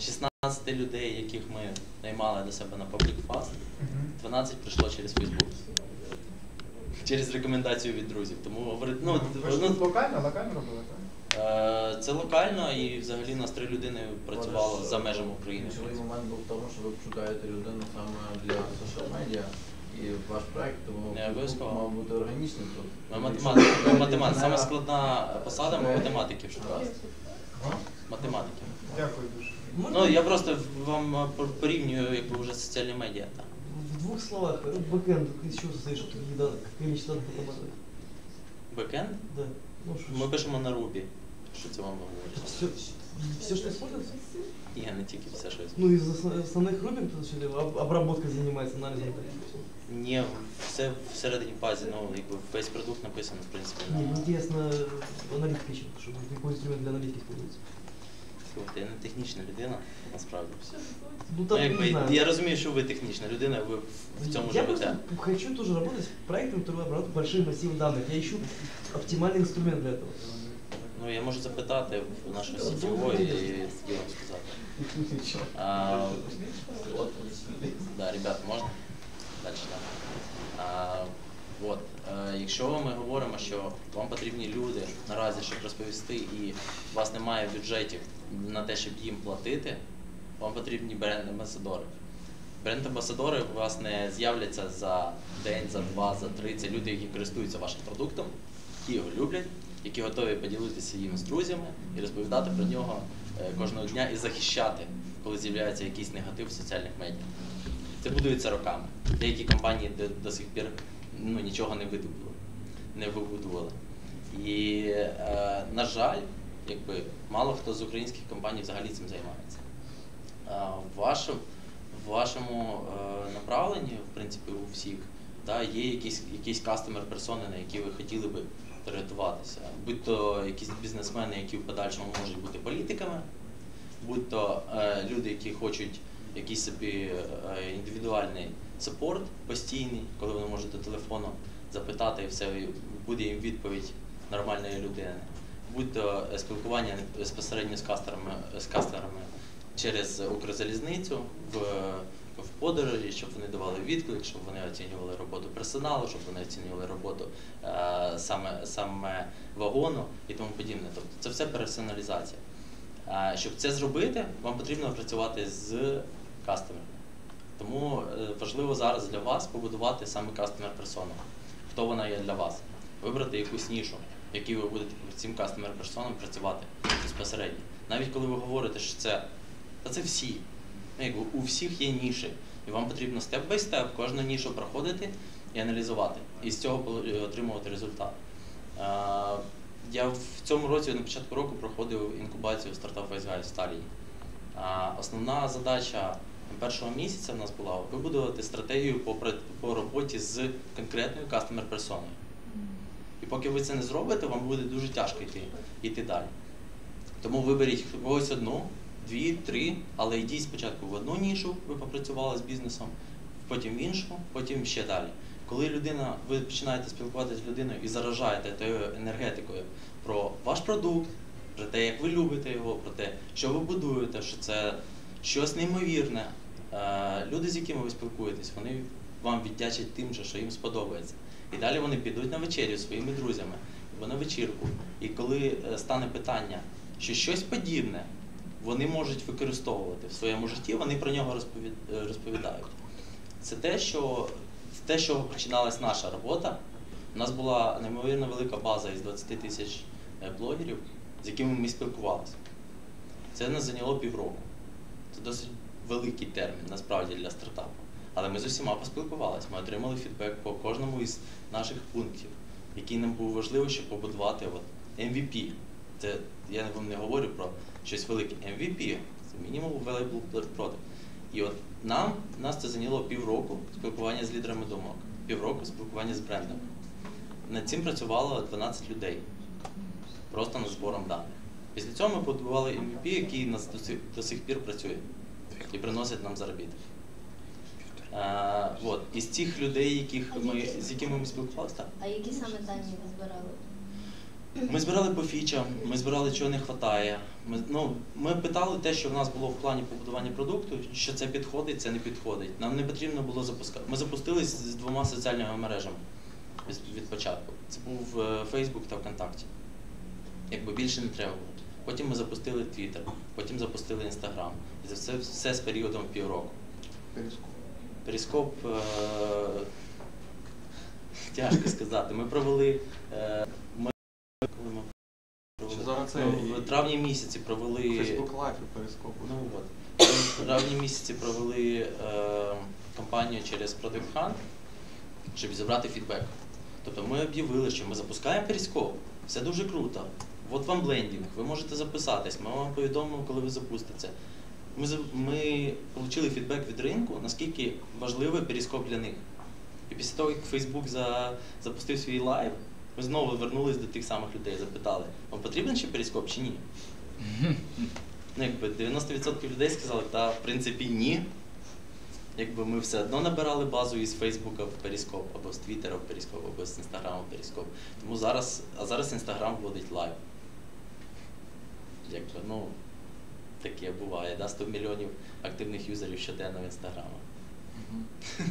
16 людей, яких ми наймали до себе на Public Fast, 12 прийшло через Facebook. Через рекомендацію від друзів. Тому говорити, ну, Ви ж ну, тут локально, локально робили, так? е, це локально і взагалі у нас три людини працювало за межами України. Ключовий момент був в тому, що ви шукаєте людину саме для social медіа і ваш проект, тому Не обов'язково. мав бути органічним тут. Ми математики, ми математики. Саме складна посада ми математиків шукали. Математики. Дякую дуже. Ну я просто вам е, по- порівнюю якби вже соціальні медіа. Так. В двух словах, э, бэкэнд из чего состоит, что какие данные, какое количество данных обрабатывает? Бекенд Да. Ну, что, ми пишемо на Ruby. Що це вам говорить? все, все, что используется? Ні, не тільки все щось. Ну, из основ- основных рубин кто что ли, об- обработкой занимается, анализом методики. Ні, все всередині базі, ну якби весь продукт написано, в принципі, Не, на мне интересно аналитика чем, чтобы какой инструмент для аналитики используется. Слухайте, я не технічна людина, насправді. Ну, Ну, так, не якби, знаю. я розумію, що ви технічна людина, ви в цьому я живете. просто хочу тоже работать с проектом, который обрабатывает большие массивы данных. Я ищу оптимальный инструмент для этого. Ну, я можу запитати в нашого сітєвого і тоді вам сказати. А, да, ребят, можна? Далі, так. А, от, е, якщо ми говоримо, що вам потрібні люди наразі, щоб розповісти, і у вас немає бюджетів на те, щоб їм платити, вам потрібні бренд-амбасадори. Бренд-амбасадори у вас не з'являться за день, за два, за три. Це люди, які користуються вашим продуктом, які його люблять, які готові поділитися їм з друзями і розповідати про нього е, кожного дня і захищати, коли з'являється якийсь негатив в соціальних медіа. Це будується роками. Деякі компанії до сих пір ну, нічого не видобули, не вибудували. І, е, на жаль, якби мало хто з українських компаній взагалі цим займається. Е, в вашому, в вашому е, направленні, в принципі, у всіх, да, є якісь, якісь кастомер персони, на які ви хотіли би орієнтуватися. Будь то якісь бізнесмени, які в подальшому можуть бути політиками, будь то е, люди, які хочуть якийсь собі е, індивідуальний саппорт постійний, коли ви можете телефоном запитати і все, буде їм відповідь нормальної людини. Будь то е, спілкування безпосередньо з кастерами, з кастерами через Укрзалізницю в, в подорожі, щоб вони давали відклик, щоб вони оцінювали роботу персоналу, щоб вони оцінювали роботу е, саме, саме вагону і тому подібне. Тобто це все персоналізація. Е, щоб це зробити, вам потрібно працювати з customer ами. Тому е, важливо зараз для вас побудувати саме customer персону. Хто вона є для вас? Вибрати якусь нішу, в якій ви будете цим customer персоном працювати безпосередньо. Навіть коли ви говорите, що це та це всі. Ну, якби у всіх є ніші. І вам потрібно step-by-step кожну нішу проходити і аналізувати. І з цього пол- отримувати результат. Е, Я в цьому році на початку року проходив інкубацію стартап Вайзгай в Сталії. Основна задача першого місяця в нас була вибудувати стратегію по, по роботі з конкретною кастомер персоною. І поки ви це не зробите, вам буде дуже тяжко йти, йти далі. Тому виберіть когось одну, дві, три, але йдіть спочатку в одну нішу, ви попрацювали з бізнесом, потім в іншу, потім ще далі. Коли людина, ви починаєте спілкуватися з людиною і заражаєте тою енергетикою про ваш продукт, про те, як ви любите його, про те, що ви будуєте, що це щось неймовірне. Е, Люди, з якими ви спілкуєтесь, вони вам віддячать тим, що їм сподобається. І далі вони підуть на вечерю своїми друзями або на вечірку. І коли е, стане питання, що щось подібне вони можуть використовувати в своєму житті, вони про нього е, розповідають. Це те, що з те, чого починалась наша робота. У нас була неймовірно велика база із 20 тисяч блогерів, з якими ми спілкувалися. Це нас зайняло півроку. Це досить великий термін насправді для стартапу. Але ми з усіма поспілкувалися. Ми отримали фідбек по кожному із наших пунктів, який нам був важливо, щоб побудувати от MVP. Це я вам не говорю про щось велике. MVP це Minimum Valuable Product. І от нам нас це зайняло півроку спілкування з лідерами думок, півроку спілкування з брендами. Над цим працювало 12 людей. Просто над збором даних. Після цього ми побудували MVP, який нас до сих, до сих пір працює і приносить нам заробіток. Е, от. Із цих людей, яких ми, з якими ми спілкувалися, так. А які саме дані ви збирали? Ми збирали по фічам, ми збирали, чого не вистачає. Ми, ну, ми питали те, що в нас було в плані побудування продукту, що це підходить, це не підходить. Нам не потрібно було запускати. Ми запустились з двома соціальними мережами від, від початку. Це був е, Facebook та ВКонтакті. Якби більше не треба було. Потім ми запустили Twitter, потім запустили Instagram. І це все, все з періодом півроку. Перископ. Перископ е- тяжко сказати. Ми провели. Е- ми, коли ми провели? Зараз Ну, в травні місяці провели. Facebook Live і Перископ. Ну от. В травні місяці провели е, кампанію через Product Hunt, щоб зібрати фідбек. Тобто ми об'явили, що ми запускаємо перископ. Все дуже круто. От вам лендінг, ви можете записатись, ми вам повідомимо, коли ви запустите. Ми, ми отримали фідбек від ринку, наскільки важливий перископ для них. І після того, як Facebook за, запустив свій live, ми знову вернулись до тих самих людей, запитали, вам потрібен ще перископ чи ні? Ну, якби 90% людей сказали, та в принципі ні. Якби ми все одно набирали базу із Фейсбука в Перископ, або з Твіттера в Перископ, або з Інстаграму в Перископ. Тому зараз, а зараз Інстаграм вводить live. Якби, ну, таке буває, да? 100 мільйонів активних юзерів щоденно в Інстаграмі.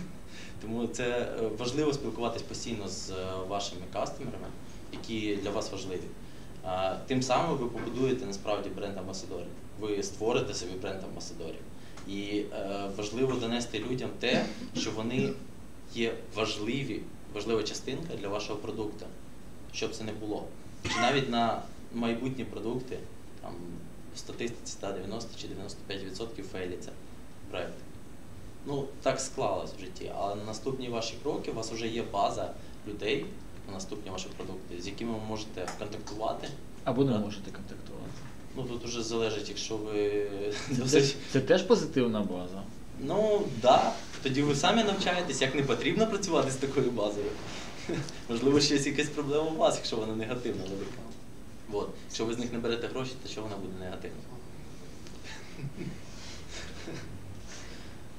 Тому це е, важливо спілкуватись постійно з е, вашими кастомерами, які для вас важливі. Тим самим ви побудуєте насправді бренд амбасадорів. Ви створите собі бренд амбасадорів. І е, важливо донести людям те, що вони є важливі, важлива частинка для вашого продукту, щоб це не було. Чи навіть на майбутні продукти там, в статистиці та 90 чи 95% фейліться проекти. Ну, так склалось в житті. Але на наступні ваші кроки у вас вже є база людей на наступні ваші продукти, з якими ви можете контактувати. Або не можете контактувати. Ну тут вже залежить, якщо ви Це, це теж позитивна база. Ну так. Да. Тоді ви самі навчаєтесь, як не потрібно працювати з такою базою. Можливо, ще є якась проблема у вас, якщо вона негативна велика. От. Якщо ви з них не берете гроші, то що вона буде негативна?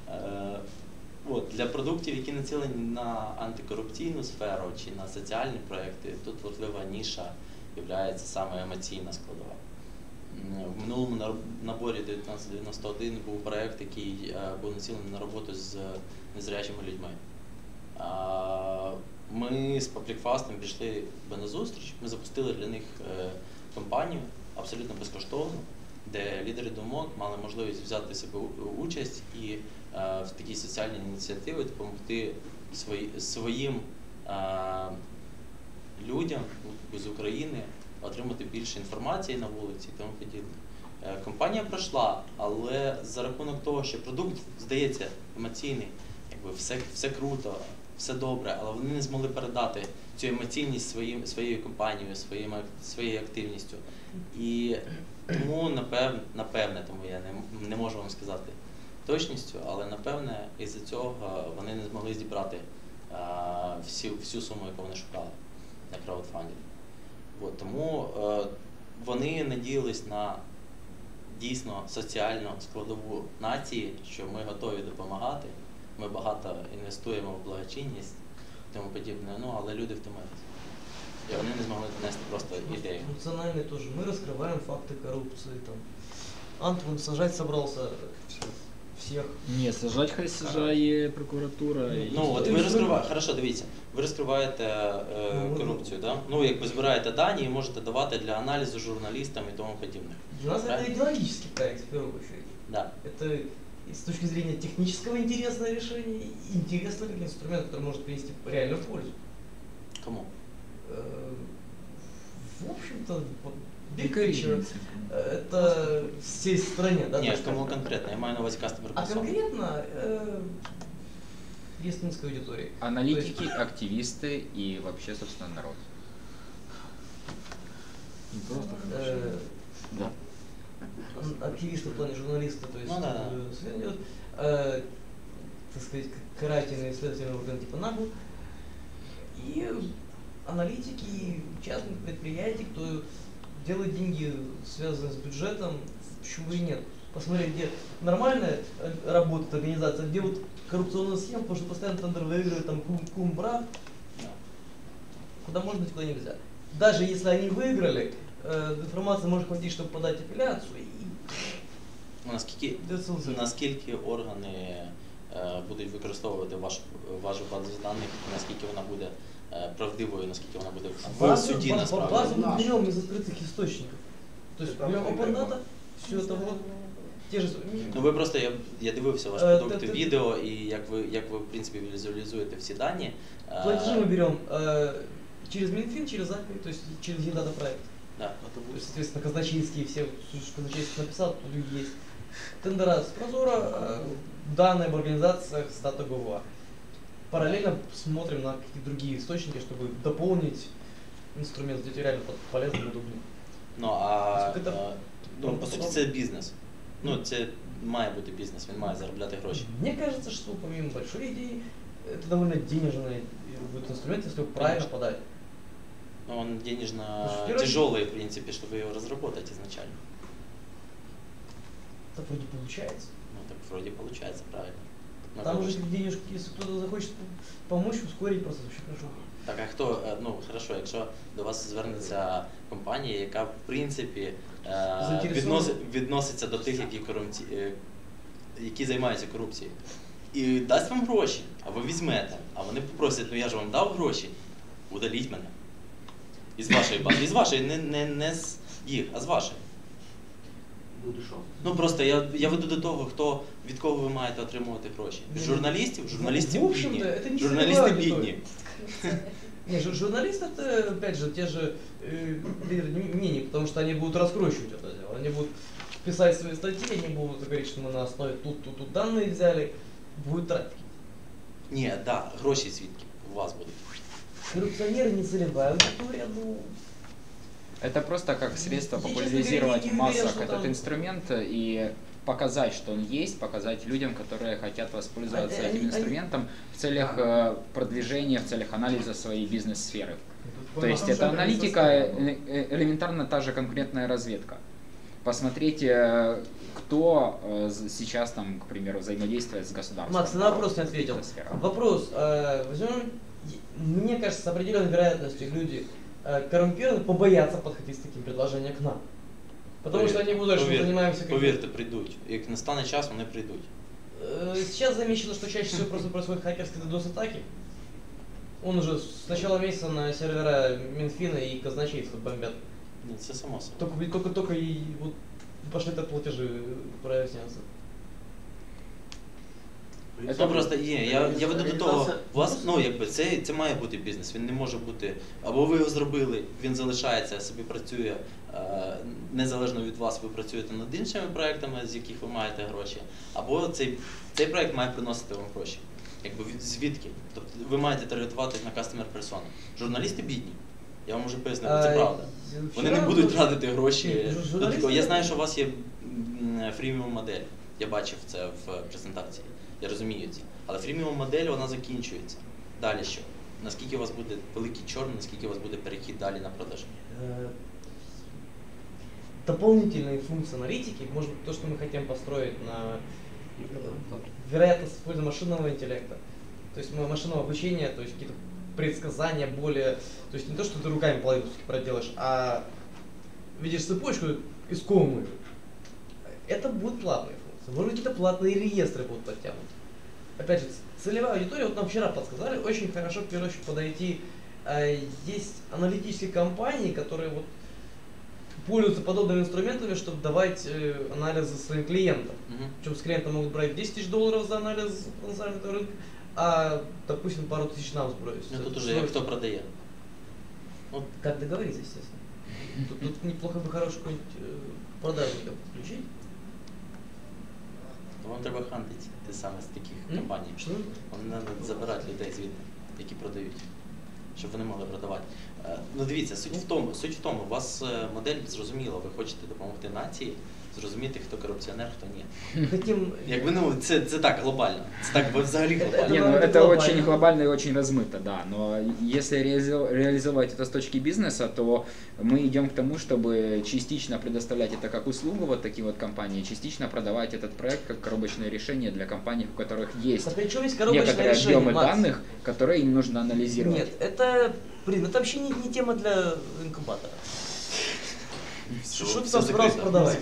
Е, От, для продуктів, які націлені на антикорупційну сферу чи на соціальні проекти, тут важлива ніша є саме емоційна складова. В минулому наборі 1991 був проект, який е, був націлений на роботу з незрячими людьми. Ми з Fast пішли на зустріч. Ми запустили для них е, кампанію абсолютно безкоштовну, де лідери думок мали можливість взяти себе участь і е, в такій соціальній ініціативі допомогти свої, своїм е, людям з України отримати більше інформації на вулиці і тому подібне. Компанія пройшла, але за рахунок того, що продукт здається емоційний, якби все, все круто, все добре, але вони не змогли передати цю емоційність своїм, своєю компанією, своїм, своєю активністю. І тому, напевне, напевне, тому я не, не можу вам сказати точністю, але напевне із-за цього вони не змогли зібрати а, всю, всю суму, яку вони шукали на краудфандинг. От, тому е, вони надіялись на дійсно соціальну складову нації, що ми готові допомагати. Ми багато інвестуємо в благочинність і тому подібне. Ну, але люди втомилися. І вони не змогли донести просто ідею. Функциональный тоже. Мы раскрываем факты коррупции. Там. Антон сажать собрался всех. Ні, сажать хай сажає прокуратура. і- Ну, от ви розкриваєте, хорошо, дивіться, ви розкриваєте е, Ну, корупцію, да? ну, якби збираєте дані і можете давати для аналізу журналістам і тому подібне. Для нас это Правильно? идеологический проект в первую очередь. Да. Это и с точки зрения технического интересное решение, и интересно как инструмент, который может принести реальную пользу. Кому? Э, В общем-то, вот big Українці. picture, э, это всей стране, да? Ні, так кому скажем. конкретно, я маю на увазі кастомер А персону. конкретно э, рестунской аудитории. Аналитики, активисты и вообще, собственно, народ. Не просто То есть, хорошо. э, Да. активисты в плане журналиста, то есть Ну да, да. э, идет, э, так сказать, карательные следственные органы типа НАБУ, и аналитики, частных предприятий, кто делает деньги, связанные с бюджетом, почему и нет. Посмотреть, где нормальная э, работает организация, где вот коррупционная схема, потому что постоянно тендер выигрывает там кум, кум брат, Да. куда можно, куда нельзя. даже если они выиграли, э, информации может хватить, чтобы подать апелляцию. И Ну, Наскільки, Де це все? наскільки органи е, будуть використовувати вашу, вашу базу даних, наскільки вона буде е, правдивою, наскільки вона буде в базу, суді ба- насправді? базу мы берем из открытых источников. То есть Это берем открытая OpenData, база. все это вот, те же... Ну ви просто я, я дивився ваш Е, продукт те- те- відео і як ви як ви в принципі візуалізуєте всі дані. Е, Платежи мы берем э, через Минфин, через API, то есть через Едата проект. Да. То есть, соответственно, казначейские все, что казначейство написал, тут есть. Тендера с Прозора, э, данные об организациях стата ГУА. Параллельно смотрим на какие-то другие источники, чтобы дополнить инструмент, сделать реально под- полезным, удобным. Ну а Наскільки це- е, ну, по суті це бізнес. Ну це має бути бізнес, він має заробляти гроші. Мне кажется, что помимо большой идеи, это довольно денежный будет инструмент, если его правильно Конечно. подать. Но он денежно Ну, что, тяжелый, в принципе, чтобы его разработать изначально. Это вроде получается. Ну так вроде получается, правильно. Ну, Там как уже бы- денежки, если кто-то захочет помочь, ускорить процесс, вообще хорошо. Так, а хто, е, ну хорошо, якщо до вас звернеться компанія, яка в принципі е, Заінтересована. відноси, відноситься до тих, які корупці... е, які займаються корупцією, і дасть вам гроші, а ви візьмете, а вони попросять, ну я ж вам дав гроші, удаліть мене. Із вашої бази. Із вашої, не, не, не з їх, а з вашої. Буде що? Ну просто я, я веду до того, хто від кого ви маєте отримувати гроші. Від журналістів? Журналістів В общем-то, бідні. это не Журналісти целевая бідні. аудитория. Не, жур- журналист это, опять же, те же э, лидеры мнений, потому что они будут раскручивать это дело. Они будут писать свои статьи, они будут говорить, что мы на основе тут, тут, тут данные взяли. Будет трафик. Ні, так, да, гроші звідки у вас будуть. Коррупционеры не целевая аудитория, ну, Это просто как средство Я, честно популяризировать в уверен, массах что этот там- инструмент и показать, что он есть, показать людям, которые хотят воспользоваться Они- этим они- инструментом в целях э, продвижения, в целях анализа своей бизнес-сферы. То есть это аналитика, э, э, элементарно та же конкурентная разведка. Посмотреть, э, кто сейчас там, к примеру, взаимодействует с государством. Макс, на вопрос не ответил. Вопрос. э, возьмем, мне кажется, с определенной вероятностью люди э, коррумпированные побоятся подходить с таким предложением к нам. Потому что они будут, что мы занимаемся как Повірте, прийдуть. Як настане час, вони прийдуть. Э, Сейчас замечено, что чаще всего просто происходят хакерские DDoS-атаки. Он уже с начала месяца на сервера Минфина и казначейства бомбят. Ну, Це само собою. Только, только, только и вот пошли так платежи проясняться. Це просто є. Я, я веду до того, у вас, ну якби це, це має бути бізнес. Він не може бути. Або ви його зробили, він залишається, собі працює. е, Незалежно від вас, ви працюєте над іншими проектами, з яких ви маєте гроші. Або цей, цей проект має приносити вам гроші. Якби від звідки? Тобто ви маєте таргетувати на customer persona. Журналісти бідні. Я вам вже пояснив, це правда. Вони не будуть тратити гроші. До такого. Я знаю, що у вас є freemium модель. Я бачив це в презентації. Я розумію це. Але фріміум модель вона закінчується. Далі що? Наскільки у вас буде великий чорний, наскільки у вас буде перехід далі на продаж? Э, дополнительные функции аналитики, может быть, то, что мы хотим построить на э, вероятность использования машинного интеллекта. То есть мы машинного обучения, то есть какие-то предсказания более, то есть не то, что ты руками половину проделаешь, а видишь цепочку искомую. Это будут платные функции. Может быть, какие-то платные реестры будут подтянуты. Опять же, целевая аудитория, вот нам вчера подсказали, очень хорошо в первую очередь подойти. Э, Есть аналитические компании, которые вот пользуются подобными инструментами, чтобы давать э, анализы своим клиентам. Угу. Причем с клиента могут брать 10 тысяч долларов за анализ потенциального рынка, а, допустим, пару тысяч нам сбросить. Ну тут уже хто продає. Ну, Как договориться, естественно. Тут, тут неплохо бы хорошего какого-нибудь э, продажника подключить. вам треба хантити те саме з таких компаній. Вони треба забирати людей звідти, які продають, щоб вони могли продавати. Е, Ну дивіться, суть в тому, суть в тому, у вас е, модель зрозуміла, ви хочете допомогти нації, зрозуміти, хто корупціонер, хто ні. Хотим... Якби ну це, це так глобально. Це так взагалі Це- глобально. Не, ну глобально. это очень глобально и очень размыто, да. Но если реализо- реализовать это с точки бизнеса, то мы идем к тому, чтобы частично предоставлять это как услугу вот таким вот компании, частично продавать этот проект как коробочное решение для компаний, у которых есть Да при чем есть коробочное некоторые решение, объемы Макс? данных, которые им нужно анализировать. Нет, это, блин, это вообще не, не тема для инкубатора. Все- Что ты все там собрался закрито. продавать?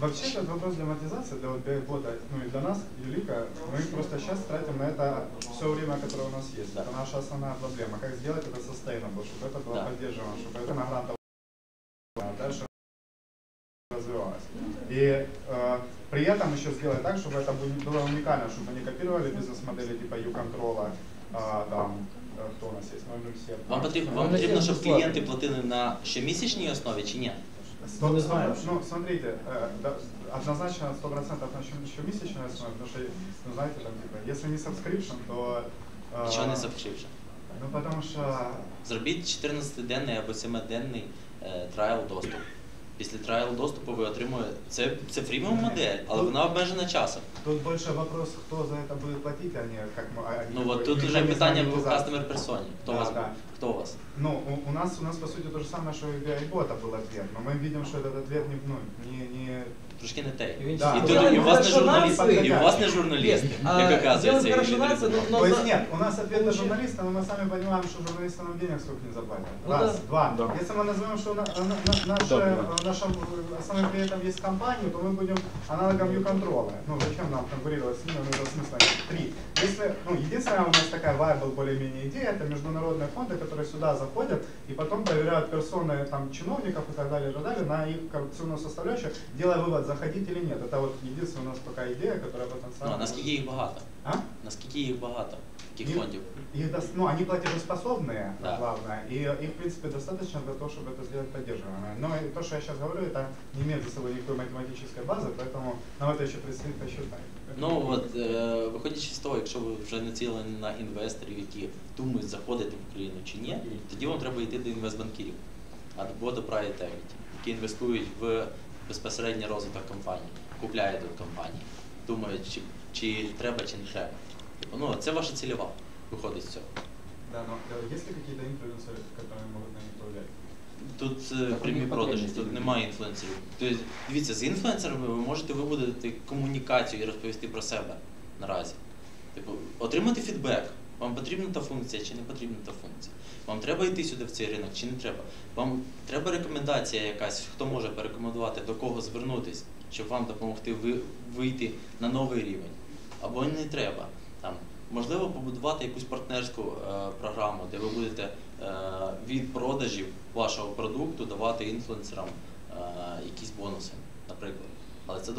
Вообще этот вопрос для монетизации, для вот бота, ну и для нас, Юлика, мы просто сейчас тратим на это все время, которое у нас есть. Да. Это наша основная проблема. Как сделать это sustainable, чтобы это было Да. поддерживаемо, чтобы это на грантовом а дальше развивалось. И э, при этом еще сделать так, чтобы это были- было уникально, чтобы не копировали бизнес-модели типа U-Control, а, там, э, кто у нас есть, можем все. Вам потрібно, вам Вони потрібно, всі щоб безплатні. клієнти платили на щомісячній основі чи ні? Сто- Ну, не сто- знаю. Ну, смотрите, э, да, однозначно 100% на еще месячная основа, потому что, ну, знаете, там, типа, если не subscription, то... э, Чого не завчивши? Ну, потому что... Зробіть 14-денний або 7-денний е, трайл доступ. Після трайл доступу ви отримуєте. Це, це фріміум модель, але вона обмежена часом. Тут больше вопрос, кто за это будет платить, а не как мы... а не Ну от какой тут вже механизм питання в монетизации. customer персоні. Хто Да, вас да. хто у вас? Ну, у, у нас, у нас, по сути, то же самое, что и у Гайбота был ответ, но мы видим, что этот ответ не, ну, не, не, Трошки не те. І він Да. І, Ну, тут, правильно, і у вас не хорошо журналісти, нації. і у вас не журналісти, Нет, а, як оказується. делать і хорошо не нацию, треба. ну, То Но есть за- нет, у нас ответ на Получи- журналиста, но мы сами понимаем, что журналисты нам денег сколько не заплатят. Ну Раз, да. два. Да. Если мы назовем, что на, на, на- наше, Да. наша основным клиентом есть компания, то мы будем аналогом U-Control. Ну зачем нам конкурировать с ними, ну это смысла нет. Три. Если, ну, единственная у нас такая viable более-менее идея, это международные фонды, которые сюда заходят и потом проверяют персоны там, чиновников и так далее, и так далее на их коррупционную составляющую, делая вывод, заходить или нет. Это вот единственная у нас пока идея, которая Ну, потенциально... а наскільки їх багато? А? Наскільки їх багато? Таких Их- фондів? Их дос- ну, они платежеспособные, Да. главное, и их, в принципе, достаточно для того, чтобы это сделать поддерживаемое. Но и то, что я сейчас говорю, это не имеет за собой никакой математической базы, поэтому нам это еще предстоит посчитать. Ну от е, виходячи з того, якщо ви вже націлені на інвесторів, які думають заходити в Україну чи ні, тоді вам треба йти до інвестбанкірів або до private equity, які інвестують в безпосередній розвиток компанії, купляють тут компанії, думають, чи, чи треба, чи не треба. Типу, Ну, це ваша цільова, виходить з цього. Да, но э, есть ли какие-то инфлюенсеры, которые могут на них повлиять? Тут е, Так, прямі у них продажі, потрібності тут люди. немає інфлюенсерів. Тобто, дивіться, з інфлюенсерами ви можете вибудувати комунікацію і розповісти про себе наразі. Типу, отримати фідбек. Вам потрібна та функція чи не потрібна та функція? Вам треба йти сюди в цей ринок чи не треба? Вам треба рекомендація якась, хто може порекомендувати, до кого звернутись, щоб вам допомогти вийти на новий рівень. Або не треба. Там, можливо, побудувати якусь партнерську е, програму, де ви будете е, від продажів вашого продукту давати інфлюенсерам е, якісь бонуси, наприклад. Але це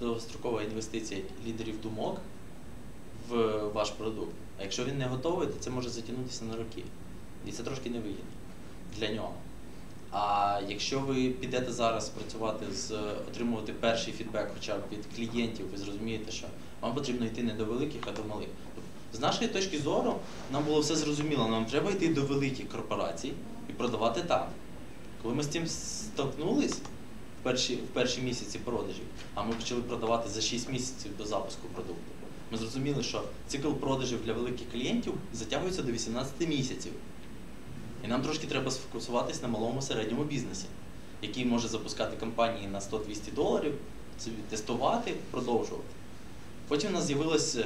довгострокова інвестиція лідерів думок в ваш продукт. А якщо він не готовий, то це може затягнутися на роки. І це трошки невигідно для нього. А якщо ви підете зараз працювати з отримувати перший фідбек, хоча б від клієнтів, ви зрозумієте, що вам потрібно йти не до великих, а до малих. Тобто, з нашої точки зору, нам було все зрозуміло, нам треба йти до великих корпорацій і продавати там. Коли ми з цим столкнулись в перші, в перші місяці продажів, а ми почали продавати за 6 місяців до запуску продукту, ми зрозуміли, що цикл продажів для великих клієнтів затягується до 18 місяців. І нам трошки треба сфокусуватись на малому середньому бізнесі, який може запускати компанії на 100-200 доларів, тестувати, продовжувати. Потім у нас з'явилось е,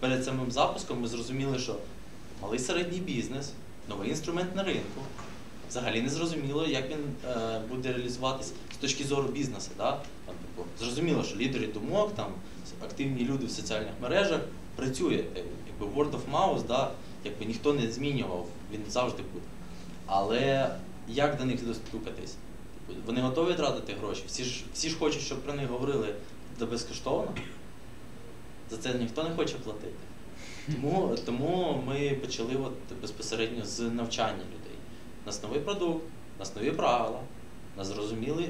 перед самим запуском, ми зрозуміли, що малий середній бізнес, новий інструмент на ринку. Взагалі не зрозуміло, як він е, буде реалізуватись з точки зору бізнесу. Да? Типу, зрозуміло, що лідери думок, там, активні люди в соціальних мережах працює. Е, Якби word of mouth, да? якби ніхто не змінював, він завжди буде. Але як до них достукатись? Типу, Вони готові тратити гроші? Всі ж, всі ж хочуть, щоб про них говорили безкоштовно. За це ніхто не хоче платити. Тому, тому ми почали от безпосередньо з навчання людей. У нас новий продукт, у нас нові правила, у нас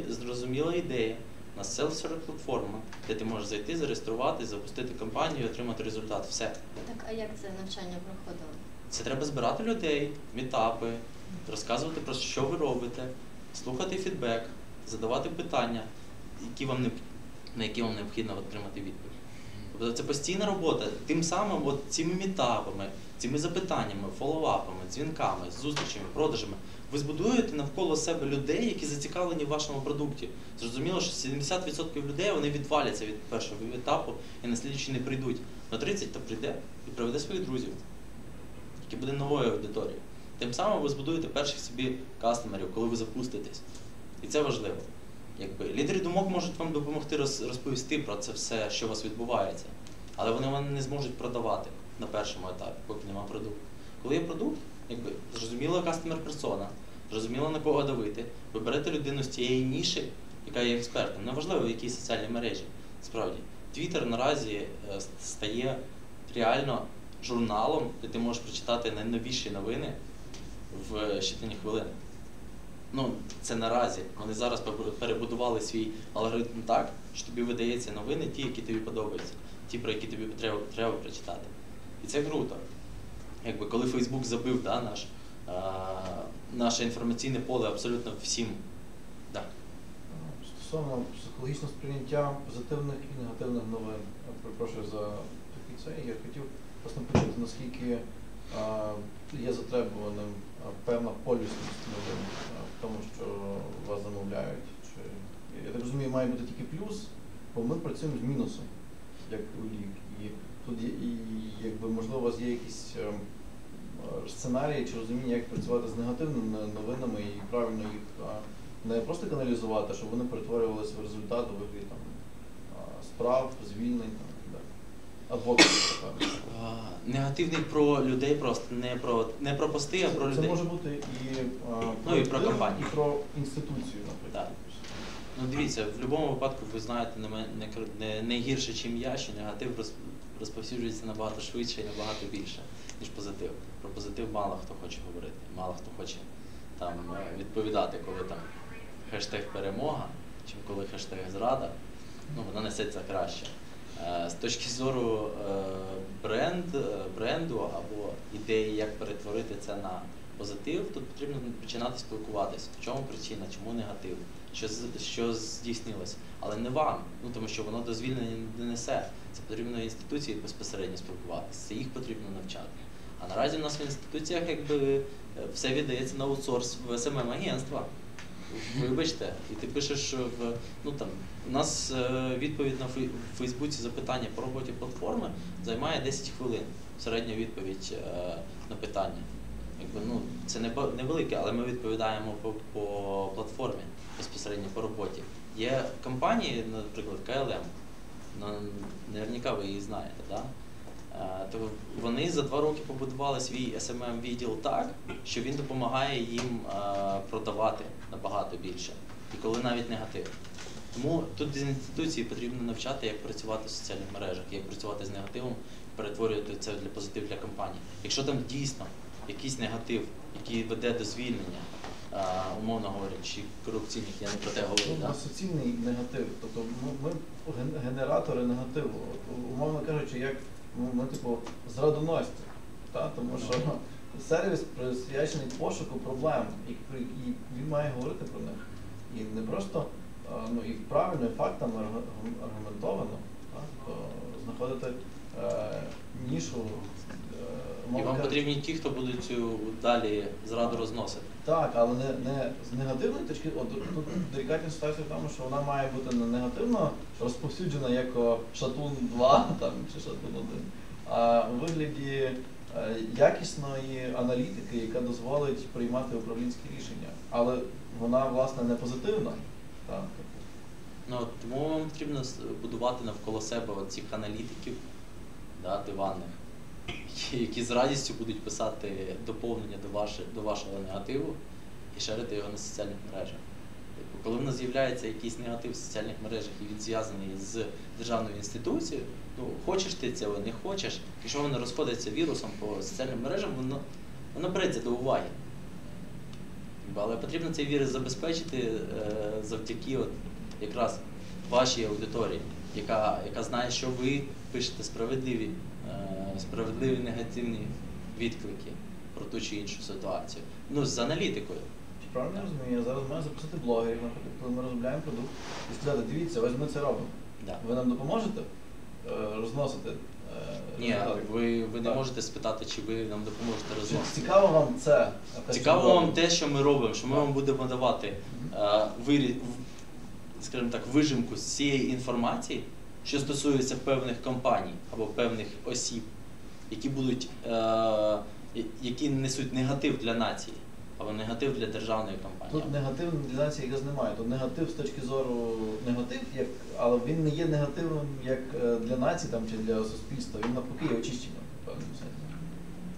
зрозуміла ідея, у нас self-serve платформа, де ти можеш зайти, зареєструвати, запустити компанію і отримати результат. Все. Так, а як це навчання проходило? Це треба збирати людей, мітапи, розказувати про що ви робите, слухати фідбек, задавати питання. які вам не, на які вам необхідно отримати відповідь. Тобто це постійна робота. Тим самим, от цими мітапами, цими запитаннями, фоллоуапами, дзвінками, зустрічами, продажами, ви збудуєте навколо себе людей, які зацікавлені в вашому продукті. Зрозуміло, що 70% людей вони відваляться від першого етапу і на слідчий не прийдуть. На 30 то прийде і приведе своїх друзів, які буде новою аудиторією. Тим самим ви збудуєте перших собі кастомерів, коли ви запуститесь. І це важливо. Якби лідери думок можуть вам допомогти розповісти про це все, що у вас відбувається, але вони вам не зможуть продавати на першому етапі, поки немає продукту. Коли є продукт, якби зрозуміла кастомер персона, зрозуміло на кого давити, ви берете людину з тієї ніші, яка є експертом. Неважливо, в якій соціальній мережі. Справді, Твіттер наразі е, стає реально журналом, де ти можеш прочитати найновіші новини в щитані хвилини. Ну, це наразі. Вони зараз перебудували свій алгоритм так, що тобі видається новини, ті, які тобі подобаються, ті, про які тобі треба, треба прочитати. І це круто. Якби коли Фейсбук забив да, наш, а, наше інформаційне поле абсолютно всім. Да. Стосовно психологічного сприйняття позитивних і негативних новин, я перепрошую за такий це. Я хотів власне почути, наскільки а, є затребуваним певна полюсність новин в тому, що вас замовляють. Чи я так розумію, має бути тільки плюс, бо ми працюємо з мінусом, як у лік. І тут є, і, якби можливо у вас є якісь ем, сценарії чи розуміння, як працювати з негативними новинами і правильно їх не просто каналізувати, щоб вони перетворювалися в результат у вигляді там, справ, звільнень там, і так. Адвокатів, Негативний про людей просто не про не про пости, а про Це людей. може бути і, а, Ну, і про компанію. і про інституцію, наприклад. Так. Ну дивіться, в будь-якому випадку ви знаєте не, не, не, гірше, ніж я, що негатив роз, розповсюджується набагато швидше і набагато більше, ніж позитив. Про позитив мало хто хоче говорити, мало хто хоче там е, відповідати, коли там хештег перемога, чим коли хештег зрада. Ну, воно несеться краще. Е, З точки зору е, бренд, бренду або ідеї, як перетворити це на позитив, тут потрібно починати спілкуватися. В чому причина, чому негатив, що, що здійснилось. Але не вам, ну тому що воно до звільнення не несе. Це потрібно інституції безпосередньо спілкуватися, це їх потрібно навчати. А наразі в нас в інституціях якби е, все віддається на аутсорс в SMM агентства. Вибачте, і ти пишеш в ну там у нас е, відповідь на Фейсбуці запитання по роботі платформи займає 10 хвилин. Середня відповідь е, на питання. Якби ну це не невелике, але ми відповідаємо по, по платформі безпосередньо по роботі. Є компанії, наприклад, KLM, ну, наверняка ви її знаєте, да? Е, то вони за два роки побудували свій smm відділ так, що він допомагає їм е, продавати набагато більше. І коли навіть негатив. Тому тут з інституції потрібно навчати, як працювати в соціальних мережах, як працювати з негативом, перетворювати це для позитив для компанії. Якщо там дійсно якийсь негатив, який веде до звільнення, е, умовно говорячи, корупційних, я не про те говорю. Ну, да? асоційний негатив. Тобто ми генератори негативу. Умовно кажучи, як ну, ми, типу, зрадоносці. Та? Тому що сервіс присвячений пошуку проблем, і, і він має говорити про них. І не просто ну, і правильно, і фактами аргументовано, знаходити е, нішу. е, І вам потрібні ті, хто будуть цю далі зраду розносити. Так, але не, не з негативної точки, от тут делікатна ситуація в тому, що вона має бути не негативно розповсюджена як Шатун 2 там, чи Шатун 1, а у вигляді е, якісної аналітики, яка дозволить приймати управлінські рішення. Але вона, власне, не позитивна. Так. Ну, тому вам потрібно будувати навколо себе цих аналітиків, да, диванних, які, з радістю будуть писати доповнення до, ваше, до вашого негативу і шерити його на соціальних мережах. Типу, коли в нас з'являється якийсь негатив в соціальних мережах і він зв'язаний з державною інституцією, ну хочеш ти цього, не хочеш, якщо воно розходиться вірусом по соціальним мережам, воно, воно береться до уваги. Але потрібно цей вірус забезпечити е, завдяки от якраз вашій аудиторії, яка, яка знає, що ви пишете справедливі, справедливі негативні відклики про ту чи іншу ситуацію. Ну, з аналітикою. Чи правильно розумію, я зараз маю запросити блогерів, наприклад, коли ми розробляємо продукт, і сказати, дивіться, ось ми це робимо. Да. Ви нам допоможете е, розносити е, Ні, ви, ви не можете спитати, чи ви нам допоможете розносити. Цікаво вам це? Цікаво вам робимо? те, що ми робимо, що ми вам будемо давати е, скажімо так, вижимку з цієї інформації, що стосується певних компаній або певних осіб, які будуть, е, які несуть негатив для нації або негатив для державної компанії. Тут негатив для нації якраз немає. Тут негатив з точки зору негатив, як, але він не є негативним як е, для нації там, чи для суспільства. Він навпаки є очищенням в певному сенсі.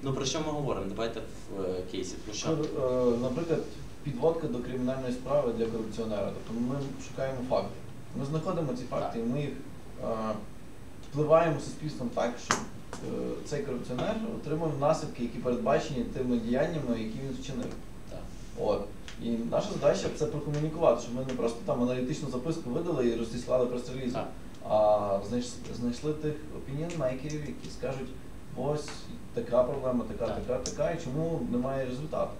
Ну про що ми говоримо? Давайте в е, кейсі. Про що? Е, наприклад, підводка до кримінальної справи для корупціонера. Тобто ми шукаємо факти. Ми знаходимо ці факти, і ми їх впливаємо суспільством так, щоб е, цей корупціонер отримав наслідки, які передбачені тими діяннями, які він вчинив. От. І наша задача це прокомунікувати, щоб ми не просто там аналітичну записку видали і розіслали прес-реліз, а знайш- знайшли тих опініон-мейкерів, які скажуть, ось така проблема, така, Так. така, така, і чому немає результату.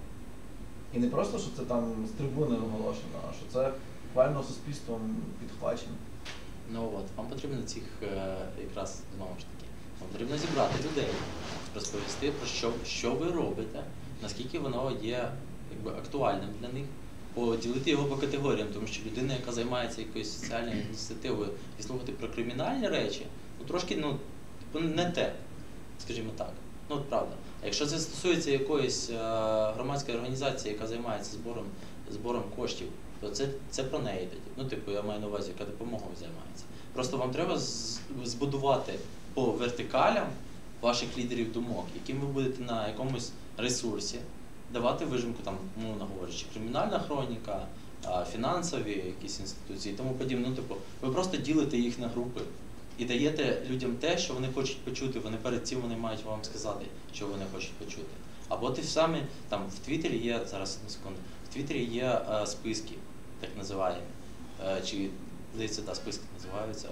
І не просто, що це там з трибуни оголошено, а що це буквально суспільством підхвачено. Ну от, вам потрібно цих е, якраз знову ж таки, вам потрібно зібрати людей, розповісти про що, що ви робите, наскільки воно є якби, актуальним для них, поділити його по категоріям, тому що людина, яка займається якоюсь соціальною ініціативою і слухати про кримінальні речі, ну трошки ну, типу, не те, скажімо так. Ну от правда. А якщо це стосується якоїсь е, громадської організації, яка займається збором, збором коштів, то це, це про неї тоді. Ну, типу, я маю на увазі, яка допомогою займається. Просто вам треба збудувати по вертикалям ваших лідерів думок, яким ви будете на якомусь ресурсі давати вижимку, там, умовно говорячи, кримінальна хроніка, фінансові якісь інституції і тому подібне. Ну, типу, ви просто ділите їх на групи і даєте людям те, що вони хочуть почути. Вони перед цим вони мають вам сказати, що вони хочуть почути. Або ти самі там в Твіттері є зараз одну секунду. В Твіттері є е, списки, так називаємо. Е, чи здається, да, списки називаються.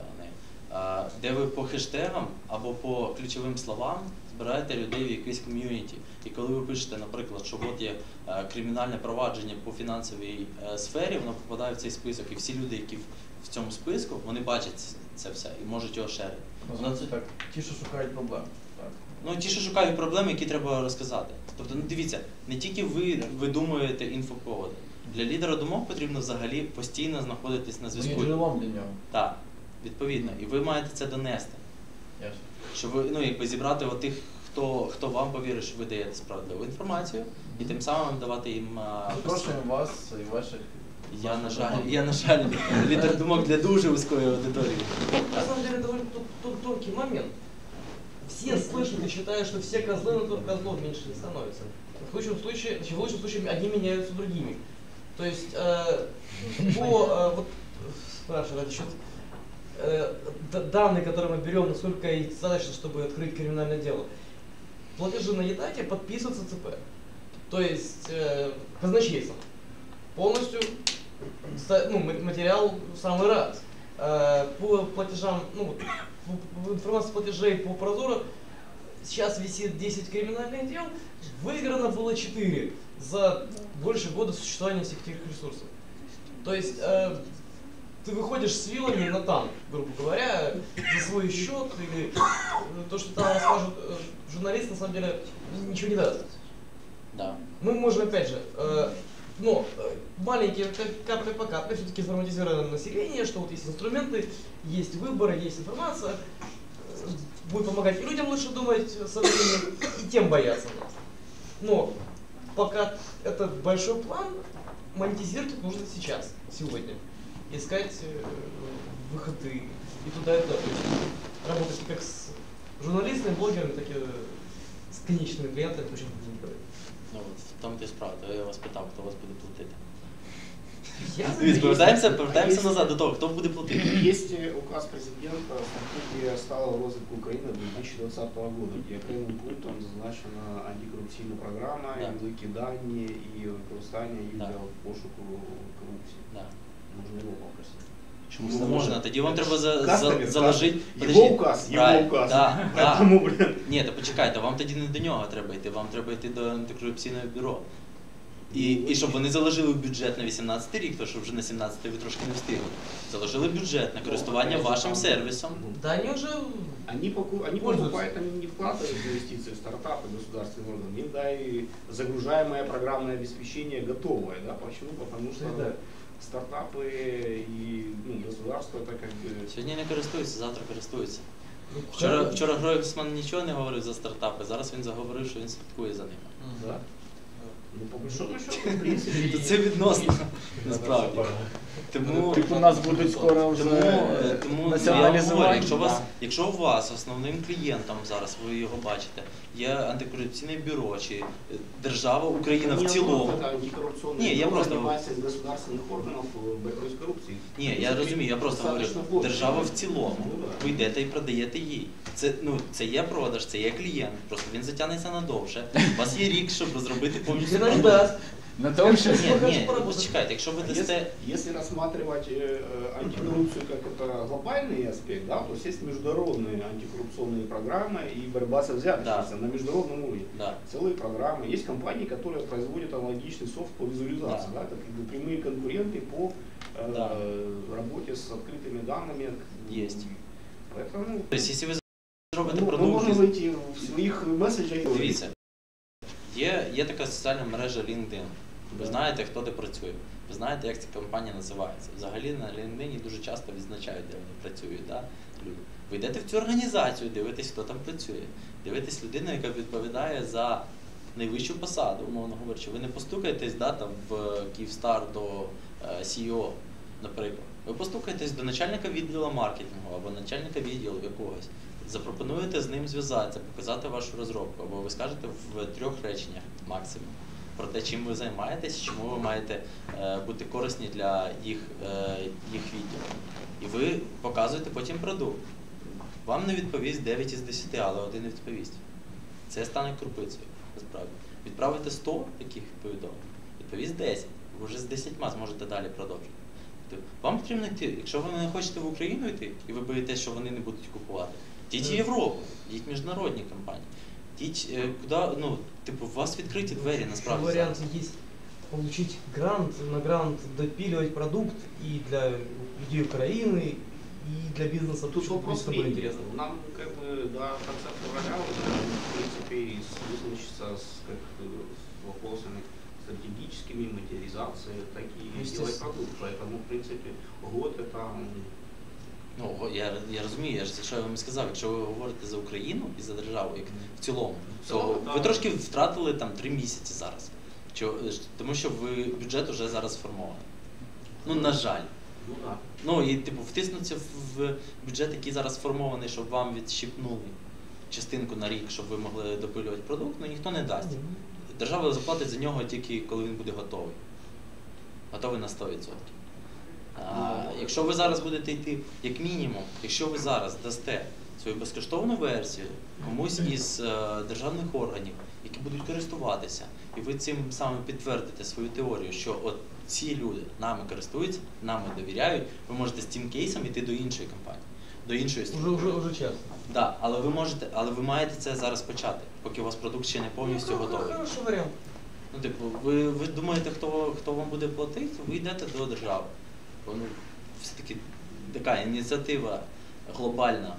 Е, де ви по хештегам або по ключовим словам збираєте людей в якийсь ком'юніті. І коли ви пишете, наприклад, що от є е, кримінальне провадження по фінансовій е, сфері, воно попадає в цей список, і всі люди, які в, цьому списку, вони бачать це- це все і можуть його шерити. Ну, це- так, ті, що шукають проблем. Так. Ну, ті, що шукають проблеми, які треба розказати. Тобто, ну дивіться, не тільки ви видумуєте інфоповоди. Для лідера думок потрібно взагалі постійно знаходитись на зв'язку. для нього. Так, відповідно. І ви маєте це донести. Ясно. Щоб ви ну, якби зібрати тих, хто, хто вам повірить, що ви даєте справедливу інформацію, і тим самим давати їм. Запрошуємо вас і ваших. Я, на жаль, я, на жаль, лідер думок для дуже вузької аудиторії. На самом деле довольно тон- тон- тонкий момент. Все слышат и считают, что все козлы, но только козлов меньше не становится. В лучшем случае, в лучшем случае одни меняются другими. То есть э, по э, вот спрашивают насчет э, данные, которые мы берем, насколько достаточно, чтобы открыть криминальное дело. Платежи на Едате подписываются ЦП. То есть э. Полностью ну, ма- материал в самый раз. Э, По платежам, ну, информация платежей по Прозору сейчас висит 10 криминальных дел, выиграно было 4 за больше года существования всех этих ресурсов. То есть э, ты выходишь с вилами на танк, грубо говоря, за свой счет, или э, то, что там расскажут э, журналист, на самом деле ничего не даст. Да. Мы можем, опять же, э, но э, маленькие как капля по капле, все-таки информатизировано население, что вот есть инструменты, есть выборы, есть информация, будет помогать и людям лучше думать со временем, и тем бояться нас. Но пока этот большой план монетизировать нужно сейчас, сегодня. Искать э, выходы и туда, и туда. Работать как с журналистами, блогерами, так и с конечными клиентами, очень деньги. Ну, от в тому ти справа, то я вас питав, хто вас буде платити. Дивіться, повертаємося, повертаємося назад до того, хто буде платити. Есть указ президента стратегии сталого розвитку України до 2020 года, где окремим пунктом зазначена антикорупційна програма, Да. і викидання і використання їх Да. для пошуку корупції. Да. Можна його попросити. Чому Ну, це можна? Тоді вам треба за, Указ за, тобі, заложити. указ. Його указ, його Правильно, указ. Да, да. Тому, блін. Ні, то почекайте, вам тоді не до нього треба йти, вам треба йти до антикорупційного бюро. І, і щоб вони заложили в бюджет на 18 рік, то що вже на 17 ви трошки не встигли. Заложили бюджет на користування вашим сервісом. Да они уже Они, поку- они Пользуются. покупают, они не вкладывают в инвестиции в стартапы, государственные органы. Им да и загружаемое программное обеспечение готовое. Да? Почему? Потому что Да. стартапы и ну, государство это как бы... Сьогодні не користуються, завтра користуються. ну, Вчора, хорошо. вчора Гройсман нічого не говорив за стартапи, зараз він заговорив, що він слідкує за ними. Да? Ну, по большому счету, в принципе... То це відносно, насправді. Тому, Так у нас будуть скоро вже тому, е, тому я націоналізування. говорю, якщо, вас, Да. якщо у вас основним клієнтом зараз, ви його бачите, є антикорупційне бюро чи е, держава Україна в Не цілому. вопрос, это антикоррупционное Не, я бюро просто- занимается из государственных органов э, борьбой с коррупцией. Ні, В я принципе, розумію, я просто говорю, достаточно плотно. держава в цілому. Ну, да. Ви йдете і продаєте їй. Це, ну, це є продаж, це є клієнт. Просто він затягнеться надовше. У вас є рік, щоб розробити повністю Никогда не продукт. даст. На том, что... Ні, Сколько ні, ж поработать? ось чекайте, якщо ви дасте. Если, если рассматривать э, э, антикоррупцию как это глобальный аспект, да, то есть есть международные антикоррупционные программы и борьба со взяточностью на международном уровне. Да. Целые программы. Есть компании, которые производят аналогичный софт по визуализации. Да. Да. это как бы прямые конкуренты по э, Да. работе с открытыми данными. Есть. Поэтому Тобто, якщо ви зробите ну, мы продукт, можем із- выйти в своих месседжах. дивіться, є, є така соціальна мережа LinkedIn. Ви знаєте, хто де працює. Ви знаєте, як ця компанія називається. Взагалі на LinkedIn дуже часто відзначають, де вони працюють. Да? люди. Ви йдете в цю організацію, дивитесь, хто там працює. Дивитесь людину, яка відповідає за найвищу посаду, умовно говорячи. Ви не постукаєтесь да, там, в Київстар до е, CEO, наприклад. Ви постукаєтесь до начальника відділу маркетингу або начальника відділу якогось. Запропонуєте з ним зв'язатися, показати вашу розробку, або ви скажете в трьох реченнях максимум про те, чим ви займаєтесь, чому ви маєте е, бути корисні для їх, е, їх відділу. І ви показуєте потім продукт. Вам не відповість 9 із 10, але один не відповість. Це стане крупицею, насправді. Відправите 100 таких повідомлень, відповість 10. Ви вже з 10 зможете далі продовжити. Тобто Вам потрібно йти, якщо ви не хочете в Україну йти, і ви боїтесь, що вони не будуть купувати, йдіть в Європу, йдіть в міжнародні компанії. Йдіть е, куди, ну, типу, у вас відкриті двері Еще насправді. вариант зараз. есть получить грант, на грант допиливать продукт и для людей Украины, и для бизнеса. Тут вопрос это будет времени. интересно. Нам как бы до конца февраля уже, в принципе, и вызначиться с, как, э, с вопросами стратегическими, материализации, так и делать Естественно. продукт. Поэтому, в принципе, год это м, Ну, я, я розумію, я ж що я вам сказав, якщо ви говорите за Україну і за державу як в цілому, то ви трошки втратили там три місяці зараз. Тому що ви бюджет вже зараз сформований. Ну, на жаль. ну. Ну і типу втиснутися в- в бюджет, який зараз сформований, щоб вам відщипнули частинку на рік, щоб ви могли допилювати продукт, ну ніхто не дасть. Держава заплатить за нього тільки коли він буде готовий. Готовий на 100%. А, якщо ви зараз будете йти, як мінімум, якщо ви зараз дасте свою безкоштовну версію комусь із е, державних органів, які будуть користуватися, і ви цим самим підтвердите свою теорію, що от ці люди нами користуються, нами довіряють, ви можете з цим кейсом йти до іншої компанії, до іншої Уже, структури. уже, уже часто. Да, але ви можете, але ви маєте це зараз почати, поки у вас продукт ще не повністю Ну, готовий. Хороший вариант. Ну, типу, ви, ви думаєте, хто, хто вам буде платити, ви йдете до держави. Бо, Ну, все-таки така ініціатива глобальна,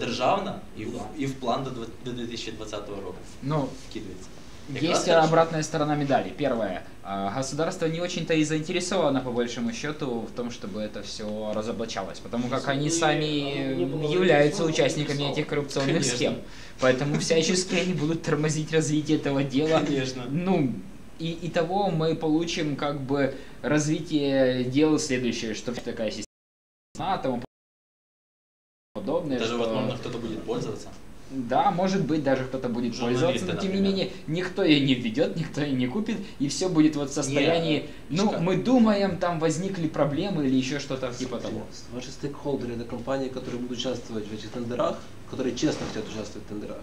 державна і в, і в план до, дв- до 2020 року Ну, вкидується. Есть Якраз хорошо. обратная сторона медали. Первое. а, Государство не очень-то и заинтересовано, по большему счету, в том, чтобы это все разоблачалось. Потому как Если они бы сами оно не было являются заинтересовано, участниками написал. этих коррупционных Конечно. схем. Поэтому всячески они будут тормозить развитие этого дела. Конечно. Ну, и, и того мы получим как бы развитие дел следующее, что такая система, тому подобное. Даже, что- возможно, кто-то будет пользоваться. да, может быть, даже кто-то будет Журналисты, пользоваться, но тем не менее, никто ее не введет, никто ее не купит, и все будет вот в состоянии, ну, Чекай. мы думаем, там возникли проблемы или еще что-то типа того. Ваши стейкхолдеры это компании, которые будут участвовать в этих тендерах, которые честно хотят участвовать в тендерах.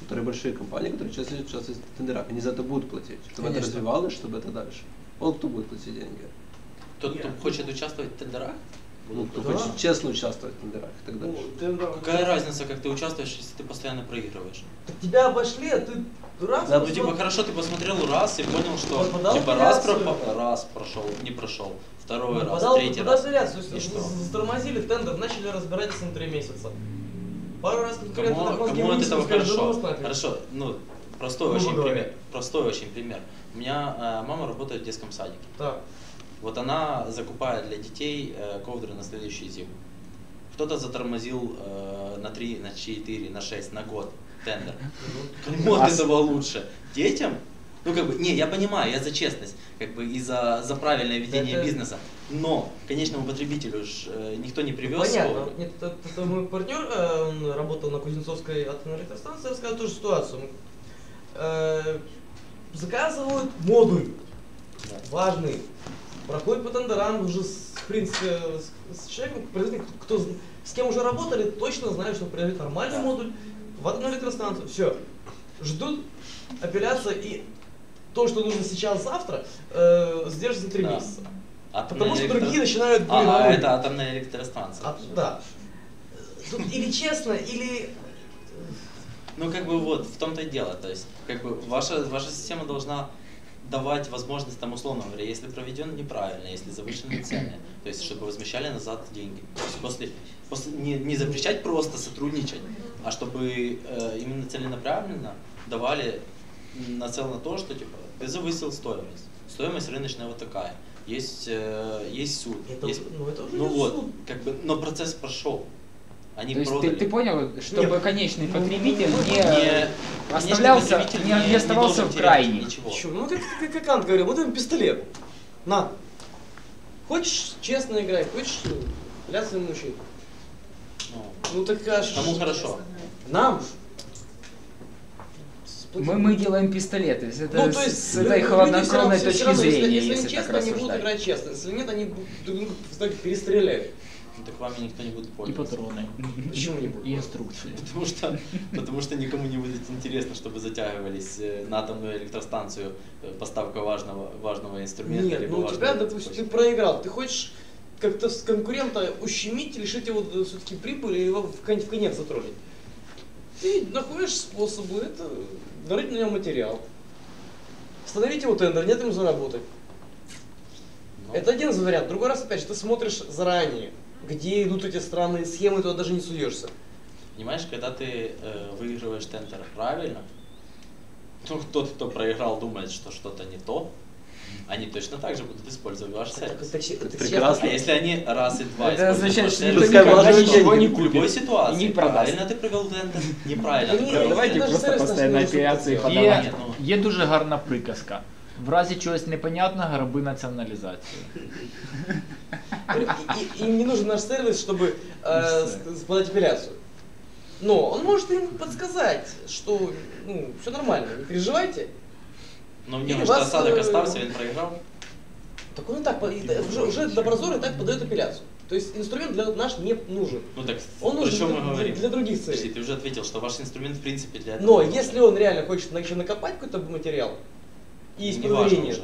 Которые большие компании, которые честно хотят участвовать в тендерах. Они за это будут платить, чтобы это Конечно. развивалось, чтобы это дальше. Он кто будет платить деньги? Тот, хто хоче участвувати в тендерах, Ну, кто Да. хочет честно участвовать в тендерах и так Ну, далее. тендер- Какая разница, как ты участвуешь, если ты постоянно проигрываешь? Тебя обошли, а ты раз. Да, ну типа хорошо, ты посмотрел раз и понял, что Подал типа раз, пропа- раз прошел, не прошел, второй Ну, раз, подал, третий подал раз. апелляцию, есть что? затормозили тендер, начали разбираться на три месяца. Пару раз конкуренты Кому, кому от этого «Да хорошо? вас нафиг». Хорошо, ну простой Ну, очень давай. пример. Простой очень пример. У меня э, мама работает в детском садике. Так. Вот она закупает для детей э, ковдры на следующую зиму. Кто-то затормозил э, на 3, на 4, на 6, на год тендер. Кому от этого лучше? Детям? Ну, как бы, не, я понимаю, я за честность, как бы, и за, за правильное ведение Это- бизнеса. Но конечному потребителю ж, э, никто не привез Понятно. Вот Нет, это, это мой партнер, э, он работал на Кузнецовской атомной электростанции, рассказал ту же ситуацию. Э, заказывают модуль Да. важный, проходит по тендерам уже с, в принципе с, с человеком, кто, з- с кем уже работали, точно знают, что производит нормальный Да. модуль в атомную электростанцию. Все. Ждут апелляция и то, что нужно сейчас, завтра, э, сдержится три Да. месяца. Атомная Потому что другие начинают А, блин, а, ой. это атомная электростанция. А, да. Тут или честно, или... Ну, как бы вот, в том-то и дело. То есть, как бы ваша, ваша система должна давать возможность, там, условно говоря, если проведен неправильно, если завышены цены, то есть, чтобы возмещали назад деньги. То есть, после, после не, не запрещать просто сотрудничать, а чтобы э, именно целенаправленно давали нацел на то, что, типа, ты завысил стоимость. Стоимость рыночная вот такая. Есть, э, есть суд. Это, есть, ну, это уже ну не вот, суд. как бы, но процесс прошел. Они То есть ты, ты понял, чтобы Нет, конечный ну, потребитель ну, не, Не- оставлялся, потребитель не, не оставался должен в крайнем. Ничего. Ну как, как, как Кант говорил, вот это пистолет. На. Хочешь честно играй, хочешь лясы мучай. Ну, Ну так а ш- Кому хорошо? Нам. Мы, мы делаем пистолеты. Это ну, то есть, с этой холоднокровной всё равно- точки равно, зрения, если, если, они так честно, они будут играть честно. Если нет, они друг друга знаете, перестреляют. ну, так вами никто не будет И пользоваться. патроны. Почему не будут? И инструкции. Потому что, потому что никому не будет интересно, чтобы затягивались э, на атомную электростанцию э, поставка важного, важного инструмента. Нет, ну у тебя, допустим, ты проиграл, ты хочешь как-то с конкурента ущемить, лишить его все-таки прибыли или его в кон- в конец затроллить. Ты находишь способы это, нарыть на нем материал. Остановить его тендер, нет ему заработать. Ну, Это один из вариантов. Другой раз, опять же, ты смотришь заранее, где идут эти странные схемы, туда даже не суешься. Понимаешь, когда ты э, выигрываешь тендер правильно, ну, тот, кто проиграл, думает, что что-то не то, они точно так же будут использовать ваш Так, сервис. так, так, Это так, прекрасно. А если они раз и два Это используют означает, ваш что сервис, никто Пускай никогда вложит ничего не в купит. любой ситуации, И не продаст. правильно ты провел тендер, неправильно Да ты нет, провел Давайте тендер. даже просто сервіс постійно наш не апеляції розуміє. подавати. Є, ну. Є дуже гарна приказка. В разі чогось непонятного роби націоналізацію. И, и- им не нужен наш сервис, чтобы э, с- с- подать апелляцию. Но он может им подсказать, что ну, все нормально, не переживайте. Ну, в Или нього ж вас, осадок е, остався, він проіграв. Так он и так, и уже, уже Доброзор и так подает апелляцию. То есть инструмент для наш не нужен. Ну так, Он нужен ми для, говоримо? для других Подожди, целей. ты уже ответил, что ваш инструмент в принципе для этого. Но нужен. если он реально хочет еще накопать какой-то материал, и есть подозрение.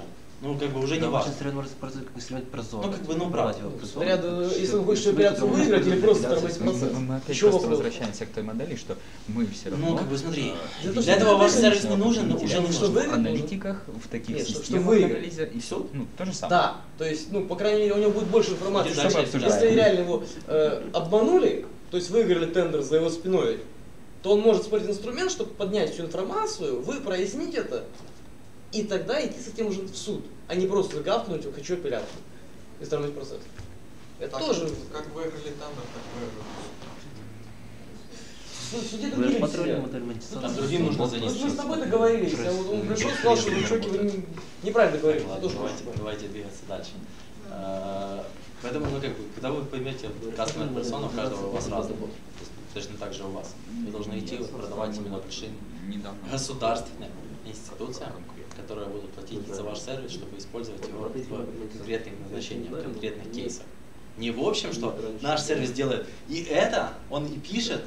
Ну, как бы уже не Да, ваш важно. инструмент может использовать как инструмент прозора. Ну, как бы, ну, прозор. Ряд, э, если хочет инструмент, операцию выиграть или просто тормозить Мы, процесс. мы опять Еще просто вопрос. возвращаемся к той модели, что мы все равно... Ну, как бы смотри, Для для этого ваш сервис не нужен, но уже не нужен. выиграть в аналитиках, в таких Нет, что- что системах анализа и все, ну, то же самое. Да, то есть, ну, по крайней мере, у него будет больше информации. Если реально его э, обманули, то есть выиграли тендер за его спиной, то он может использовать инструмент, чтобы поднять всю информацию, вы прояснить это, и тогда идти с этим уже в суд, а не просто гавкнуть, хочу апелляцию, и сторонить процесс. Это Так, тоже Как выиграли тендер, так выиграли. в суде Вы другие люди сидят. А другим нужно занести. мы с тобой договорились, а вот он пришел, сказал, что шоке вы не- неправильно говорили. Давайте, давайте двигаться дальше. Э, Поэтому, ну, как бы, когда вы поймете customer persona, у каждого у вас разный. Есть Точно так же у вас. Вы должны идти продавать именно Недавно. государственным институциям, которые будут платить за ваш сервис, чтобы использовать его в конкретных назначениях, в конкретных кейсах. Не в общем, что наш сервис делает и это, он и пишет,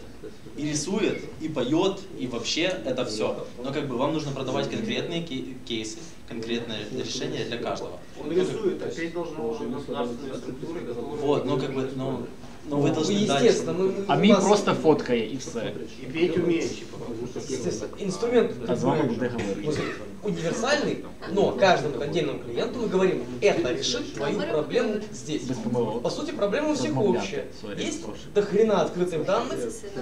и рисует, и поет, и вообще это все. Но как бы вам нужно продавать конкретные кей- кейсы, конкретное решение для каждого. Он рисует, опять должны уже государственные структуры, которые... Вот, ну как бы, ну, ну вы Ну, должны дальше. естественно, мы, А у мій нас, просто фоткає і все. И петь умеющий, потому что... естественно, инструмент А з вами буде говорити. может быть, универсальный, но каждому отдельному клиенту мы говорим, это решит твою проблему здесь. Без помилок. По сути, проблема у всех Размовляти. общая. Сорі, Есть прошу. до хрена открытых данных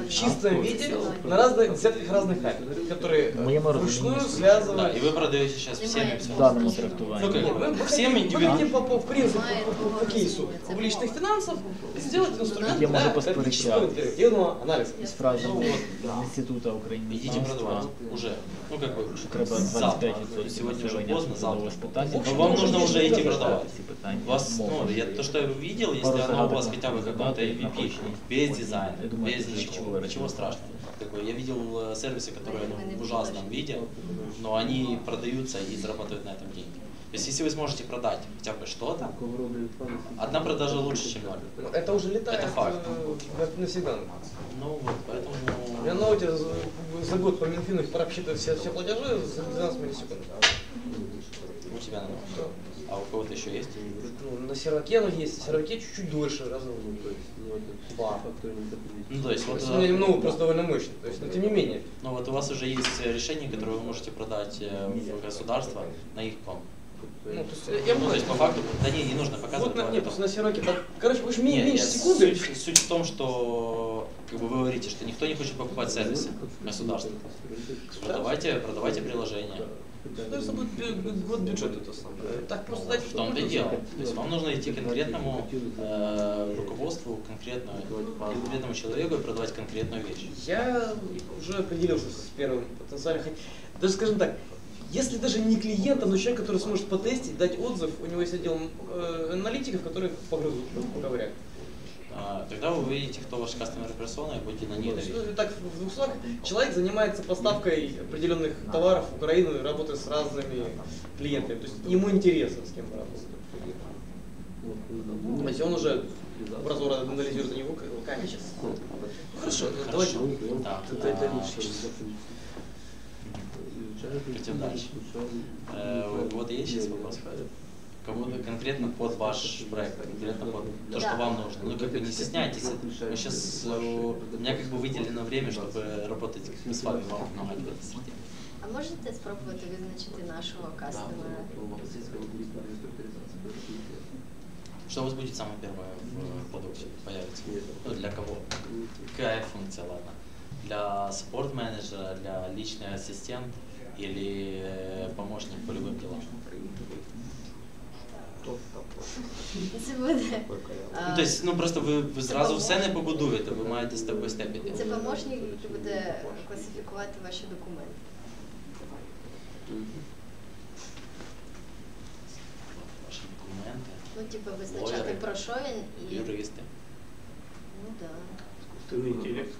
в чистом виде на разных десятках разных камер, которые В моєму вручную розумінні Да, связывают. и вы продаете сейчас всем и все. В даному трактуванні. Ну, как, Нет, мы, мы всем хотим, мы индивидуально. хотим по, по, в принципе, по, по- по кейсу публичных финансов сделать инструмент Я могу для поспорить, критического да. интерактивного анализа. З фразами Ну, з Інституту України. Идите продавать уже. Ну как бы Що треба завтра. 25% Сегодня уже населення поздно, завтра. задалось питання. Но вам нужно уже идти продавать. Ці питання. У вас, ну, я, то, что я видел, если Пару оно у загадок вас можно хотя бы каком-то задать, MVP, научно. без дизайна, Я думаю, без это ничего, ничего ничего страшного. Как бы, я видел э, сервисы, которые Мы не ну, в ужасном виде, но они продаются и зарабатывают на этом деньги. То есть, если вы сможете продать хотя бы что-то, одна продажа лучше, чем ноль. Ну, Это уже летает Это факт. э, на- навсегда. Ну вот, поэтому... Я на ноуте за, за год по Минфину пора обсчитывать все, все платежи за 12 миллисекунд. У тебя на ноуте. А у кого-то еще есть? Ну, на серваке оно есть, на серваке чуть-чуть дольше, раза в два. Ну, то есть, То вот, есть у меня э, ноут просто довольно мощный, то есть, но тем не менее. ну, вот у вас уже есть решение, которое вы можете продать э, в государство на их ком. Ну, то есть, я- Ну, то есть, по факту, да не, не нужно показывать. Вот на, нет, это. просто на там, короче, менее, Не, меньше я- секунды. Суть, суть в том, что как бы вы говорите, что никто не хочет покупать сервисы государства. Продавайте, продавайте приложение. Государство будет год бюджета то самое. Так просто дать В том-то и дело. То есть вам нужно идти к конкретному э, руководству, конкретному, конкретному человеку и продавать конкретную вещь. Я уже определился с первым потенциальным. Даже скажем так, если даже не клиентом, но человек, который сможет потестить, дать отзыв, у него есть отдел э, аналитиков, которые погрызут, поковыряют. А, Тогда вы увидите, кто ваш customer persona и будете на них давить. Ну, Так, в двух словах, человек занимается поставкой определенных товаров в Украину и работает с разными клиентами. То есть ему интересно, с кем работать. То есть он уже образу анализирует за него руками сейчас. Ну, хорошо, ну, давайте. Да. А. Пойдем дальше. Э, Вот есть сейчас вопрос? Кому-то конкретно под ваш проект, конкретно под то, что вам нужно. Ну, как бы не стесняйтесь. Мы сейчас, у меня как бы выделено время, чтобы работать с вами, вам помогать в этой среде. А можете спробувати визначити нашого кастомера? Что у вас будет самое первое в продукте появится? Ну, для кого? Какая функция, ладно? Для саппорт-менеджера, для личный ассистент или э, помощник по любым делам? Це буде. а, Ну, то есть, ну просто ви, ви зразу все не побудуєте, ви маєте степ by степ іти. Це помощник, який буде класифікувати ваші документи. Ваші документи, Ну, типу, визначати Лоєри. про що він і. юристи. Ну так. Искусственный интеллект.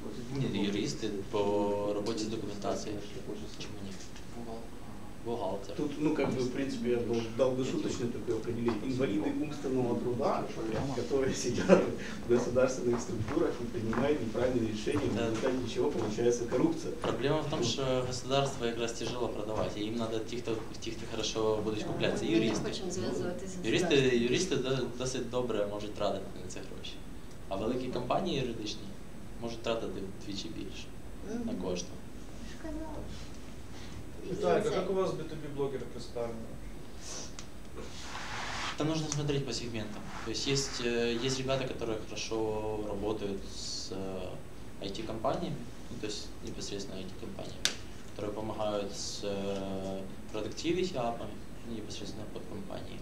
Ні, юристи по роботі з документацією. Чому ні? Бухгалтер. Тут, ну, как бы, в принципе, я дал, дал бы шуточное такое определение. Инвалиды умственного труда, которые сидят в государственных структурах и принимают неправильные решения, в Да. результате чего получается коррупция. Проблема в том, что государство якраз тяжело продавать, и им надо ті, хто, ті, хто хорошо будуть купляти. Це Ми не юристи. хочемо зв'язуватися з Юристи, государством. юристи до- досить добре можуть тратити на це гроші. А великі компанії юридичні можуть тратити вдвічі більше на Мгм. кошти. Виталик, а как у вас B2B блогеры представлены? Там нужно смотреть по сегментам. То есть есть, э, есть ребята, которые хорошо работают с э, IT-компаниями, ну, то есть непосредственно IT-компаниями, которые помогают с э, productivity апами, непосредственно под компанией.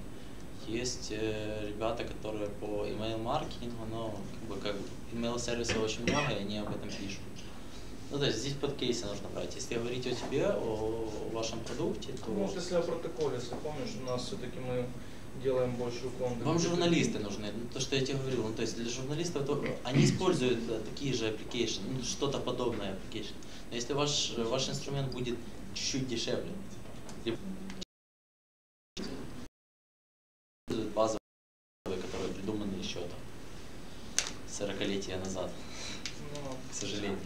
Есть э, ребята, которые по email-маркетингу, но как бы как email-сервисов очень много, и они об этом пишут. Ну, то есть здесь под кейсы нужно брать. Если говорить о тебе, о вашем продукте, то... Ну, если о протоколе, если помнишь, у нас все-таки мы делаем больше уклон. Вам журналисты нужны, ну, то, что я тебе говорил. Ну, то есть для журналистов, то, они используют э, такие же application, ну, что-то подобное application. Но если ваш, ваш инструмент будет чуть-чуть дешевле, базовые, которые придуманы еще там 40-летия назад, ну, к сожалению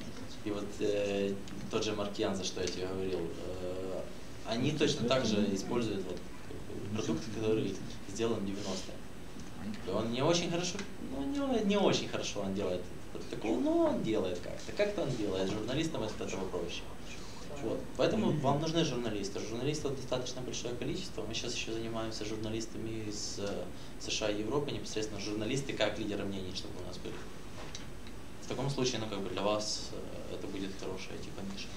э, тот же Маркиан, за что я тебе говорил, э, они точно так же используют вот, бы, продукт, который сделан в 90-е. Он не очень хорошо, ну не, не очень хорошо он делает такого, но он делает как-то. Как-то он делает. Журналистам это этого проще. Вот. Поэтому вам нужны журналисты. Журналистов достаточно большое количество. Мы сейчас еще занимаемся журналистами из э, США и Европы, непосредственно журналисты как лидеры мнений, чтобы у нас были. В таком случае, ну как бы для вас э, это будет хорошая типа ниша.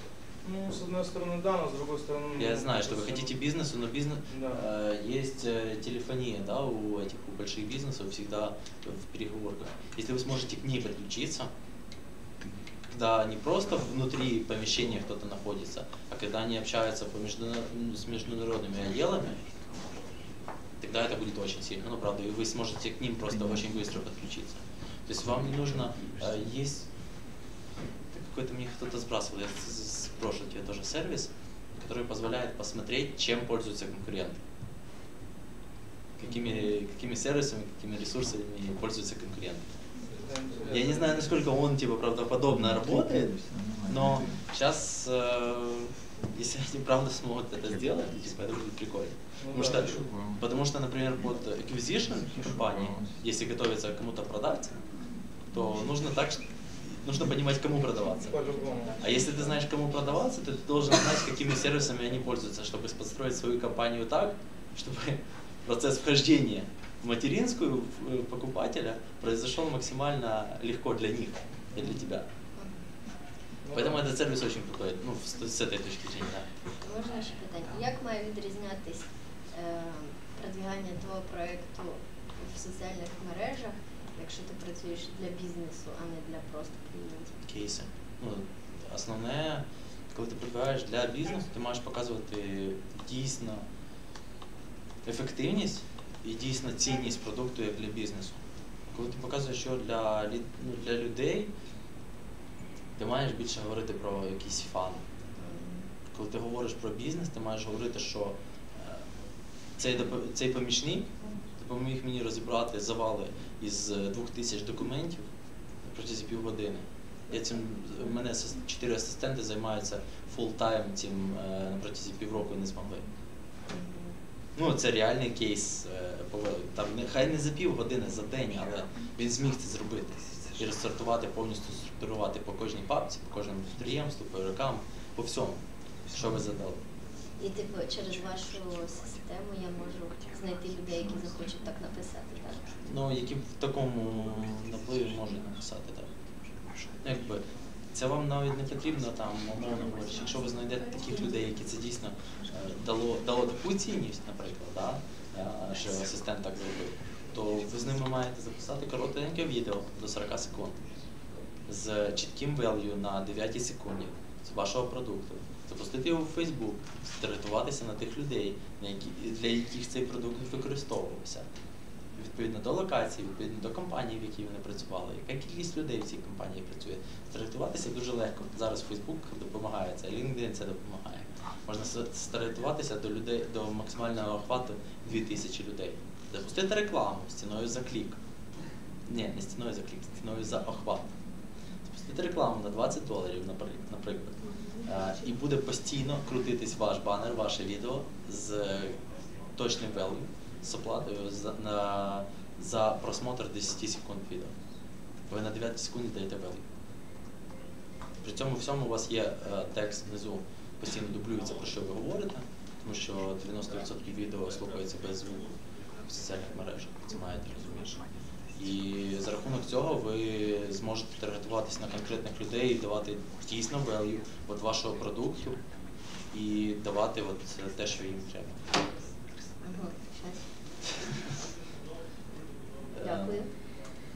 Ну, с одной стороны, да, но с другой стороны... Я ну, знаю, что вы хотите бизнесу, но бизнес Да. э, есть э, телефония, да, у этих у больших бизнесов всегда в переговорках. Если вы сможете к ней подключиться, когда не просто внутри помещения кто-то находится, а когда они общаются по междуна- с международными отделами, тогда это будет очень сильно. Ну, правда, и вы сможете к ним просто очень быстро подключиться. То есть вам не нужно э, есть какой-то мне кто-то сбрасывал, я с- с- сброшу тебе тоже сервис, который позволяет посмотреть, чем пользуются конкуренты. Какими, какими сервисами, какими ресурсами пользуются конкуренты. Я не знаю, насколько он типа правдоподобно работает, но сейчас, э, если они правда смогут это сделать, типа, это будет прикольно. Ну Потому что, потому что, например, под acquisition компании, если готовится кому-то продаться, то нужно так, нужно понимать, кому продаваться. По-любому. А если ты знаешь, кому продаваться, то ты должен знать, какими сервисами они пользуются, чтобы подстроить свою компанию так, чтобы процесс вхождения в материнскую э, покупателя произошел максимально легко для них и для тебя. Ну Поэтому да. этот сервис очень крутой, ну, с, с этой точки зрения. Можна ще питання? Як має відрізнятись е, продвігання твого проєкту в соціальних мережах, якщо ти працюєш для бізнесу, а не для просто клієнтів? кейси. Ну, основне, коли ти прибираєш для бізнесу, ти маєш показувати дійсно ефективність і дійсно цінність продукту як для бізнесу. Коли ти показуєш що для, ну, для людей, ти маєш більше говорити про якийсь фан. Коли ти говориш про бізнес, ти маєш говорити, що е, цей, цей помічник допоміг мені розібрати завали із е, двох тисяч документів протягом півгодини. Я цим в мене чотири асистенти займаються full-time цим е, на півроку не змогли. Ну, це реальний кейс е. Там нехай не за півгодини, за день, але він зміг це зробити. І розсортувати, повністю структурувати по кожній папці, по кожному підприємству, по рокам, по всьому, що ви задали. І типу через вашу систему я можу знайти людей, які захочуть так написати? Ну, які в такому напливі можуть написати, так. Ну, Якби, це вам навіть не потрібно там, умовно говорячи, якщо ви знайдете таких людей, які це дійсно е, дало, дало таку цінність, наприклад, да, е, що асистент так зробив, то ви з ними маєте записати коротеньке відео до 40 секунд з чітким value на 9 секунді з вашого продукту, запустити його в Facebook, стеритуватися на тих людей, для яких цей продукт використовувався. Відповідно до локації, відповідно до компанії, в якій вони працювали, яка кількість людей в цій компанії працює. Стеритуватися дуже легко. Зараз Facebook допомагає це, LinkedIn це допомагає. Можна с- до людей до максимального охвату 2000 людей. Запустити рекламу з ціною за клік. Ні, не з ціною за клік, з ціною за охват. Запустити рекламу на 20 доларів, наприклад. І буде постійно крутитись ваш банер, ваше відео з точним value, з оплатою за, на, за просмотр 10 секунд відео. Ви на 9 секунді даєте value. При цьому всьому у вас є е, текст внизу, постійно дублюється, про що ви говорите, тому що 90% відео слухається без звуку в соціальних мережах, це маєте розуміти. І за рахунок цього ви зможете таргетуватись на конкретних людей і давати дійсно value от вашого продукту і давати от те, що їм треба. Дякую.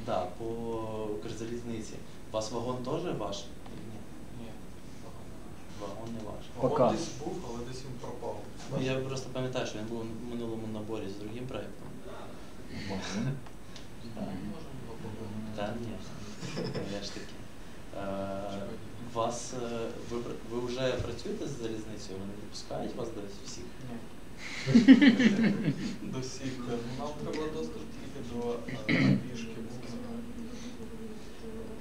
Да, по Укрзалізниці. У вас вагон теж ваш? Ні. Ні. Вагон не ваш. Пока. Вагон десь був, але десь він пропав. Ну, Я просто пам'ятаю, що він був в минулому наборі з другим проєктом. Да. Та ні. Я ж таки. Е, Вас, е, ви, пр- ви вже працюєте з залізницею? Вони не пускають вас до всіх? До всіх. Нам треба доступ тільки до е, пішки.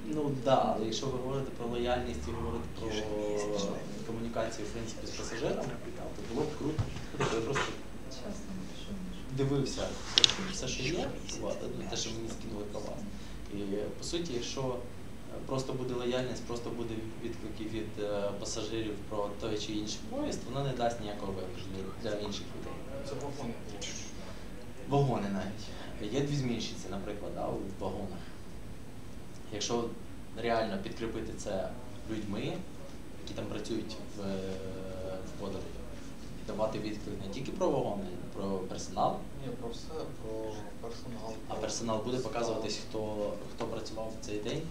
Ну так, да, але якщо ви говорите про лояльність і говорите про комунікацію в принципі з пасажирами, то було б круто. Я просто дивився все, що є, те, що мені скинули про вас. І по суті, якщо просто буде лояльність, просто буде відклики від е, пасажирів про той чи інший поїзд, воно не дасть ніякого вигляду для інших людей. Це вагони. Вагони навіть. Є дві змінщиці, наприклад, да, у вагонах. Якщо реально підкріпити це людьми, які там працюють в, в подорожі, давати відклик не тільки про вагони, а про персонал, Ні, про все, про персонал. а персонал буде показуватись, хто, хто працював в цей день.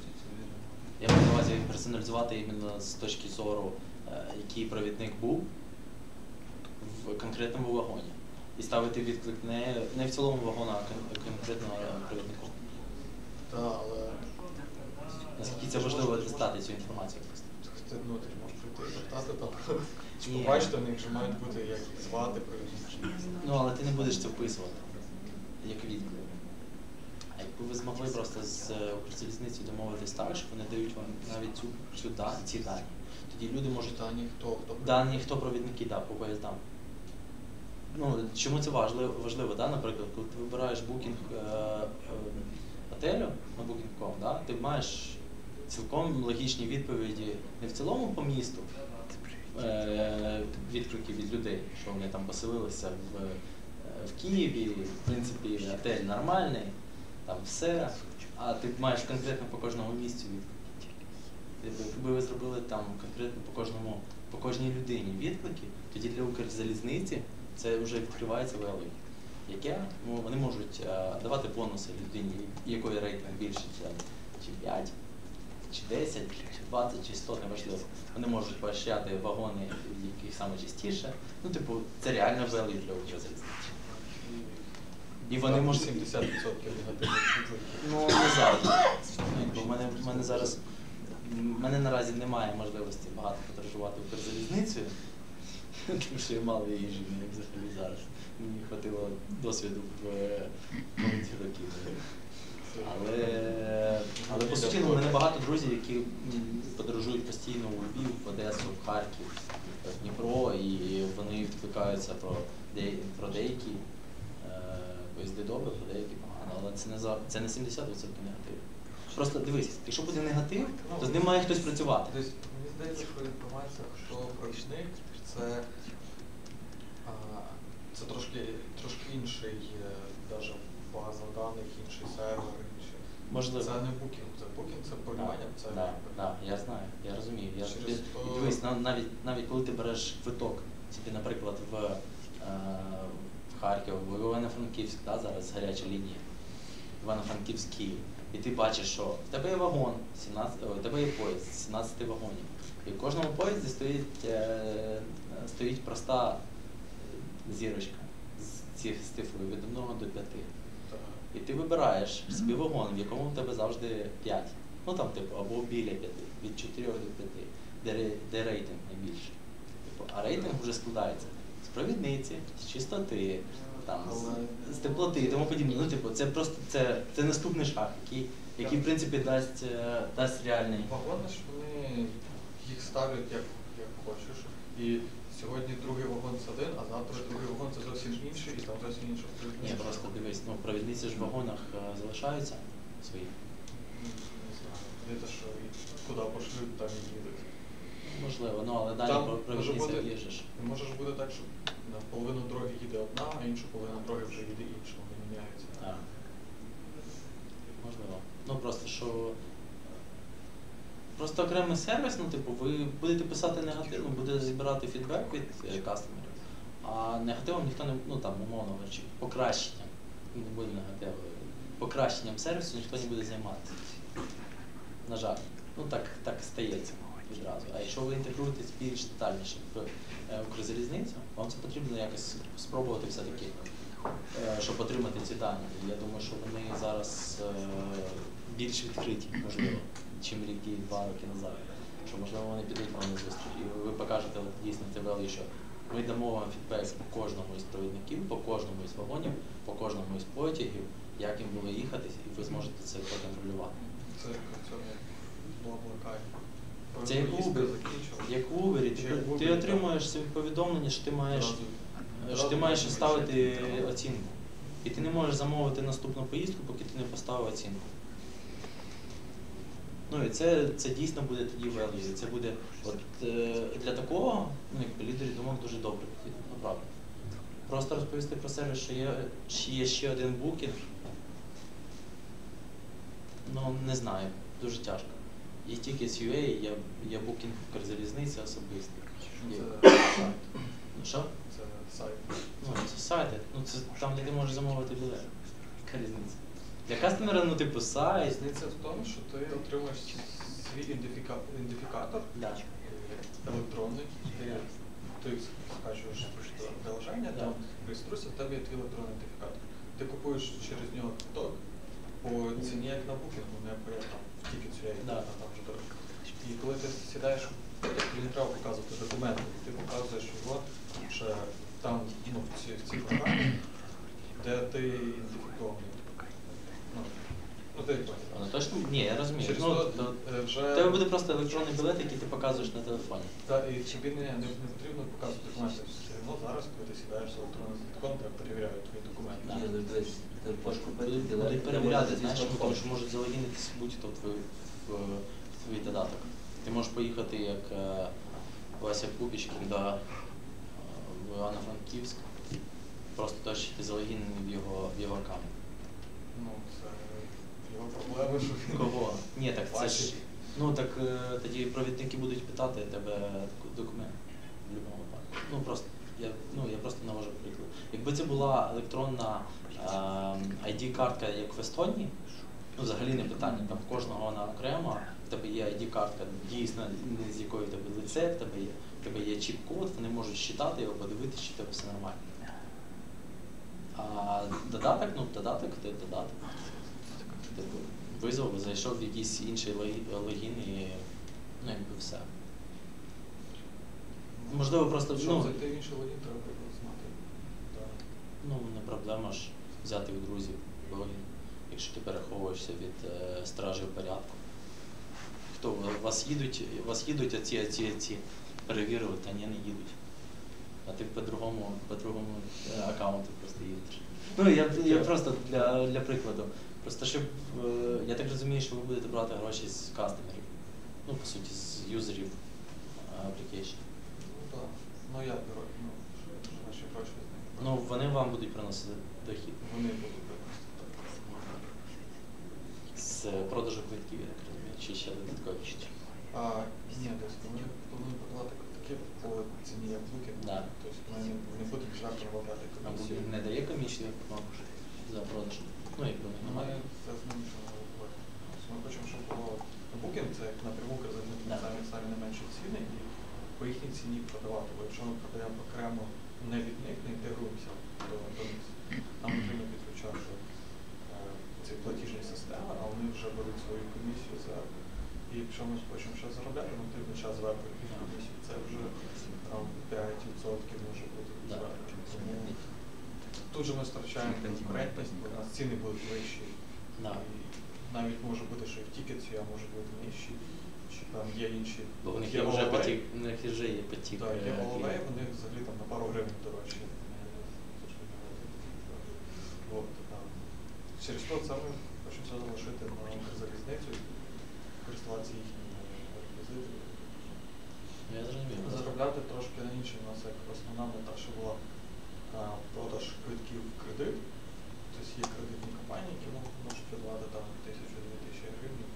Я маю на увазі персоналізувати іменно з точки зору, е, який провідник був в конкретному вагоні. І ставити відклик не, не в цілому вагону, а кон- конкретно провіднику. Так, але Наскільки це важливо дістати цю інформацію? ти, ну, ти можеш прийти запитати там. Чи Ні. побачите, в вже мають бути як звати, провідник. Ну, але ти не будеш це вписувати, як відклик. Ви змогли просто з е, Укрзалізницею домовитись так, що вони дають вам навіть цю, цю да- ці дані, тоді люди можуть Дані хто, хто дані, хто провідники да, по поїздам. Ну, чому це важливо, важливо да? наприклад, коли ти вибираєш букінг е, е, готелю на Booking.com, да? ти маєш цілком логічні відповіді не в цілому по місту, е, відклики від людей, що вони там поселилися в, е, в Києві, в принципі, готель нормальний, там все, а ти маєш конкретно по кожному місцю відклики. Якби ви зробили там конкретно по кожному, по кожній людині відклики, тоді для Укрзалізниці це вже відкривається велик. Яке ну, вони можуть е, давати бонуси людині, якої рейтинг більше, чи, чи 5, чи 10, чи 20, чи 100, неважливо. Вони можуть поощряти вагони, яких саме частіше. Ну, типу, це реально велик для Укрзалізниці. І вони можуть 70% негативних відгуків. Ну, не завжди. Ну, якби в мене, в мене зараз в мене наразі немає можливості багато подорожувати Укрзалізницею, тому що я мало їжджу, як взагалі зараз. Мені хватило досвіду в молоді років. Але, але по суті, ну, у мене багато друзів, які подорожують постійно у Львів, в Одесу, в Харків, в Дніпро, і вони відкликаються про, де, про деякі е, поїзди добре, про деякі погано. Але це не за це не 70% негатив. Просто дивись, якщо буде негатив, то з ним має хтось працювати. Тобто, мені здається, що інформація, хто провідник, це, а, це трошки, трошки інший, навіть база даних, інший сервер, інший. Можливо. Це не букінг, це букінг, це полювання, це Да, да, я знаю, я розумію. Я, ти- то- Дивись, навіть, навіть коли ти береш квиток, собі, наприклад, в, е, в Харків, в Івано-Франківськ, да, зараз гаряча лінія, Івано-Франківськ Київ, і ти бачиш, що в тебе є вагон, 17, ой, в тебе є поїзд з 17 вагонів. І в кожному поїзді стоїть, е, стоїть проста зірочка з, цих, цифрою від 1 до 5. І ти вибираєш собі вагон, в якому в тебе завжди 5. Ну там, типу, або біля 5, від 4 до 5, де, де рейтинг найбільший. Типу, а рейтинг вже складається провідниці, з чистоти, там, з, з теплоти і тому подібне. Ну, типу, це просто це, це наступний шаг, який, який в принципі дасть, е, дасть реальний. Вагони ж вони їх ставлять як, як хочеш. І сьогодні другий вагон це один, а завтра другий вагон це зовсім інший, і там зовсім інша Ні, провідниця. просто дивись, ну провідниці ж в вагонах е, залишаються свої. Не знаю. Здається, що і куди пошлють, там і їдуть. Можливо, ну але далі Там про- може провідниця бути- їжеш. Може ж буде так, що половину дороги їде одна, а іншу половину дороги вже їде інша, вони міняються. Так. Можливо. Ну просто що. Просто окремий сервіс, ну, типу, ви будете писати негативно, буде збирати фідбек від е, кастомерів, а негативом ніхто не, ну там, умовно кажучи, покращенням, не буде негативу, покращенням сервісу ніхто не буде займатися. На жаль. Ну так, так стається відразу. А якщо ви інтегруєтесь більш детальніше в е, Укрзалізницю, вам це потрібно якось спробувати все-таки е, щоб отримати ці дані. Я думаю, що вони зараз е, більш відкриті, можливо, чим рік два роки назад. Що можливо вони підуть вам на зустріч. І ви покажете дійсно це вели, що ми дамо вам фідбек по кожному із провідників, по кожному із вагонів, по кожному із потягів, як їм було їхати, і ви зможете це проконтролювати. Це цьому Блаблакай. Це як Uber. Як Uber, ти, ти отримуєш собі повідомлення, що ти маєш, що ти маєш ставити оцінку. І ти не можеш замовити наступну поїздку, поки ти не поставив оцінку. Ну і це, це дійсно буде тоді value. Це буде от, е, для такого, ну якби лідерів думок дуже добре ну. Просто розповісти про сервіс, що є, що є ще один букінг. Ну, не знаю, дуже тяжко. Є тільки UA, є, є букінг Укрзалізниці особистий. Це сайт. Ну що? Це сайт. Ну, це сайти. Ну, це там, де ти можеш замовити білет. Яка різниця? Для кастомера, ну, типу, сайт. Різниця в тому, що ти отримуєш свій ідентифіка- ідентифікатор Да. електронний, ти, ти скачуєш приложення, там реєструєшся, в тебе є твій електронний ідентифікатор. Ти купуєш через нього квиток по ціні як на букінгу, не по як там в тікет Да. там вже дорого. І коли ти сідаєш, тобі не треба показувати документи, ти показуєш його, що там ну, в, цій, в цій програмі, де ти ідентифікований. Ну, ну ти точно? Ні, я розумію. Через Ну, то, то, е, вже... тебе буде просто електронний білет, який ти показуєш на телефоні. Так, і тобі не, не, не потрібно показувати документи. Все одно зараз, коли ти сідаєш з електронним квитком, тебе перевіряють твої документи. Да. Ну дивись, купити Будуть, білет, перевіряти, знаєш, тому що можуть залогінитися будь-хто в твій, в, в твій додаток. Ти можеш поїхати як е, Вася Кубіч, коли е, в Івано-Франківськ, просто те, що ти залогінений в його, в його аккаунт. Ну, це його проблеми, що він... Кого? Ні, так це ж. Ну так е, тоді провідники будуть питати тебе документ в будь-якому випадку. Ну просто я ну я просто навожу приклад. Якби це була електронна е, ID-картка, як в Естонії, ну взагалі не питання. Там в кожного вона окремо, в тебе є ID-картка, дійсно з якою в тебе лице, в тебе є, в тебе є чіп-код, вони можуть считати його, подивитися, чи в тебе все нормально. А додаток, ну додаток, ти додаток. Типу, визвав, зайшов в якийсь інший логін і ну якби все. Можливо, просто Щоб ну, зайти в інший логін, треба знати. Ну, не проблема ж взяти у друзів логін, якщо ти переховуєшся від е, стражів порядку. Хто у вас їдуть, вас їдуть оці, оці, оці перевірювати, а ні, не їдуть. А ти по другому, по другому е, аккаунту просто їдеш. Ну, я, я просто для, для прикладу. Просто щоб е, я так розумію, що ви будете брати гроші з кастомерів. Ну, по суті, з юзерів application. Ну так. Ну як герой, ну, наші гроші з них. Ну, вони вам будуть приносити дохід Вони будуть з продажу квитків, я так розумію, чи ще додаткові. А, ні, вони планують подавати такі по ціні як. Да. Тобто вони не, не будуть жартом вибрати Нам комісію. не дає комісію за продаж. Ну, якби Ми немає. це з ним Ми хочемо, щоб було букінг, це як напряму казати самі, самі найменші ціни і по їхній ціні продавати. Бо якщо ми продаємо окремо не від них, не інтегруємося до, до них, нам потрібно підключати е, ці платіжні системи, а вони вже беруть свою комісію за. І якщо ми хочемо ще заробляти, нам потрібно час зверху комісію. Це вже там 5% може бути. Тому тут же ми втрачаємо конкурентність, бо у нас ціни будуть вищі. І навіть може бути, що і в тікеті, а може бути нижчі, чи там є інші. Бо в них Є вже потік, в них вже є потік. Так, є е, Huawei, вони взагалі там на пару гривень дорожчі. От, через то це ми все залишити на залізницю, користуватися їхніми реквізитами. Я зрозумів. Заробляти трошки на інше. У нас як основна мета ще була а, продаж квитків в кредит. Тобто є кредитні компанії, які можуть видавати там тисячу-дві тисячі гривень.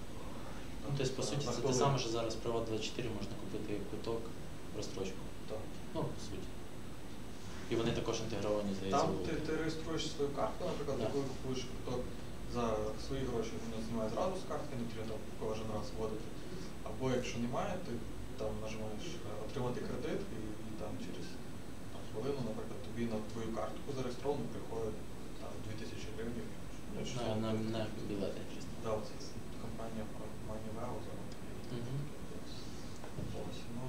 Ну, тобто, по суті, це те саме, що зараз Приват 24 можна купити квиток в розстрочку. Так. Ну, по суті. І вони також інтегровані, здається. Там ти, ти реєструєш свою картку, наприклад, Да. ти коли купуєш квиток за свої гроші, воно знімає зразу з картки, не там кожен раз вводити. Або якщо немає, ти там нажимаєш е, отримати кредит і, і там через там, хвилину, наприклад, тобі на твою картку зареєстровану приходить там 2000 гривень. Ну, чи на, на, на білети. чесно. Да, це компанія Moneyval. Мгм. Ось, ну,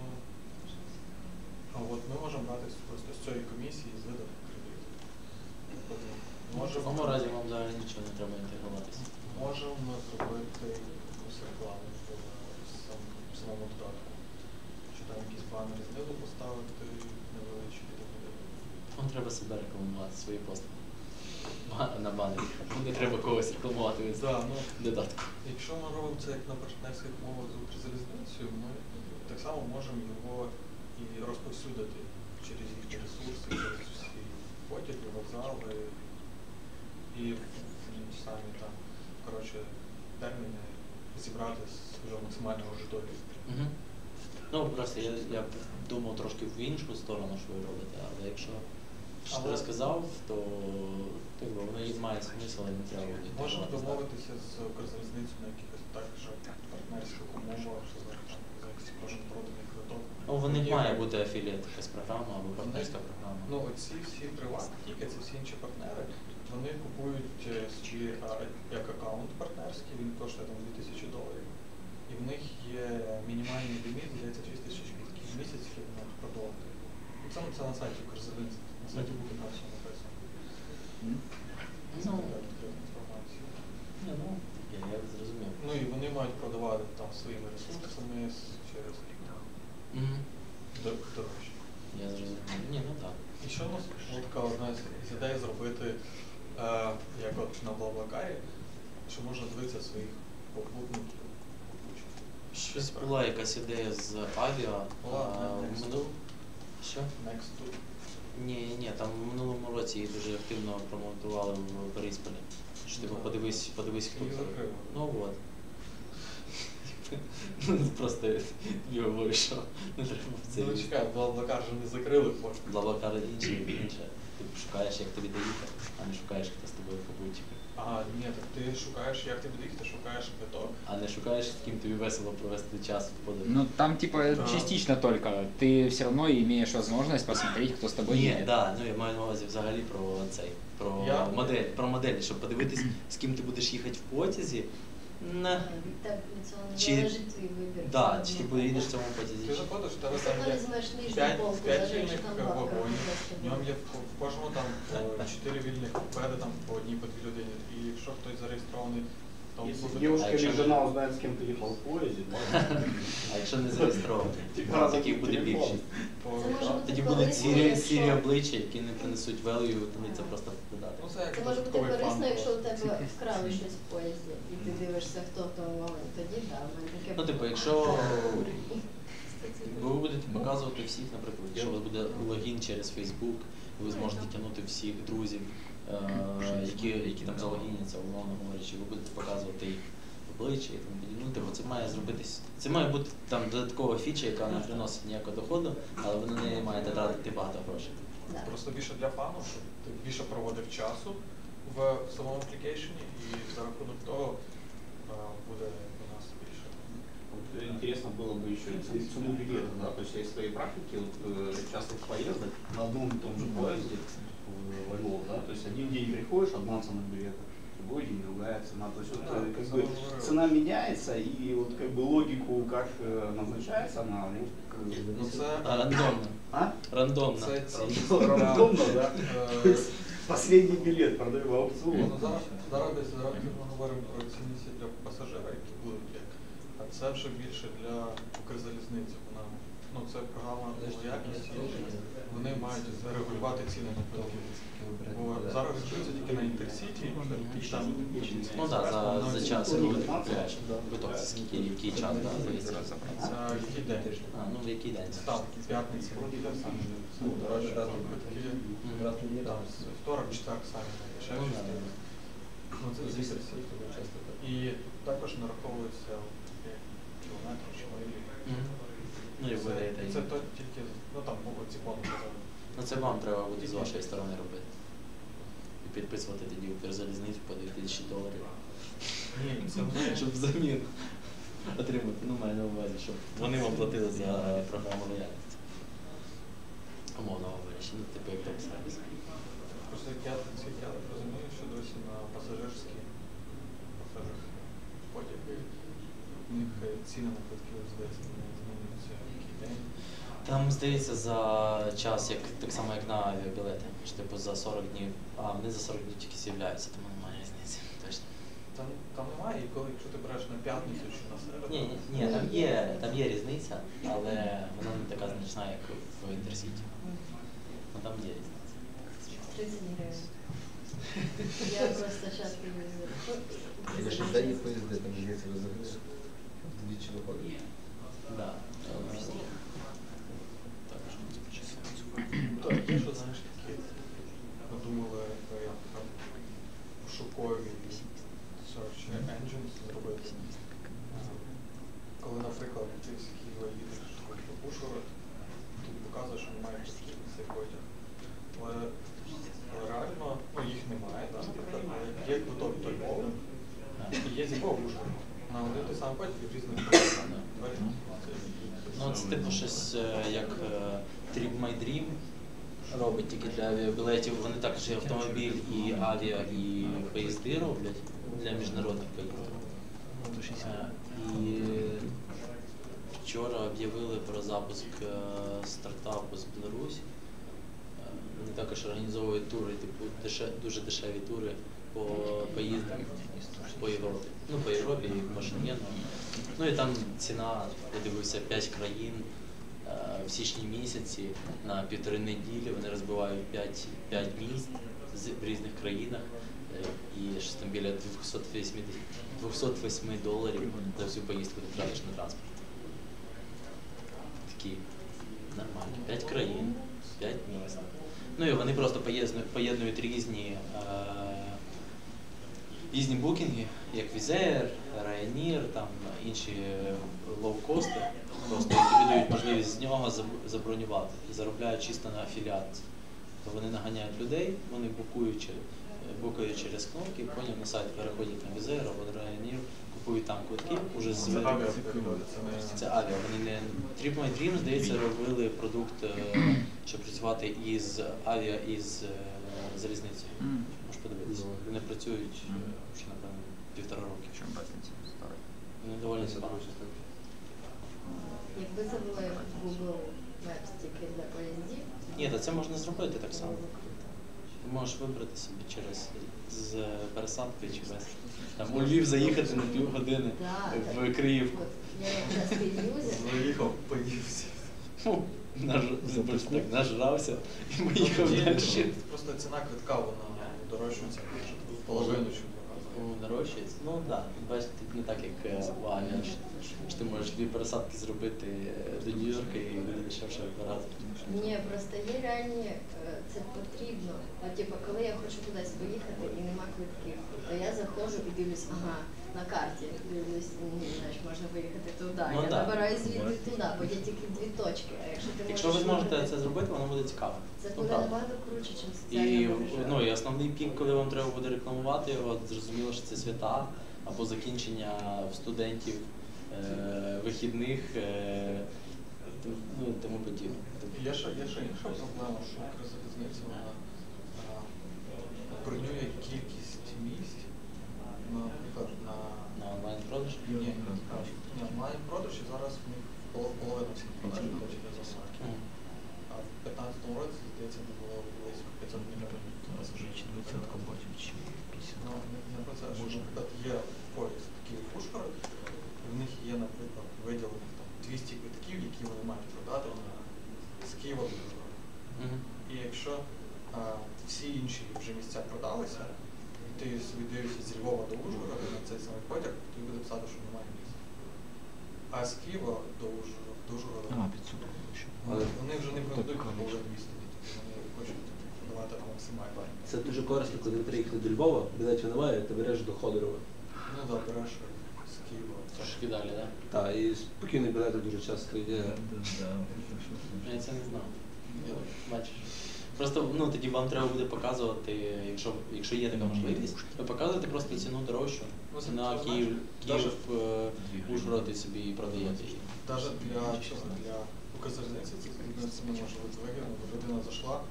а от ми можемо брати просто з цієї комісії з виданих кредитів. Ну, в такому разі вам взагалі нічого не треба інтегруватися. Можемо зробити якусь рекламу в самому додатку. Чи там якісь банери знизу поставити невеличкі. Вам треба себе рекламувати, свої послуги. На банері. Не треба когось рекламувати в Да, ну, додатку. Якщо ми робимо це як на партнерських умовах з Укрзалізницею, ми так само можемо його і розповсюдити через їхні ресурси, через всі потяги, вокзали і самі там, коротше, терміни зібрати свою максимальну аудиторію. Угу. Ну просто я, я думав трошки в іншу сторону, що ви робите, але якщо що ти розказав, то так би, воно має смисл і не треба. Можемо домовитися з Укрзалізницею на якихось також партнерських умовах, що за там, кожен проданий. Ну, в них має бути афілієт, якась програма або партнерська програма. Ну, оці всі приватні ці це всі інші партнери, вони купують чи як аккаунт партнерський, він коштує там 2000 доларів. І в них є мінімальний ліміт, здається, 6 тисяч квітків в місяць, щоб продовжити. Це, це на сайті Укрзалізниці, на сайті буде на все написано. Це Ну, така відкрита інформація. ні, ну, я, я зрозумів. Ну і вони мають продавати там своїми ресурсами с- через Угу. дор- дорожче. Я зрозумів. Ні, ну так. І що у нас була така одна з з ідей зробити, е, як от на Блаблакарі, що можна дивитися своїх попутників. попутчиків. Щось була якась ідея з авіа. Минул- Що? Next. Ні, ні, там в минулому році її дуже активно промотували в Борисполі. Що типу подивись, подивись, хто. Ну от. Ну, Просто говорю, що не треба в це. Ну чекай, Блаблакар же не закрили. Блаблакар інше, інше. Ти шукаєш, як тобі доїхати, а не шукаєш, хто з тобою побутчик. А, ні, так ти шукаєш, як ти буде їхати, шукаєш квиток. А не шукаєш, з ким тобі весело провести час в подорожі. Ну, там типа Да. частично только. Ты все равно имеешь возможность посмотреть, кто с тобой Ні, едет. да, ну я маю на увазі взагалі про цей, про Я- модель, про модель, щоб подивитись, з ким ти будеш їхати в потязі. Вибір. Да, Все чи ти поїдеш в цьому потязі? Ти заходиш, тебе там є візьмеш нижню п'ять полку, п'ять навіть якщо вільних там е, бабка вагонів. В ньому є в кожному там е, чотири вільних купе, де там по одній по дві людини. І якщо хтось зареєстрований, то Если девушка или жена узнает, с кем ты ехал в поезде, А якщо не зареєстрований, Типа, таких буде більшість. Тоді будуть сірі, обличчя, які не принесуть value, вони це просто. Ну, це як Це може бути додатковий фан корисно, якщо у просто. тебе вкрали щось в поїзді, і ти дивишся, хто в тому момент. Тоді да, в мене таке. Ну, типу, якщо ви будете показувати всіх, наприклад, якщо у вас буде логін через Facebook, і ви зможете тягнути всіх друзів, е, які, які там залогіняться, умовно говорячи, ви будете показувати їх обличчя і тому подібне. Ну, типу, це має зробитись. Це має бути там додаткова фіча, яка не приносить ніякого доходу, але ви на неї маєте тратити багато грошей. Да. Просто більше для фану, щоб більше проводив часу в самому аплікейшені і за рахунок того е, буде у нас більше. Вот э, интересно было бы еще ц- цену билета, да, то есть я из своей практики вот, э, частых поездок на одном и том же поезде в Львов, да, то есть один день приходишь, одна цена билета, другой день другая цена, то есть вот Да, э, как это бы самое цена меняется и вот как бы логику, как э, назначается она, ну, как бы- Ну, це, А, рандомно. а? Рандомно. це ці Рандомно, да? То Е, есть последний билет продаю в Ну, аукцион. зараз, зараз десь зараз ми говоримо про цінність для пасажира, які будуть як. А це вже більше для Укрзалізниці. Вона ну це програма лояльності. Вони мають зарегулювати ціни на квитки. Бо зараз регулюється тільки на інтерсіті, і там Ну так, за, за час, Ну, коли ти да. купляєш квиток, це скільки, який час, да, здається. це який день. А, ну в який день? Там п'ятниця, ну, дорожчі там квитки. Там з второк, четверг самі Ну, найдешевші. Ну, це з інтерсіті. І також нараховується е, кілометр чи Ну і ви даєте. Це тільки, ну там були ці бонуси. Ну це вам треба буде з вашої сторони робити. Підписувати тоді Укрзалізницю по 2000 доларів. Ні, це Щоб взамін отримати, ну маю на увазі, щоб вони вам платили за програму лояльності. Умовно говорячи, ну типу як топ-сервіс. Просто я, так розумію, що досі на пасажирські пасажирські потяги у них е, ціни на квитки, здається, не змінюються який день. Там, здається, за час, як так само, як на авіабілети. Що типу за 40 днів. А, вони за 40 днів тільки з'являються, тому немає різниці. Точно. Там, там немає, і коли якщо ти береш на п'ятницю чи на середу. Ні, ні, ні, там є, там є різниця, але вона не така значна, як в Інтерсіті. Ну там є різниця. 30 гривень. Я просто. Ну, Це ж денні поїзди, там здається, розіграє. Двічі виходить. Так, що ми починаємо. Ми е, як там пошукові search engines зробити. Коли, наприклад, ти з Києва їдеш в Ужгород, показує, що немає пустів цей потяг. Але, реально, ну їх немає, да, є квиток до є з Львова в Ужгород. На. Ну, це типу щось е, як е, Trip My Dream робить тільки для авіабілетів. Вони також і автомобіль, і авіа, і поїзди роблять для міжнародних поїздок. Е, І вчора об'явили про запуск е, стартапу з Білорусі. Вони також організовують тури, типу дуже дешеві тури по поїздам по Європі. Ну, по Європі і по Шенгену. Ну і там ціна, я дивився, 5 країн в січні місяці на півтори неділі вони розбивають 5, 5 міст в різних країнах. Е, І щось там біля 280, 208 доларів за всю поїздку ти втратиш на транспорт. Такі нормальні. 5 країн, 5 міст. Ну і вони просто поєднують, різні, е, різні букінги, як Візер, Ryanair, там інші лоукости. Просто і тобі дають можливість з нього заб- забронювати і заробляють чисто на афіліації. То вони наганяють людей, вони букують, е, букають через кнопки, потім на сайт переходять на Візер або на Ryanair, купують там квитки, уже з Це авіа це авіа. Вони не Trip My Dream, здається, робили продукт, е, щоб працювати із авіа із е, залізницею. Можеш подивитися. Вони працюють е, вже напевно півтора роки. Вони доволі непогано. Якби завели Google Maps тільки для поїздів, Ні, та це можна зробити так само. Ти можеш вибрати собі через з пересадки чи без. Там у Львів заїхати на півгодини Да, в я як частий Заїхав, поївся. Фу, наж... так, нажрався і поїхав Тоді, далі. Просто ціна квитка, вона дорожчується в половину чи два. Ну. Ну так, да. бачите, тут не так, як у в що, що ти можеш дві пересадки зробити е, до Нью-Йорка і буде дешевше вибирати. Ні, просто є реальні, е, це потрібно. От, типу, коли я хочу кудись поїхати і нема квитків, то я заходжу і дивлюсь, ага, на карті дивлюсь, знаєш, можна виїхати туди. Ну я да. набираю звідти туди, бо є тільки дві точки. А якщо ти Якщо ви можеш зможете це зробити, воно буде цікаво. це Ну, буде правда. набагато круче, ніж І, соціальна мережа. ну, і основний пік, коли вам треба буде рекламувати його, зрозуміло, що це свята або закінчення в студентів е, вихідних, е, ну і тому подібне. Є ще, є ще інша проблема, що Укрзалізниця вона а, бронює кількість місць, На онлайн-продаж. ні, ні, ні, онлайн-продажі зараз в них поло- половина всіх продажів йде через засадки. А в 15-му році, здається, не було близько 500 мільйонів пасажирів. Ну, не- не про це, що, наприклад, є поїзд Київ Ужгород, і в них є, наприклад, виділених там 200 квитків, які вони мають продати на, з Києва до Ужгорода. Мгм. І якщо а, всі інші вже місця продалися, і ти собі дивишся з Львова до Ужгорода на цей самий потяг, тобі буде писати, що немає місця. А з Києва до Ужгорода, до Ужгорода А, 500 ще. вони, вони вже не продадуть на половину міста. Вони хочуть продавати на максимально. Це дуже корисно, коли ви приїхали до Львова, білетів немає, ти береш до Ходорова. Ну так, береш з Києва. Трошки далі, так? Так, і спокійні білети дуже часто є. Я це не знав. Бачиш. Просто ну тоді вам треба буде показувати, якщо якщо є така можливість, ви показуєте просто ціну дорожчу Ну, це на Київ, Київ, е, Ужгород і собі продаєте її. Навіть для, для Укрзалізниці це це не може бути вигідно, бо людина зайшла,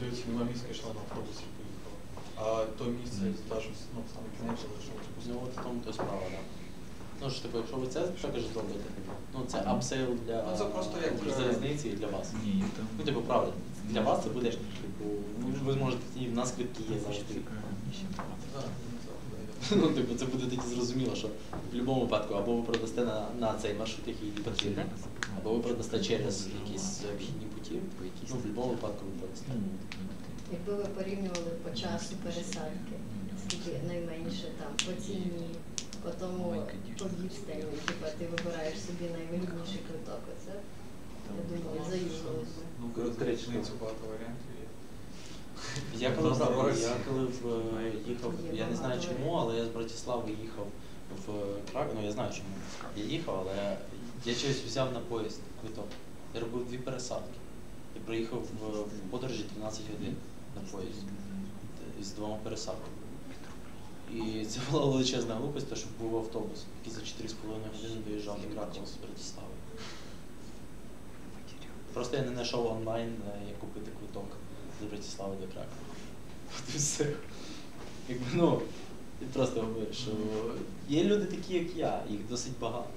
дивиться, нема місця, йшла на автобусі і поїхала. А то місце навіть ну, саме кінець залишилось Ну от в тому то справа, так. Ну ж типу, якщо ви це також зробите, ну це upsell для Ну, це просто як, залізниці і для вас. Ні, там. Ну, типу, правда, для вас це буде, типу, ну, ви зможете, і в нас квитки є завжди. Так, Ну, типу, це буде тоді зрозуміло, що в будь-якому випадку або ви продасте на, на цей маршрут, який потрібен, або ви продасте через якісь обхідні путі, ну, в будь-якому випадку ви продасте. Якби ви порівнювали по часу пересадки, скільки найменше там по ціні, по тому по відстані, типу ти вибираєш собі найвигідніший квиток, оце я думаю, заюзалось. Ну, Коротко речі, річницю багато варіантів є. Я коли, Просто я коли в, е, їхав, я не знаю чому, але я з Братислави їхав в Крак, ну я знаю чому. Я їхав, але я щось взяв на поїзд квиток. Я робив дві пересадки. Я проїхав в, в подорожі 12 годин на поїзді з двома пересадками. І це була величезна глупость, тому що був автобус, який за 4,5 години доїжджав до Кракова з Братислави. Просто я не знайшов онлайн, е, як купити квиток з Братислави до Кракова. От і все. Якби, ну, я просто говорю, що є люди такі, як я, їх досить багато,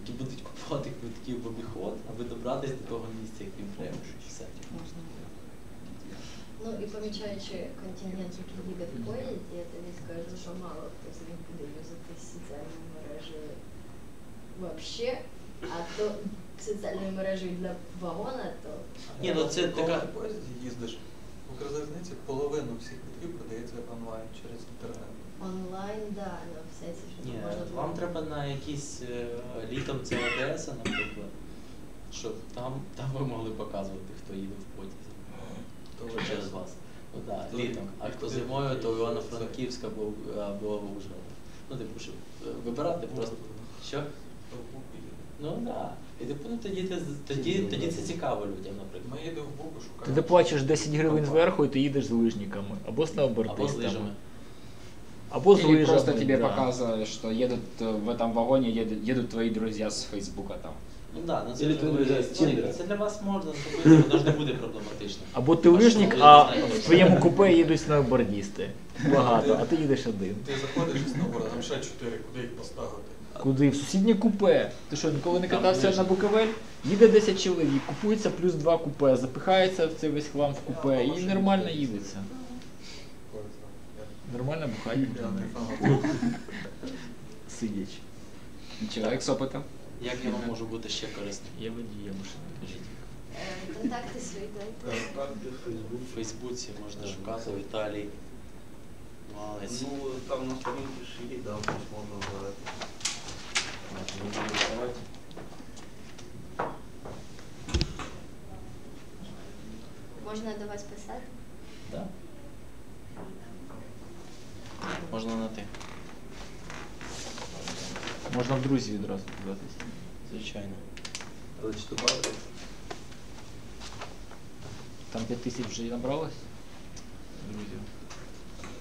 які будуть купувати квитки в обіход, аби добратися до того місця, як їм треба. Все. Ну і помічаючи контингент, який їде в поїзді, я тобі скажу, що мало хто з них буде юзати соціальні мережі вообще, а то соціальною мережею для вагона, то Ні, ну це Коли така. на поїзді їздиш, в Укрзалізниці половину всіх квитків продається онлайн через інтернет. онлайн, да, все це що Ні, можна вам треба на якісь е, літом ЦОДС, наприклад, щоб там, там ви могли показувати, хто їде в потязі. То Що через вас. Ну так, То літом. А і хто туди зимою, то поїздять, Івано-Франківськ або, або Ужгород. Ну, типу, щоб е, вибирати просто. Що? То в Бубу їде. Ну так. Да. І типу, ну, тоді, ти- тоді, тоді це цікаво людям, наприклад. Ми їдемо в Бубу, шукаємо. Ти заплачеш 10 гривень зверху і ти їдеш з лижниками. Або з Або з сноубордистами. лижами. Або з Или лижами. просто тебе да. показывают, что едут э, в этом вагоне, едут, едут твои друзья с Фейсбука там. Ну да, ну це, Или ти ви- ну, Тіндера. це для вас можна зробити, воно ж не буде проблематично. Або ти Бачите, лижник, а в що- твоєму купе їдуть сноубордісти. Багато, а ти їдеш один. Ти заходиш із набору, там ще чотири, куди їх поставити? Куди? В сусіднє купе. Ти що, ніколи не Там катався на Буковель? Їде 10 чоловік, купується плюс 2 купе, запихається в цей весь хлам в купе і нормально їдеться. Знаю, Нормально бухать Я я можна. не фанат. Сидячи. Человек с опытом. Як я вам можу бути ще корисним? Я водій, я машина. Кажіть. Е, Контакти свої дайте. В Фейсбуці можна шукати Віталій. Малець. Ну, там на да, можно за От, ми будемо давати. Можна до вас писати? Да. Можна на ти. Можна в друзі відразу додатись. Звичайно. Але чи то правда? Там 5 тисяч вже і набралось? Друзів.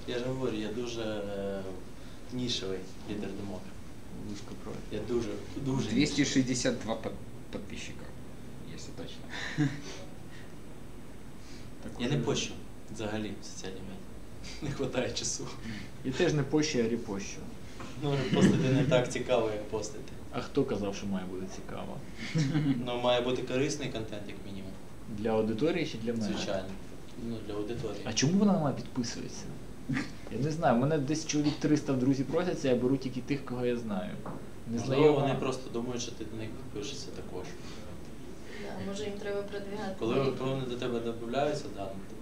Я ж говорю, я дуже е, нішевий лідер думок. Вузько профіль. Я дуже, дуже 262 под- подписчика, если точно. Так Я не пощу взагалі в соціальні медіа. Не вистачає часу. І теж не пощу, а репощу. Ну, постити не так цікаво, як постити. А хто казав, що має бути цікаво? Ну, має бути корисний контент, як мінімум. Для аудиторії чи для мене? Звичайно. Ну, для аудиторії. А чому вона на мене підписується? Я не знаю, мене десь чоловік 300 в друзі просяться, я беру тільки тих, кого я знаю. Не Можливо, вони просто думають, що ти до них підпишешся також. Да, може їм треба продвигати. Коли, вони до тебе додаються, да, ну,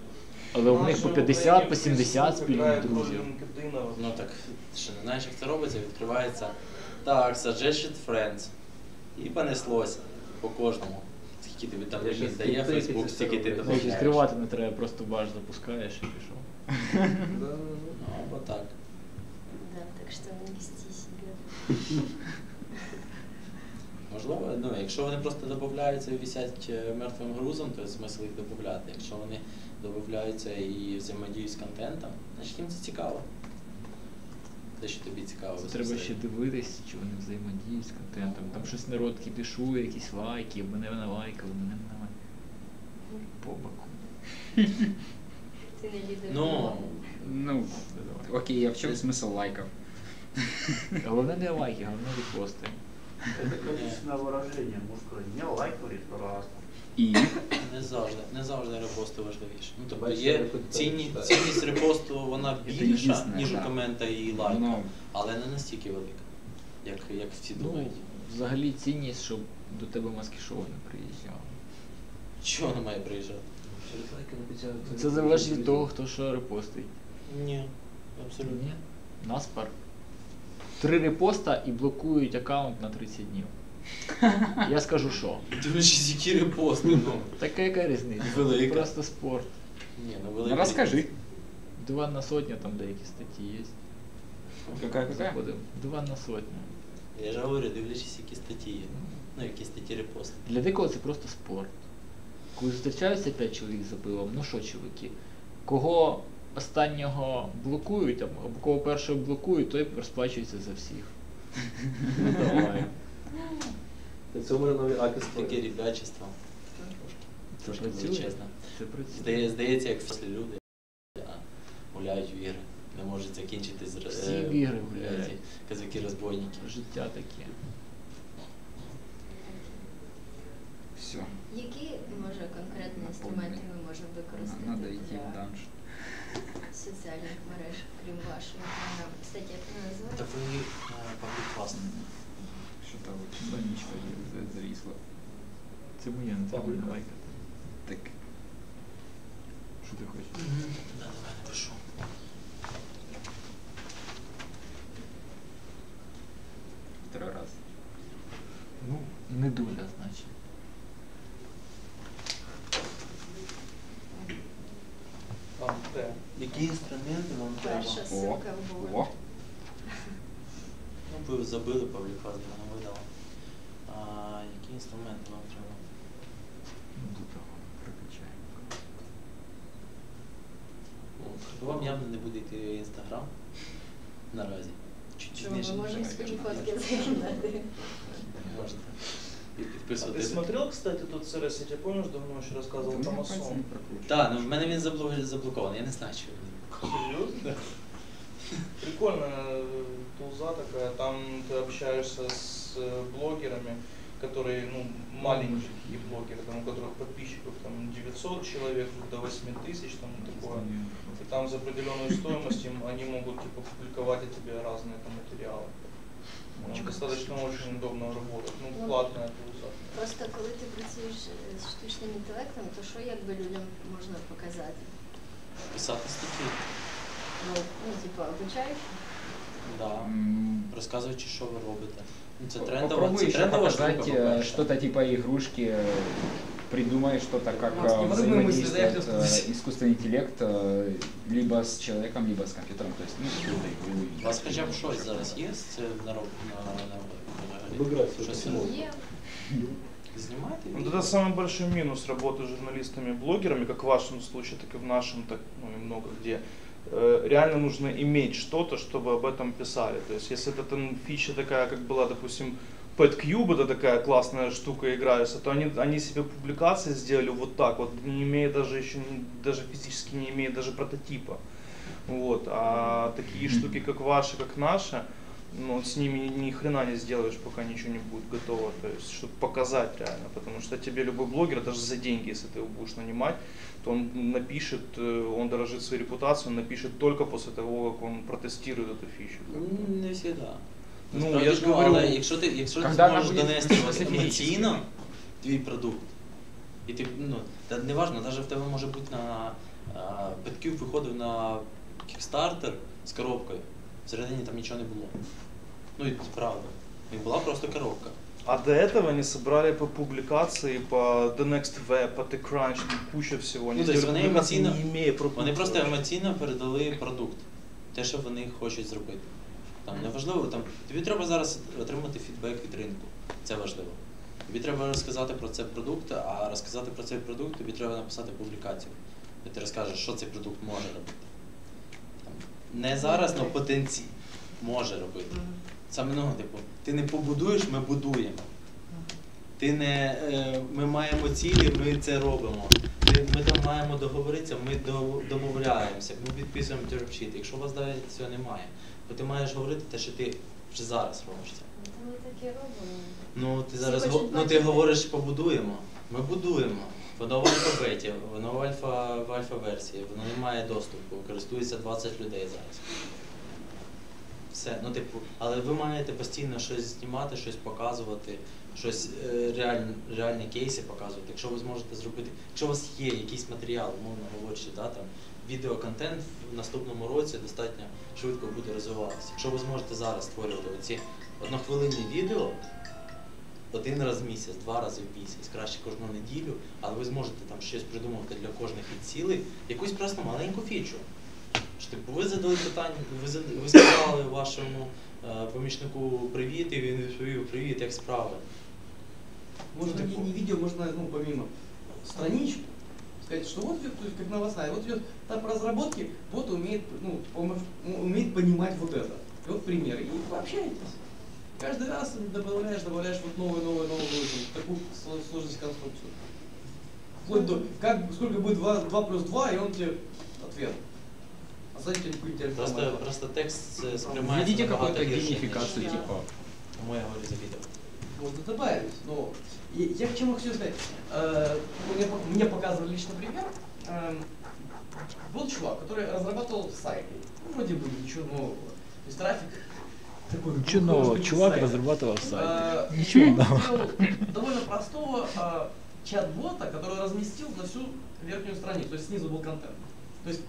Але в них по 50, по 70 спільних друзів. ну так, ти що не знаєш, як це робиться, відкривається так, suggested friends. І понеслося по кожному. Скільки тобі там ліміт дає Facebook, стільки ти додаєш. відкривати не треба, просто баш запускаєш і пішов. Ну, або так. Да, так що не вести себе. Можливо, ну, якщо вони просто додаються і висять е, мертвим грузом, то смисл їх додати. Якщо вони додаються і взаємодіють з контентом, значить їм це цікаво Те, що тобі цікаво. Це треба ще дивитись, чи вони взаємодіють з контентом. Там щось народ кіпішує, якісь лайки, мене не лайкали, мене не лайкали. По боку. Ти не лідер. Ну, блогу. Ну, окей, а в чем смысл лайков? Головне не лайки, головне репости. Это количественное выражение, можно сказать, не лайкали сто И? Не завжди, не завжди репости важливіше. Ну, тобто є цінні, цінність репосту, вона більша, ніж у комента і лайка, Ну, але не настільки велика, як, як всі Ну, думають. взагалі цінність, щоб до тебе маски-шоу не приїжджав. Чого не має приїжджати? Це залежить від того, хто що репостить. Ні, абсолютно. Ні. Наспар. Три репоста і блокують аккаунт на 30 днів. Я скажу що. Дивлячись, які репости, ну. Така яка різниця? Велика. Це просто спорт. Ні, ну Ну велика. расскажи. Два на сотню, там деякі статті є. Какая? Заходимо. Два на сотню. Я ж говорю, дивлячись, які статті є. Ну, які статті репости. Для декого це просто спорт. Коли зустрічаються п'ять чоловік за пивом, ну що, чоловіки, кого останнього блокують, або кого першого блокують, той розплачується за всіх. Ну давай. Це мене нові аки Таке ребячество. Трошки величезне. Здає, здається, як всі люди гуляють в ігри. Не можуть закінчити з Всі е, в ігри гуляють. Казаки-розбойники. Життя таке. Все. Які може конкретні інструменти ми можемо використати Надо идти в данж. соціальних мереж, крім вашої? Кстати, як вона Та називається? ви е, класно. Что-то вот страничка за- зависла. Це моя не це моя лайка. Так, Що ти хочеш? Да, давай напишу. второй раз. Ну, не доля, значить. Які інструменти вам треба? Перша ссылка в о Ну, ви забили паблік клас, де вона видала. А, які інструменти вам треба? Ну, до того прокачаємо. Ну, Вам явно не буде йти інстаграм наразі. Чуть Що пізніше ми можемо починаєте. свої фотки закидати? Можете. І А підписувати. ты смотрел, кстати, тот сервис, я тебе помнишь, давно еще рассказывал, Да у там меня пальцы Амазон. не прокручиваются. Так, ну в мене він заблок- заблокований, я не знаю, чого він. Серьезно? Прикольная э, тулза такая, там ты общаешься с э, блогерами, которые, ну, маленькие блогеры, там, у которых подписчиков там 900 человек, до 8 тысяч, там такое. И там за определенную стоимость им, они могут типа публиковать о тебе разные там материалы. Ну, достаточно очень удобно работать. Ну, Ну, платная тулза. Просто коли ти працюєш е, з штучним інтелектом, то що якби людям можна показати? Писати статті. Ну, ну типу, обучаєш? Да. М, Розказуючи, що ви робите. Ну, це По- трендова, Попробуй це еще трендова штука, показать э, по-перше. что-то типа игрушки, э, придумай что-то, как Макс, э, не подумай мысли, дай я взаимодействует просто- э, искусственный интеллект э, либо с человеком, либо с компьютером. То есть, ну, какую-то игру. У вас хоча б щось зараз є з цим на роб- на, на, на, Обыграть Щось всё ви это Є. знімаєте? Вот это самый большой минус работы с журналистами-блогерами, как в вашем случае, так и в нашем, так ну, и много где. Э, Реально нужно иметь что-то, чтобы об этом писали. То есть, если это там фича такая, как была, допустим, PetCube, это такая классная штука играется, то они, они себе публикации сделали вот так вот, не имея даже еще, даже физически не имея даже прототипа. Вот. А такие штуки, как ваши, как наши, ну, вот с ними ни хрена не сделаешь, пока ничего не будет готово. То есть, чтобы показать реально. Потому что тебе любой блогер, даже за деньги, если ты его будешь нанимать, то он напишет, э, он дорожит своей репутацией, он напишет только после того, как он протестирует эту фичу. М, Не завжди. Ну, Насправді, я ж ну, говорю, але якщо ти, якщо ти Когда зможеш вона буде донести от специфічною. емоційно твій продукт, і ти, ну, та не важно, навіть в тебе може бути на а, PetCube виходив на Kickstarter з коробкою, всередині там нічого не було. Ну і це правда. І була просто коробка. А до этого они собрали по публикации, по The Next Web, по TechCrunch, там куча всего. Они Ну, то есть сделали вони емоційно, не имея продукта вони просто емоційно передали продукт, те, що вони хочуть зробити. Там неважливо, там тобі треба зараз отримати фідбек від ринку. Це важливо. Тобі треба розказати про цей продукт, а розказати про цей продукт тобі треба написати публікацію. Де ти розкажеш, що цей продукт може робити. Там, не зараз, але потенцій може робити. Саме ну, типу, ти не побудуєш, ми будуємо. Ти не, е, ми маємо цілі, ми це робимо. Ми там маємо договоритися, ми домовляємося, ми підписуємо термшіт. Якщо у вас навіть цього немає, то ти маєш говорити те, що ти вже зараз робиш це. Ми таке робимо. Ну ти Всі зараз го- ну, ти говориш побудуємо. Ми будуємо. Воно в альфабеті, воно в альфа в альфа-версії, воно не має доступу, користується 20 людей зараз. Все, ну типу, але ви маєте постійно щось знімати, щось показувати, щось е, реальні, реальні кейси показувати. Якщо ви зможете зробити, якщо у вас є якийсь матеріал, умовно говорячи, да, там, відеоконтент в наступному році достатньо швидко буде розвиватися. Якщо ви зможете зараз створювати оці однохвилинні відео, один раз в місяць, два рази в місяць, краще кожну неділю, але ви зможете там щось придумати для кожних від цілей, якусь просто маленьку фічу. Що, типу, ви задали питання, ви, зад- ви сказали вашому е, помічнику привіт, і він відповів привіт, як справи. Можно Ну, не, типу, не видео, можно, ну, помимо страничку, сказать, что вот, то есть, как новостная, вот идет этап разработки, вот умеет, ну, пом- ну, умеет понимать вот это. И вот пример. И вы общаетесь. Каждый раз добавляешь, добавляешь вот новую, новую, новую, вот такую сло- сложность конструкцию. Вплоть до, как, сколько будет 2, 2 плюс 2, и он тебе ответ. А сзади тебе какой-нибудь Просто, альфа-матер. просто текст е, сприймається Введите набагато какую-то гірше, ніж геймификацию, я. типа. Тому я говорю за відео. Можно добавить, но и- я к чему хочу сказать. Э, Мне, по- мне показывали лично пример. Эм, Был чувак, который разрабатывал сайт. Ну, вроде бы ничего нового. То есть трафик такой. Ничего ну, нового, может быть, чувак сайт. разрабатывал сайт. Э, Ничего он нового. сделал довольно простого э, чат-бота, который разместил на всю верхнюю страницу. То есть снизу был контент. То есть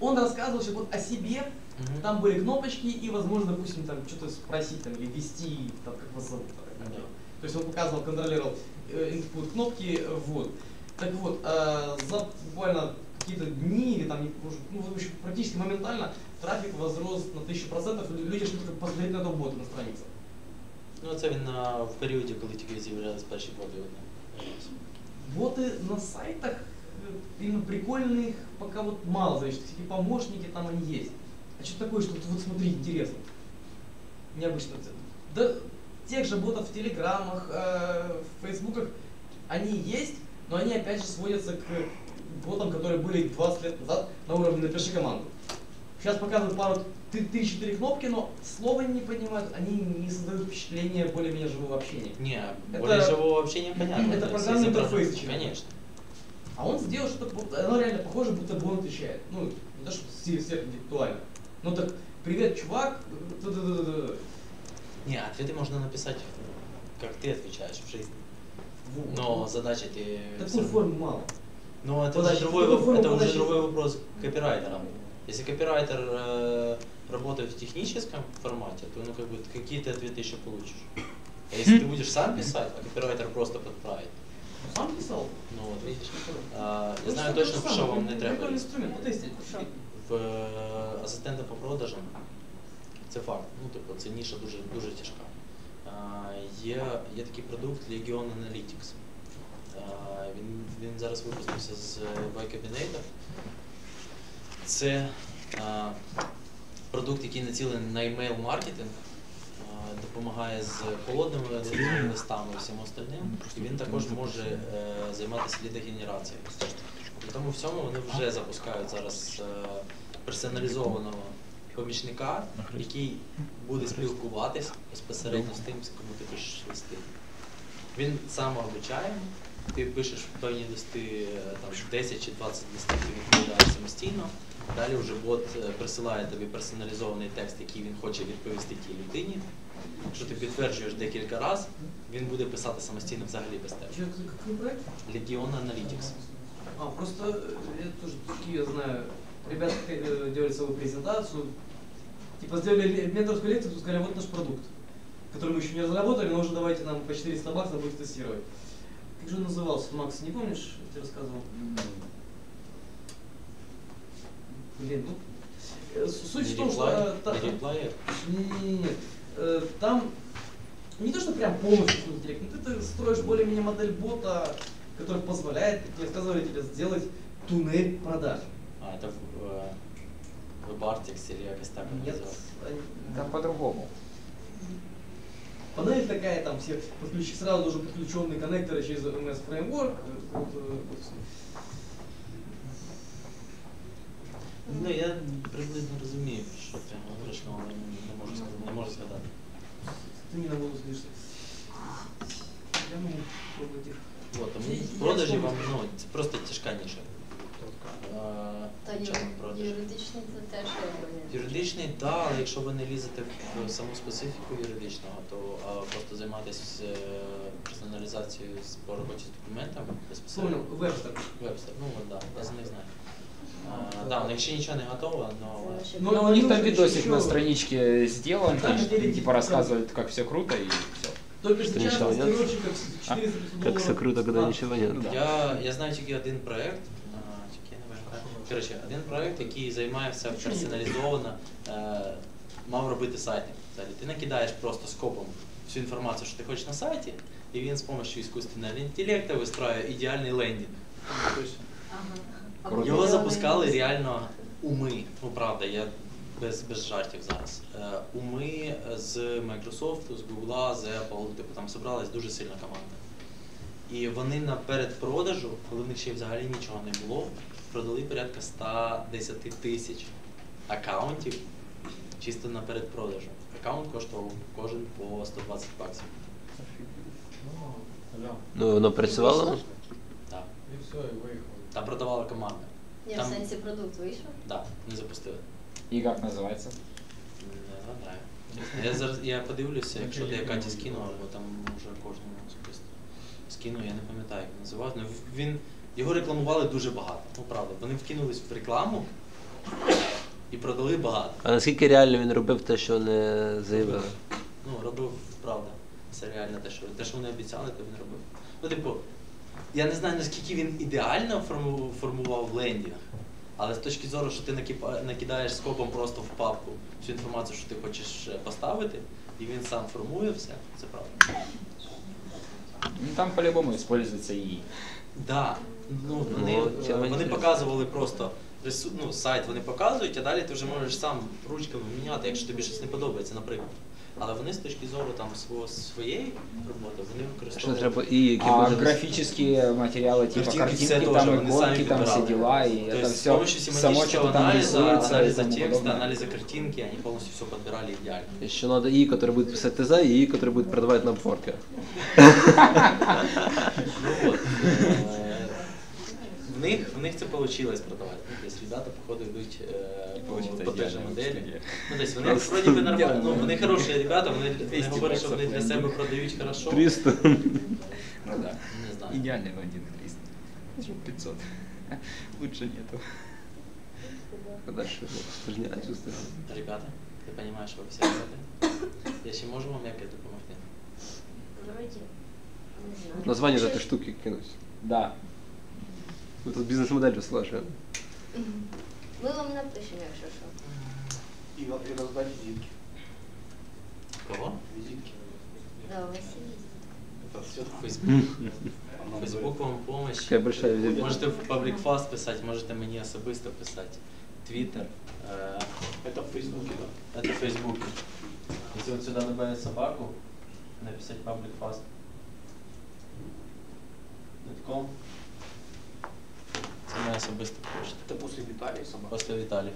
он рассказывал сейчас вот о себе, Мгм. там были кнопочки и, возможно, допустим, там что-то спросить там, или ввести, там, как вас зовут. так, Да. То есть он показывал, контролировал э, input кнопки, э, вот. Так вот, э, за буквально какие-то дни или там, не- может, ну, в общем, практически моментально трафик возрос на тысячу процентов, лю- люди шли только посмотреть на этого бота на странице. Ну, це він на, в періоді, коли тільки з'являлись перші боти. Боты на сайтах э, именно прикольных пока вот мало, значит, всякие помощники там они есть. А что такое, что вот смотри, интересно. Необычно. Да, тех же ботов в телеграммах, э, в фейсбуках, они есть, но они опять же сводятся к ботам, которые были 20 лет назад на уровне «напиши команду». Сейчас показывают пару, 3-4 кнопки, но слова не понимают, они не создают впечатление более-менее живого общения. Не, Это- более живого вообще непонятно. это программный интерфейс. Конечно. А он сделал что-то, оно реально похоже, будто бы он отвечает. Ну, не то, что сильно сверхинтеллектуально. Ну так, привет, чувак. Не, ответы можно написать, как ты отвечаешь в жизни. Вот. Но задача ты... Такой формы мало. Ну, это Подачи. уже другой, это уже подачи. другой вопрос к копирайтерам. Если копирайтер э, работает в техническом формате, то ну как бы какие ты ответы еще получишь. А если ты будешь сам писать, а копирайтер просто подправит, Ну, Сам писал. ну вот видишь. А, я Ну, знаю точно, що вам не треба. инструмент, потестить. В е, асистента по продажам це факт. Ну, типу, це ніша дуже, дуже тяжка. А, є, є такий продукт Legion Analytics. А, він, він зараз випустився з Y Combinator. Це а, продукт, який націлений на email маркетинг, а, допомагає з холодними листами, листами і всім остальним. І він також може е, займатися лідогенерацією. При тому всьому вони вже запускають зараз е, персоналізованого помічника, який буде спілкуватись безпосередньо з тим, з кому ти пишеш листи. Він самообучаємий, ти пишеш певні листи, е, там 10 чи 20 листів ти відповідаєш самостійно. Далі вже бот присилає тобі персоналізований текст, який він хоче відповісти тій людині. Якщо ти підтверджуєш декілька разів, він буде писати самостійно взагалі без тебе. Чё, к- какой проект? Legion Analytics. А, просто э, я тоже такие, я знаю, ребята э, делали свою презентацию, типа сделали ле- менторскую лекцию, сказали, вот наш продукт, который мы еще не разработали, но уже давайте нам по 400 баксов будете тестировать. Как же он назывался, Макс, не помнишь, я тебе рассказывал? Блин, ну, э, с- суть в том, что... э, та- Replay? нет, э, там не то, что прям полностью искусственный интеллект, но ты строишь более-менее модель бота, который позволяет, как я сказал, тебе сделать туннель продаж. А, это в, э, в Bartix или якось так Нет, они- Там по-другому. Панель такая, там все подключи, сразу уже подключенные коннекторы через MS фреймворк. Вот, э, вот Ну, я приблизно розумію, що ти говориш, але не можу сказати, не можу згадати. Ты не на воду слышишься. Я могу пробовать их. Вот, тому Я- я продажі вам ну, це просто тяжка ніша. Е, Та чому продаж? юридичний це теж якби. Юридичний, так, але якщо ви не лізете в саму специфіку юридичного, то а, просто займатися е, персоналізацією з- по роботі з документами безпосередньо. Вебстер. Вебстер, ну от да, я з них знаю. А, да, у них ще нічого не готово, але Це ще Ну, Ну, у них там ну, видосик ещё- на страничке сделан, Там там, деле типа типа- рассказывают, как все круто и все. Только Что, сейчас ничего нет? стрелочников А? 400 Как долларов. все круто, когда А, ничего нет. Ну да. я, я знаю тільки один проект. а, тільки я не пам'ятаю. Коротше, один проект, який займається персоналізовано, е, мав робити сайти. Взагалі. Ти накидаєш просто скопом всю інформацію, що ти хочеш на сайті, і він з допомогою іскусственного інтелекту вистраює ідеальний лендінг. Ага. Круто. Його запускали реально уми. Ну правда, я без, без жартів зараз. Е, уми з Microsoft, з Google, з Apple, типу там зібралась дуже сильна команда. І вони на передпродажу, коли в них ще взагалі нічого не було, продали порядка 110 тисяч аккаунтів чисто на передпродажу. Аккаунт коштував кожен по 120 баксів. Ну, воно працювало? Так. І все, і виїхав. Там продавала команда. Ні, в сенсі продукт вийшов. Так, не запустили. И как называется? Не знаю. Я зараз я подивлюся, якщо я Каті скину, або там вже кожному особисто скину, я не пам'ятаю, як називав. Ну, він його рекламували дуже багато. Ну правда, вони вкинулись в рекламу і продали багато. А наскільки реально він робив те, що не заявили? Ну, робив правда. Це реально те, що те, що вони обіцяли, то він робив. Ну, типу, я не знаю, наскільки він ідеально формував лендінг, але з точки зору, що ти накидаєш скопом просто в папку всю інформацію, що ти хочеш е, поставити, і він сам формує все, це правда. Ну, там по-любому используется и Да. Ну, вони, Ну, е, вони показували просто ну, сайт вони показують, а далі ти вже можеш сам ручками міняти, якщо тобі щось не подобається, наприклад Але вони з точки зору там свого своєї роботи вони Що використовують. треба і які а буде графические материалы, типа Картинки картинки, все тоже, там они сами иконки, там все подбирали. дела, и То это есть с все помощью само семантического что-то там анализа, рисуется и анализа тому текста, подобное. анализа картинки, они полностью все подбирали идеально. Еще надо и, который будет писать ТЗ, и и, который будет продавать на форке. Ну вот. е, В них, в них це вийшло продавати. Ну, Тобто ребята, походу, йдуть е, по, Получится по той же идеальная моделі. студия. Ну, тобто вони вроді би нормально, ну, вони Идеально. хороші ребята, вони, вони 200 говорять, що вони для баксов себе лендинг. продають хорошо. 300. Ну да. Не знаю. Идеальный блондин 300. Еще 500. Лучше нету. Дальше сложнее чувствую. Ребята, ти розумієш, що ви всі робите? Я ще можу вам якось допомогти? Вроді. Не знаю. Название этой штуки кинуть. Да. Ну, тут бизнес-модель же сложная. Мгм. Ми вам напишемо, якщо що. И, и раздать визитки. Кого? Визитки. Да, у вас є. Это все Фейсбук. Фейсбук вам помощь. Такая большая визитка. Можете в Public Fast писати, можете мені особисто писати. Твіттер. Е, Это в Фейсбуке, да. Это в Фейсбуке. Если вот сюда добавить собаку, написать Public Fast. .com. Це моя особиста почта. Це после Віталії сама. Після Віталія.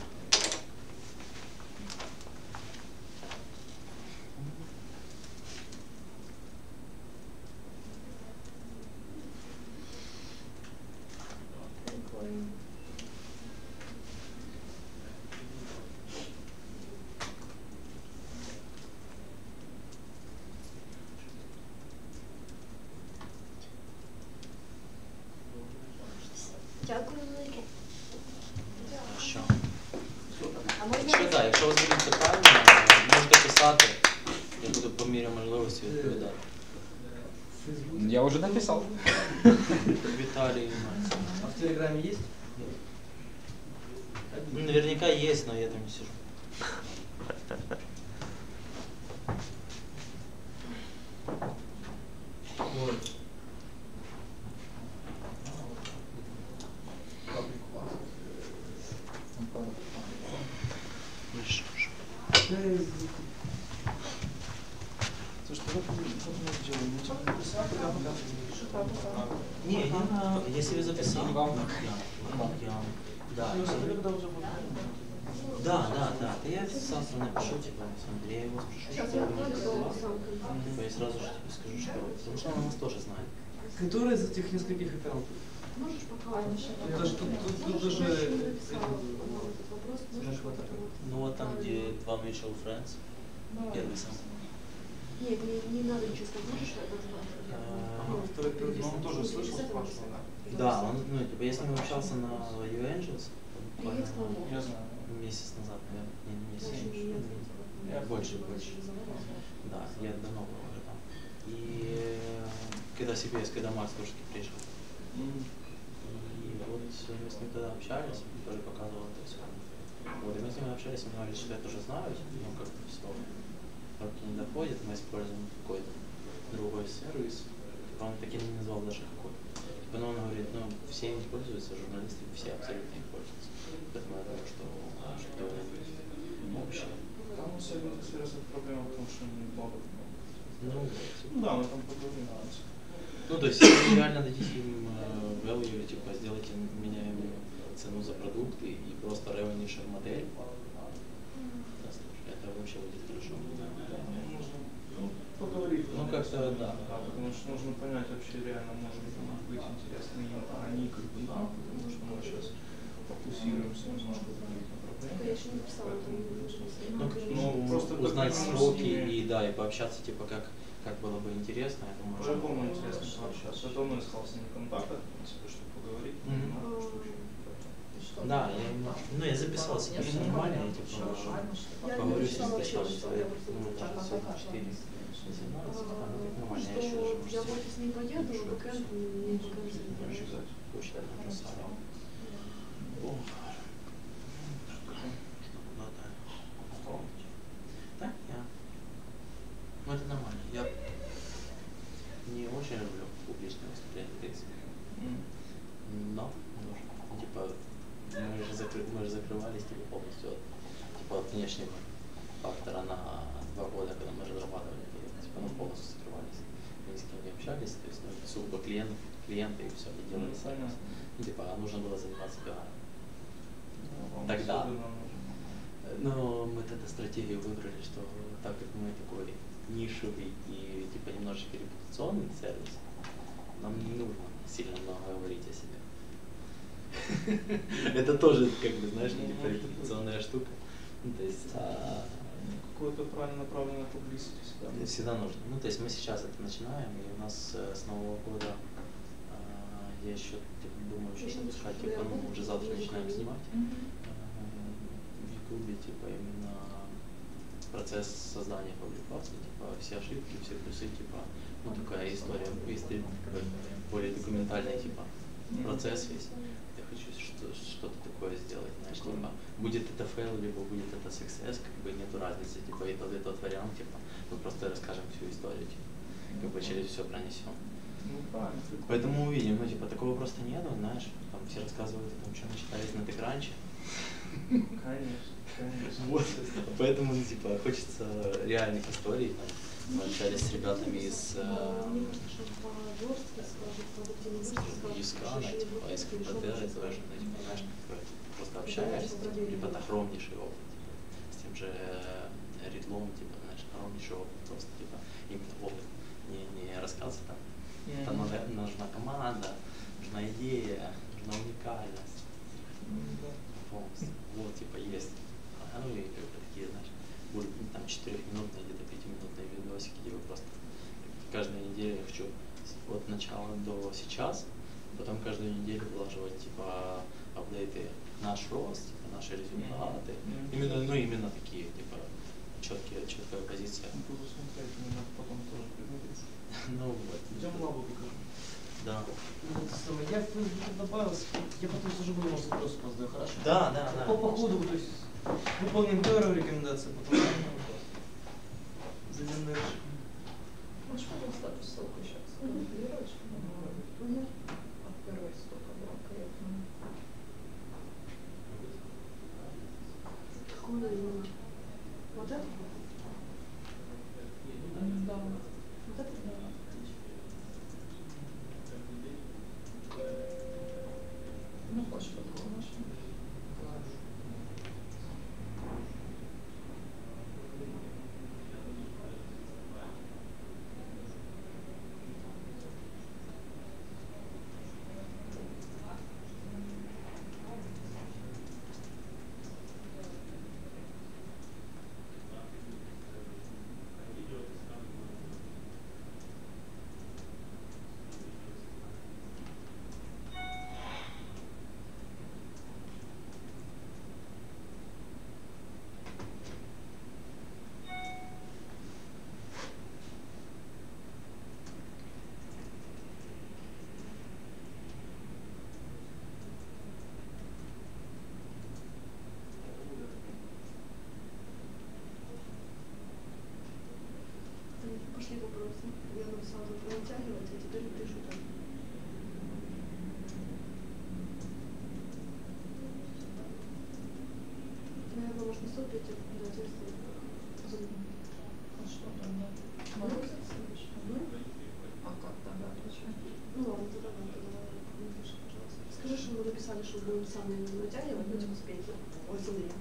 Который из этих нескольких аккаунтов? Можешь похвалить? Тут даже, тут, тут, тут даже... Так. Ну вот там, где два Mutual Friends, первый сам. Нет, не, не надо ничего сказать. Можешь это назвать? А, Ну, второй первый. Но он тоже слышал спрашивал, да? Да, он, ну, типа, я с ним общался на You Angels. Я знаю. месяц назад, наверное, не, месяц. Я больше, больше. Да, я давно был уже там. И э, когда CBS, когда Макс тоже приехал. И вот мы с ним тогда общались, он тоже показывал это все. Вот, и мы с ним общались, они говорили, что я тоже знаю, ну как-то все руки не доходит, мы используем какой-то другой сервис. Он таки не назвал даже какой. Типа, ну, он говорит, ну, все им пользуются, журналисты все абсолютно им пользуются. Поэтому я думаю, что что общее. Там у серьезная проблема, потому что они много. Ну, Ну да, мы там поговорим. Ну, то есть, реально дадите им value, типа, сделайте меняемую цену за продукты и просто revenue share модель, это вообще будет хорошо. Ну, поговорить. Ну, как-то, да. Да, потому что нужно понять вообще реально, может быть, быть интересно им, а они как бы нам, потому что мы сейчас фокусируемся немножко в других нужно. Ну, Ну, просто узнать сроки и да, и пообщаться, типа, как, как было бы интересно, я думаю. Уже кому интересно сейчас. Я давно искал с ним контакта, в принципе, чтобы поговорить. Mm -hmm. да, я, ну, я записал себе внимание, я типа ну, поговорю с ним сначала человек, ну, даже сегодня 4, я в офис не поеду, но пока не показываю. Я еще, да, точно, написал. Всегда. нужно. Ну, то есть мы сейчас это начинаем, и у нас э, с Нового года а, я еще типа, думаю, что запускать, типа, ну, мы уже завтра начинаем снимать. в Ютубе, типа, именно процесс создания публикации, типа, все ошибки, все плюсы, типа, ну, такая история, такой более документальный, типа, процесс весь. Я хочу что, что-то такое сделать, знаешь, типа, будет это fail, либо будет это success, как бы нету разницы, типа, и тот, и тот вариант, типа, мы просто расскажем всю историю, типа, как бы через все пронесем. Ну. Поэтому увидим, ну, типа, такого просто нету, знаешь, там все рассказывают о том, что начитались на Текранче. Конечно, конечно. Вот. Поэтому, ну, типа, хочется реальных историй. Там, мы общались с ребятами из э, Юскана, что типа, из КПД, тоже, ну, типа, знаешь, просто общаешься, типа, ребята огромнейший опыт, типа, с тем же э, Ридлом, типа, знаешь, огромнейший опыт, просто, типа, именно опыт, не, не рассказы там. Там Мгм. надо, нужна команда, нужна идея, нужна уникальность. полностью. Вот, типа, есть. А, ну и как бы такие, знаешь, будут ну, там четырехминутные, где-то пятиминутные видосики, где вы просто каждую неделю я хочу от начала до сейчас, потом каждую неделю вылаживать, типа, апдейты наш рост, типа, наши результаты. Именно, ну, именно такие, типа, четкие, четкая позиция. Буду смотреть, мне надо потом тоже пригодится. Ну вот. Идем лабу покажу. Да. Ну, Я в Facebook добавился, я потом буду вас вопрос задаю, хорошо? Да, да, да. По, по ходу, то есть выполним первую рекомендацию, потом. Зайдем дальше. Можешь потом статус ссылку еще Какое именно? Вот это? Да. Вот сразу вытягивается, ну, я теперь пишу так. Наверное, можно стопить это обязательство. А что там, да? Морозится еще? Ну? А, а как тогда отвечать? Ну ладно, тогда вам тогда напиши, пожалуйста. Скажи, что мы написали, что будем сами натягивать, будем успеть. Осенью.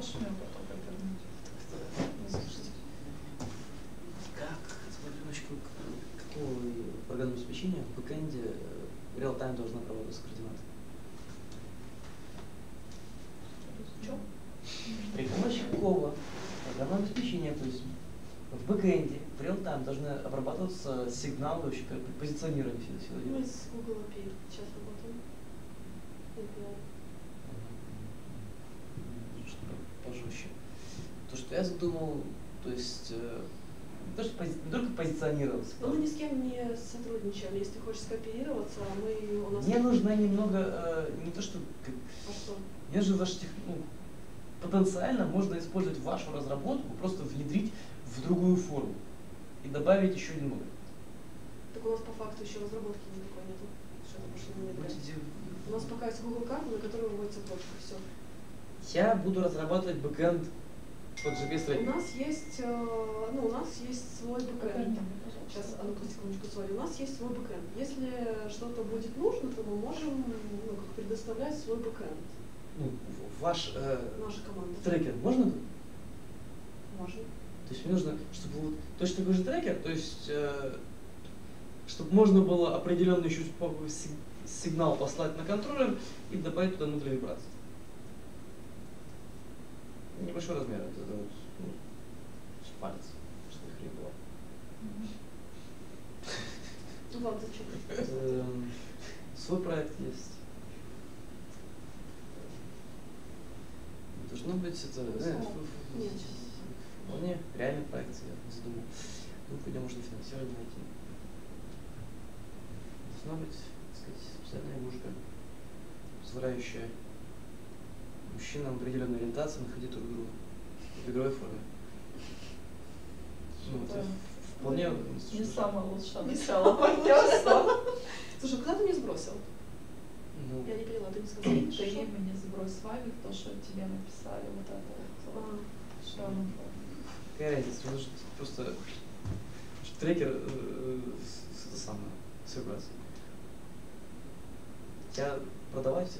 Можешь мне потом повернуть? Как, минуточку, какого программного обеспечения в бэкэнде э, real-time должна проводиться координаты? Чё? При помощи какого программного обеспечения, то есть в бэкэнде, в реал-тайм должны обрабатываться сигналы вообще позиционирования всего всего Мы с Google API сейчас работаем. API. Что пожестче. То, что я задумал, то есть не, то, что пози- не только позиционироваться, Но мы ни с кем не сотрудничаем. Если ты хочешь скооперироваться, мы у нас... мне нужно немного, э, не то что, как, А что? мне же ваш тех, ну, потенциально можно использовать вашу разработку, просто внедрить в другую форму и добавить еще немного. Так у нас по факту еще разработки никакой нету. Что это пошло не У нас пока есть Google карта, на которой выводится точка. Все. Я буду разрабатывать бэкэнд под GPS У нас есть, э, ну, у нас есть свой бэкэнд. Сейчас, а ну-ка, секундочку, сори. У нас есть свой бэкэнд. Если что-то будет нужно, то мы можем ну, как предоставлять свой бэкэнд. Ну, ваш э, Наша команда. трекер можно? Можем. То есть мне нужно, чтобы вот точно такой же трекер, то есть э, чтобы можно было определенный еще сигнал послать на контроллер и добавить туда модуль вибрации. Небольшой размер, это, это вот, ну, с палец, чтобы хрень была. Ну ладно, зачем? Эм, Свой проект есть. Должно быть это, Нет. ф- вполне реальный проект я задумал. Ну, пойдем, можно финансирование найти. Должна быть, так сказать, специальная игрушка, позволяющая мужчинам определенной ориентации находить друг друга в игровой форме. Ну, это вполне... Не самое лучшее начало. Слушай, куда ты меня сбросил? Ну, Я не поняла, ты не сказал. Ты Что? имени сбрось файлик, то, что тебе написали, вот это вот. А, Что оно Какая разница? Просто трекер э, это самое, с вибрацией. Я продавать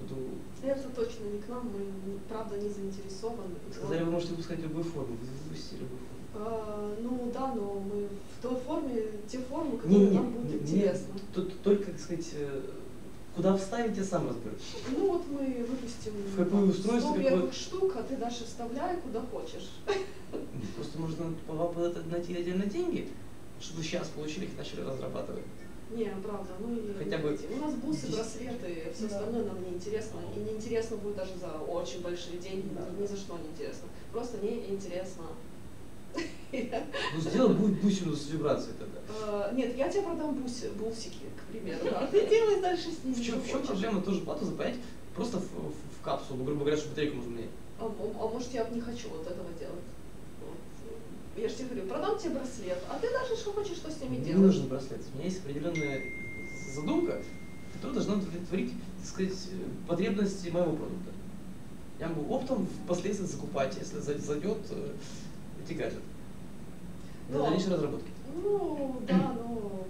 буду... Это точно не к нам, мы правда не заинтересованы. Сказали, вы можете выпускать любую форму, вы выпустите любую форму. А, ну да, но мы в той форме, те формы, которые не, нам будут не, интересны. Тут только, так сказать, э, куда вставить, я сам разберусь. Ну вот мы выпустим В какое устройство, 100 какое- штук, а ты дальше вставляй куда хочешь. Просто по- под это найти отдельно деньги, чтобы сейчас получили их начали разрабатывать. Не, правда, ну и Хотя бы у нас бусы, браслеты, все Да. остальное нам не интересно. И не интересно будет даже за очень большие деньги, Да. ни, за что не интересно. Просто не интересно. Ну сделай будет бусину с вибрацией тогда. Э, Нет, я тебе продам буси- бусики, к примеру. А ты делай дальше с ними. В чем, в чем хочешь. проблема тоже плату запаять просто в, в- в капсулу, грубо говоря, чтобы батарейку можно менять. А, а может я не хочу вот этого делать. Я же тебе говорю, продам тебе браслет, а ты дальше что хочешь, что с ними Мне не делать. нужен браслет. У меня есть определенная задумка, которая должна удовлетворить, так сказать, потребности моего продукта. Я могу оптом впоследствии закупать, если за- зайдет э, эти гаджеты. Для Но- дальнейшей разработки. Ну, да, но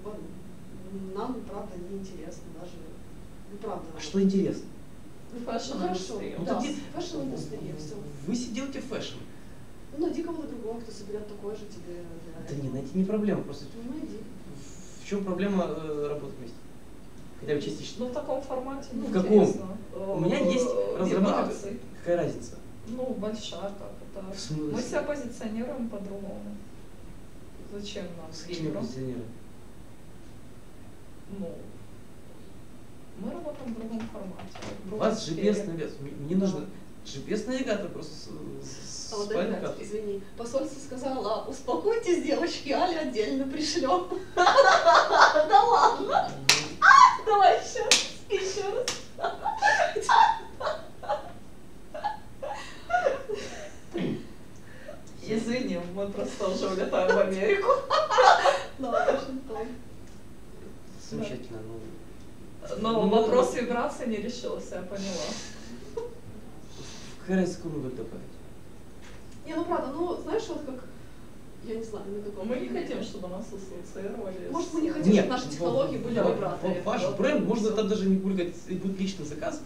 нам, правда, не интересно даже. Ну, правда. А что интересно? Ну, fashion Ну, хорошо, индустрия. да, fashion-индустрия, все. Вы сидите fashion. Ну, найди кого-то другого, кто соберет такой же тебе. для Да не, найти не проблема, просто Ну, найди. в чем проблема э, работать вместе? Хотя бы частично. Ну, в таком формате, ну, В каком? интересно. У меня есть Э, разработка. Какая разница? Ну, большая как это. В смысле? Мы себя позиционируем по-другому. Зачем нам С вибро? позиционируем? Ну, мы работаем в другом формате. в У другой вас сфере. GPS навигатор. Мне- Мне нужно GPS-навигатор просто с, с, А вот опять, картой. извини, посольство сказала, успокойтесь, девочки, Али отдельно пришлем. Да ладно. Давай еще раз, еще раз. Извини, мы просто уже улетаем в Америку. Да, Вашингтон. Замечательно. Ну, Но Ну, вопрос вибрации не решился, я поняла. Какая разница, добавить? Не, ну правда, ну знаешь, вот как, я не знаю, на каком Мы не хотим, чтобы нас ассоциировали. Может, мы не хотим, Нет, чтобы наши технологии были ва- Ваш Вот. бренд, можно там даже не публиковать, и будет личный заказ.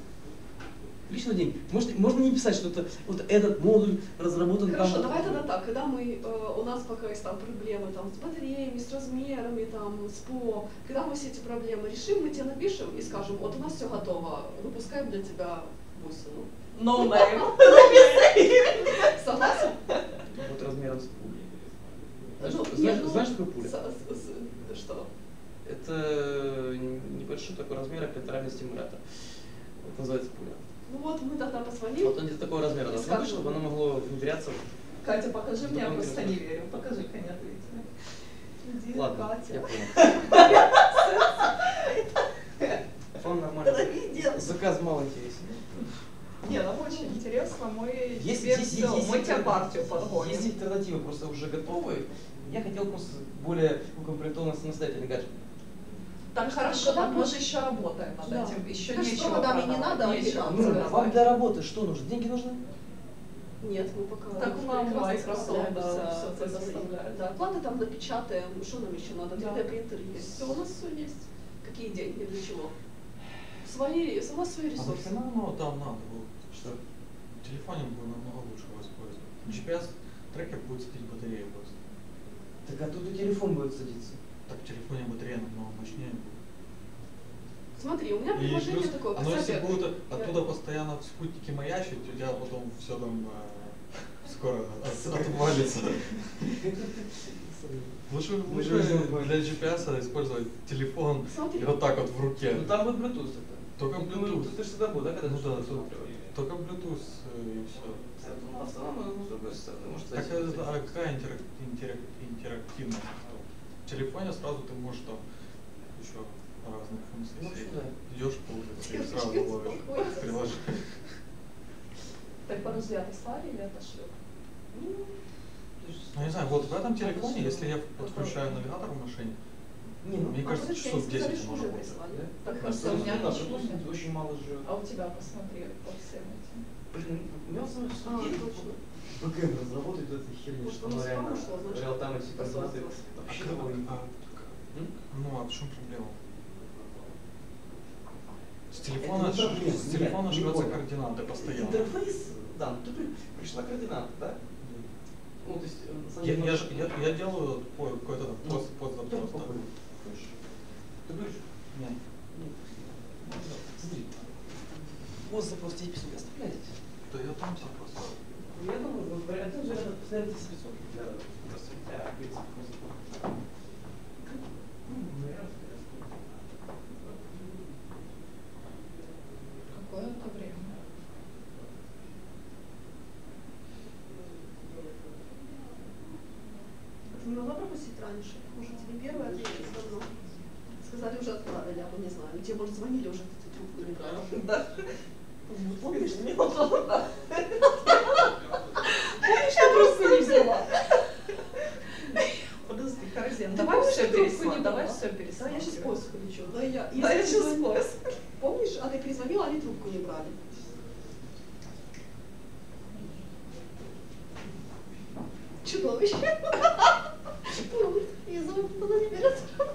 Личный день. Может, можно не писать, что это вот этот модуль разработан Хорошо, там. давай тогда так, когда мы, э, у нас пока есть там проблемы там, с батареями, с размерами, там, с ПО, когда мы все эти проблемы решим, мы тебе напишем и скажем, вот у нас все готово, выпускаем для тебя бусину. No name. Согласен? Вот размером с пулей. Знаешь, Ну, знаешь, ну, знаешь, что такое пуля? Что? Это небольшой такой размер аппетитальный стимулятор. Это называется пуля. Ну вот, мы тогда позвоним. Вот он где-то такого размера должно быть, чтобы оно могло внедряться. Катя, покажи мне, я просто не верю. Покажи-ка, не ответила. Иди, Ладно, Катя. я понял. Вам нормально. Заказ мало интересен. Не, нам очень интересно, мы Есть, тебе есть, есть, мы есть альтерна- партию подгоним. Есть альтернативы просто уже готовые. Я хотел просто более укомплектованный самостоятельный гаджет. Так хорошо, так мы мы- же еще работаем над Да. этим. Еще Так нечего что годами не надо, а нечего. Ну, вам для работы что нужно? Деньги нужны? Нет, мы пока Так нам Microsoft, да, этой предоставляет. своей. Да, платы там напечатаем, что нам еще надо? Да. 3D принтер есть. Все, у нас все есть. Какие деньги, для чего? Свои, у нас свои А ресурсы. оно там надо было? Что в телефоне было намного лучше воспользоваться. GPS трекер будет садить батарею просто. Так оттуда телефон будет садиться. Так в телефоне батарея намного мощнее будет. Смотри, у меня И предложение плюс, такое. оно если будет я- оттуда постоянно в спутнике маячить, у тебя потом все там э, скоро от- отвалится. Лучше, лучше для GPS использовать телефон Смотри. и вот так вот в руке. Ну там будет Bluetooth это. Только Ну, Bluetooth. ты же всегда был, да, когда Ну да? Только Bluetooth э, и все. Ну, а ну, с другой стороны, может, Так, зайти, а какая интерак- интерак- интерактивность? В телефоне сразу ты можешь там еще разных функций. Ну, да. Идешь по улице и сразу ловишь приложение. Так подожди, отослали или отошли? Ну, не знаю, вот в этом телефоне, если я подключаю навигатор в машине, не, ну, Мне а кажется, часов 10 сказали, можно будет. Да? Так, так, у меня нас очень мало же. А у тебя посмотри по всем этим. Блин, у меня самое все. ВК разработает эту херню, что она реально реал там эти процессы. Вообще того не Ну, а в чем проблема? С телефона, с телефона жрется координаты постоянно. Интерфейс, да, ты пришла координата, да? Ну, то есть, я, я, я, я делаю какой-то пост, пост, пост, пост, пост, пост, пост, пост, пост, пост, пост, пост, ты будешь? Нет. Нет. Смотри. Запустить письмо оставляете? То я там все просто. Я думаю, вы один же этот поставите себе Какое это время. Не могла пропустить раньше? Может, тебе первое ответить давно? Сказали, уже отправили, а мы не знаем. Тебе, может, звонили уже, ты трубку не брала. Да. Помнишь? Не должна, да. Помнишь, я трубку не взяла? Подожди, Корзин, Ты давай помнишь, все я пересмотрим. Давай все Да, пересмотрим. я сейчас поиск включу. Да, я, Да, я сейчас поиск. Помнишь, а ты перезвонила, они трубку не брали. Чудовище. Ну, зовут, она не берет трубку.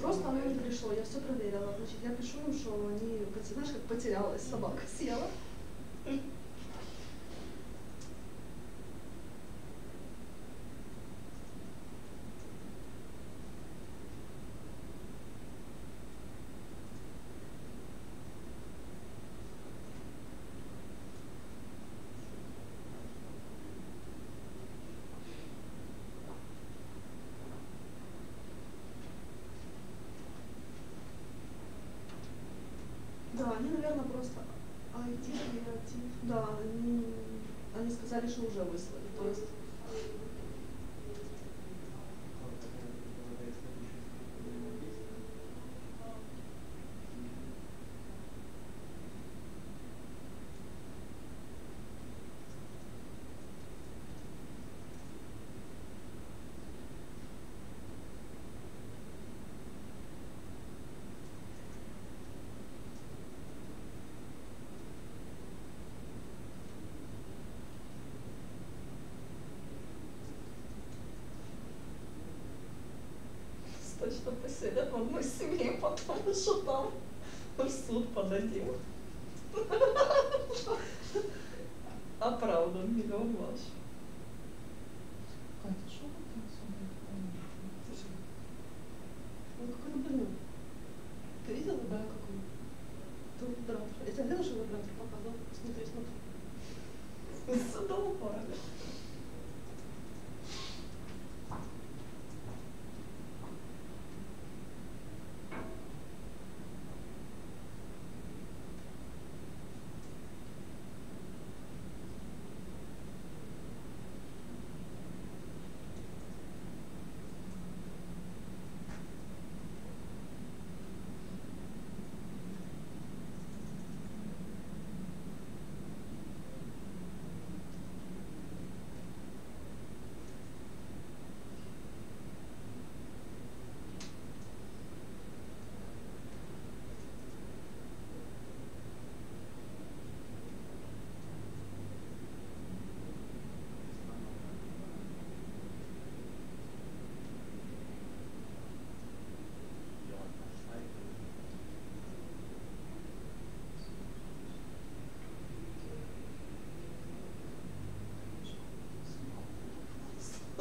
просто оно не пришло, я все проверила. Значит, я пишу что они, знаешь, как потерялась, собака съела. Да, они, наверное, просто IT актив. Да, они, они сказали, что уже выслали. То есть Точно поселят в одной семье, потому что там в суд подадим. Оправдан миллион ваш.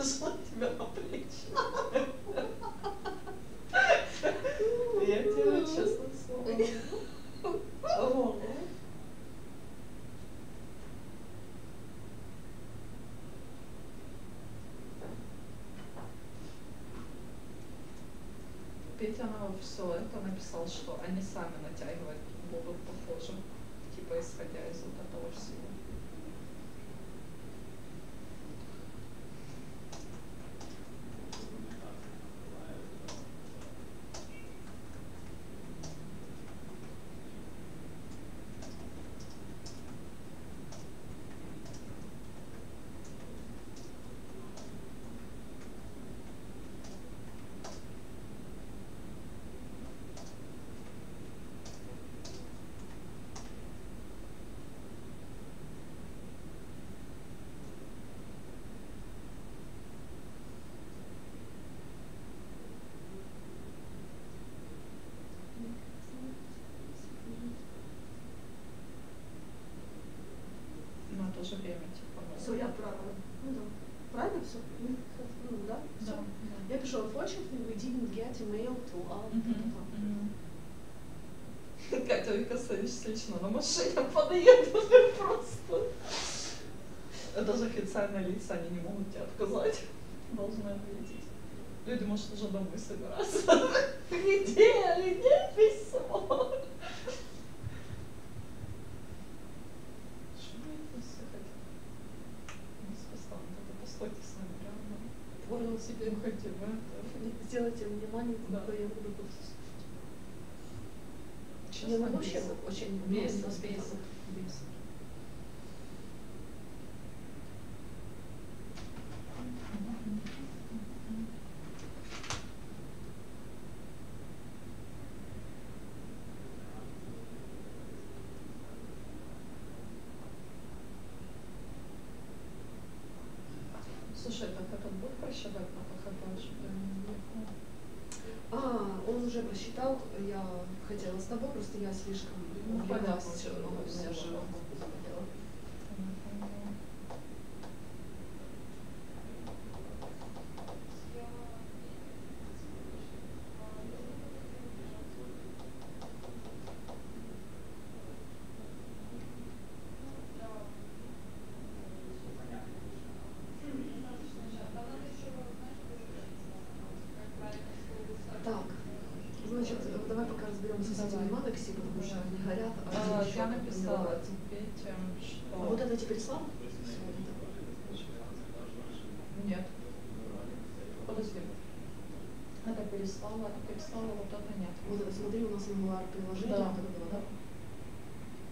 Что тебя на плечи? Я тебе честно слово. Петя нам все это написал, что они сами натягивать будут, похоже, типа исходя из вот этого всего. Ну, уже время, типа. Все, я правильно. Ну да. Правильно все? Ну, да? Всё. Да, да. Я пишу, unfortunately, we didn't get email to our... Мгм. Катя Викасович лично на машине подъедут просто. Это же официальные лица, они не могут тебе отказать. Должны ответить. Люди, может, уже домой собираться. Где? Где письмо? Понял хотим. это. Сделайте внимание, Да. я буду слушать. Честно, Не, ну вообще очень бесит, слишком переслала вот это нет. Вот смотри, у нас ангуар приложение, Да, это было, да?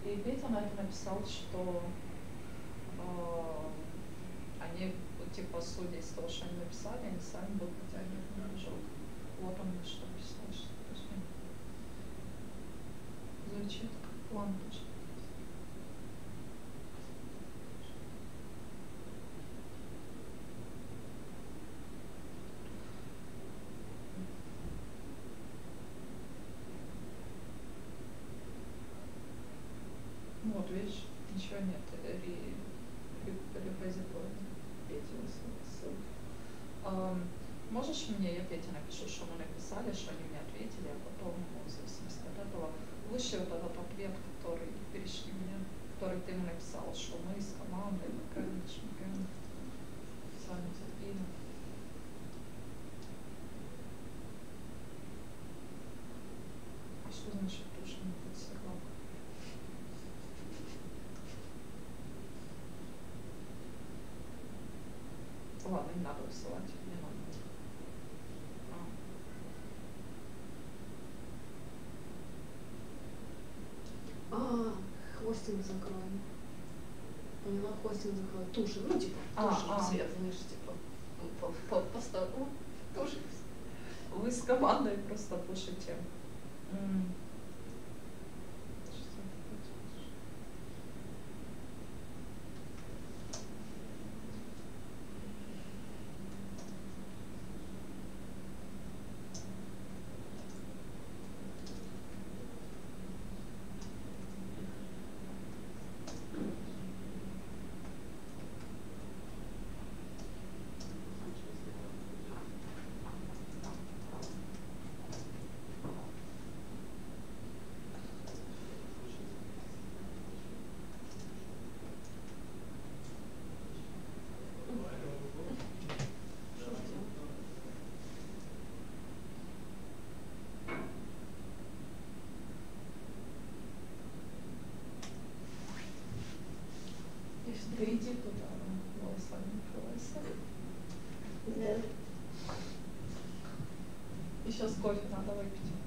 И Петя на это написал, что э, они, типа, судя из того, что они написали, они сами будут подтягивать на движок. Вот он мне что писал, что Звучит как план тоже. Ну Вот, видишь, ничего нет. Ре- ре- Репозиторий. Петя ссылка. Ам, Можешь мне, я Напишу, что мы написали, что они мне ответили, а потом, ну, в зависимости от этого, выше вот этот ответ, который перешли мне, который ты мне написал, что мы с командой, такая чемпион, с вами. А что значит тоже не подсыгал? Ладно, не надо высылать, не надо. А. А, хвостинг закроем. Поняла, хвостинг закроем. Туши, ну типа, А, туши а. цвет, знаешь, типа, ну, по, по, по старому. Туши. Вы с командой просто пишете. М. Ты иди туда, волосами накрывайся. И сейчас кофе надо выпить.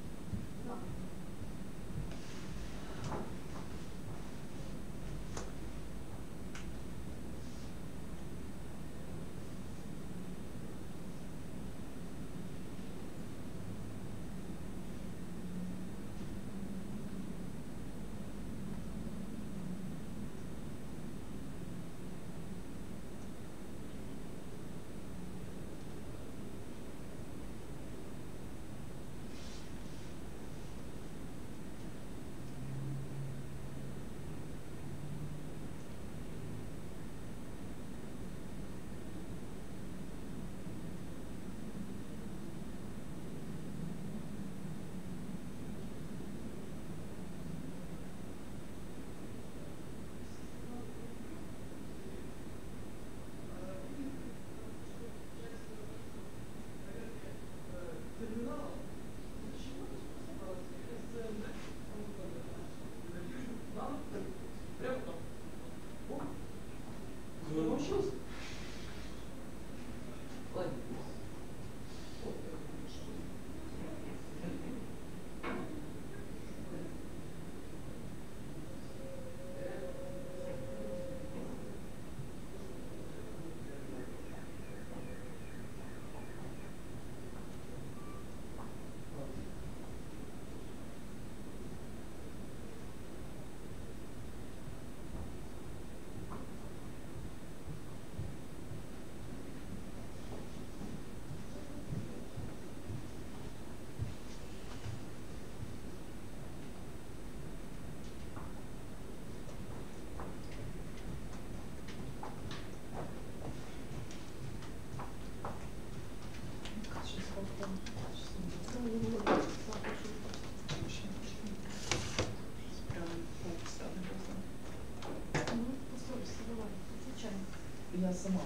Сама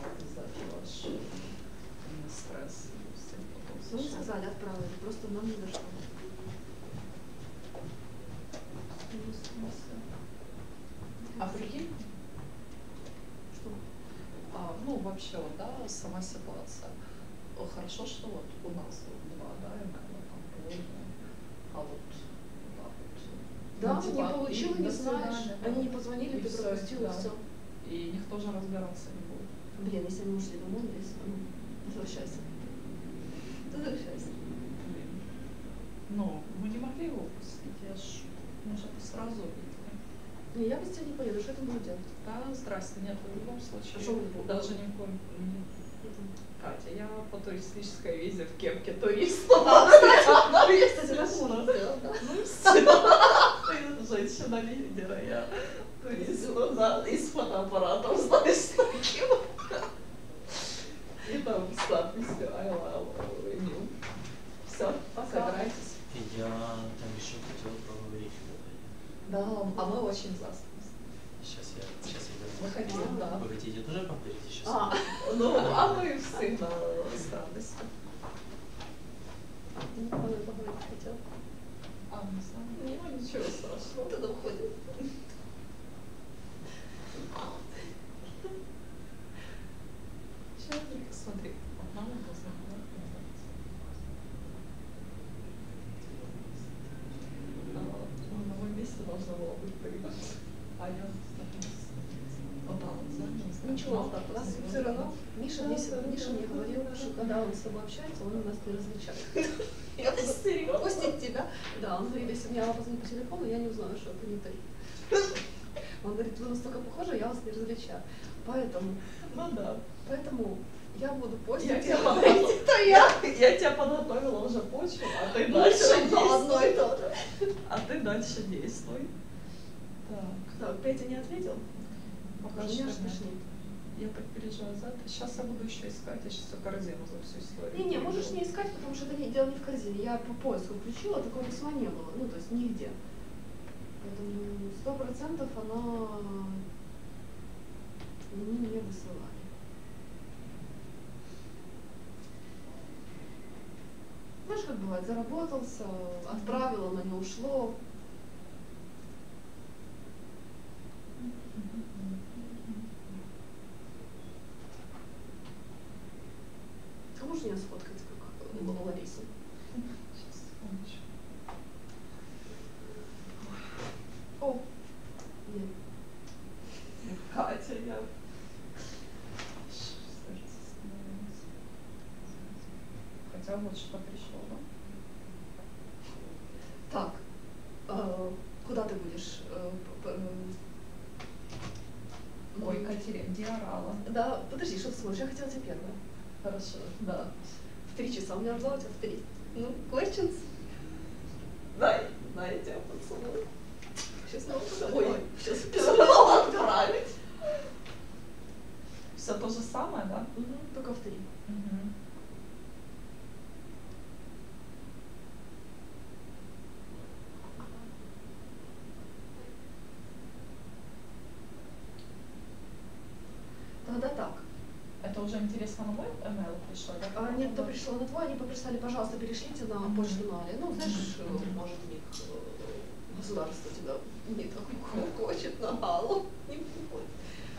аж у меня стресс и Ну, не сказали, отправили, просто нам не дошло. А прикинь, Что? а, ну вообще вот, да, сама ситуация. Хорошо, что вот у нас вот два, да, МЛ там положено, а вот. Да, ну, не типа, получила, и не знаешь. Они не позвонили, И ты пропустила, все. И никто же разбираться не будет. Блин, если они ушли домой, если ну, возвращайся. Возвращайся. Блин. Ну, мы не могли его упустить, я ж, мы же это сразу. Не, я без тебя не поеду, что я там буду делать? Да, здрасте, нет, в любом случае, А что вы будете? даже ни в коем... Катя, я по туристической визе в кепке туриста. Ну, я, кстати, на кому сделала, да? Ну все. Ты женщина-лидера, я турист, ну да, и с фотоаппаратом, знаешь, таким. И там с надписью I love you. Все, собирайтесь. Я там еще хотел поговорить. Да, а мы очень за. Сейчас я, сейчас я вернусь. Мы хотим, да. Вы хотите тоже поговорить сейчас? А, ну, а мы всегда с радостью. Ну, поговорить поговорить хотел. А, не знаю. Ну, ничего страшного. Тогда уходим. Сейчас только смотри. Мама познакомила. А, На моем месте должна была быть ты. А я вот так вот, знаешь, Ничего, так, у нас Ну, все равно. Миша мне, Да, да, Миша да, мне да, говорил, да, что да. когда он с тобой общается, он нас не различает. Я Серьезно? пустить тебя. Да, он говорит, если мне позвонит по телефону, я не узнаю, что это не ты. Он говорит, вы настолько похожи, я вас не различаю. Поэтому, Ну да. поэтому я буду Я постить. тебя говорить, это я. Я тебя подготовила уже почву, а ты Ну, дальше и действуй. А ты дальше действуй. Так. Петя не ответил? Пока Меня что нет. Я так переживаю за это. Сейчас я буду еще искать, я сейчас всю корзину за всю историю. Не, не, можешь не искать, потому что это не, дело не в корзине. Я по поиску включила, такого письма не было. Ну, то есть нигде. Поэтому сто процентов она мне не высылали. Знаешь, как бывает, заработался, отправила, но не ушло. Ты можешь ее сфоткать, как у О! Нет. Катя, я... Хотя вот что пришло, да? Так, э, куда ты будешь? Э, Ой, Катерина, Диорала. Да, подожди, что в Я хотела тебе первое. Хорошо, да. В три часа. У меня ждала тебя в три. Ну, questions? Дай, дай я тебя поцелую. Сейчас снова Ой, Ой, сейчас Перестала отправить. Все то же самое, да? Мгм, Только в три. Мгм. Тогда так. Это уже интересно на мой email пришло, да? А, нет, то пришло на твой, они попросили, пожалуйста, перешлите на почту Нали. Ну, знаешь, э, Мгм. может, у них э, государство тебя не так хочет на Аллу. Не будет.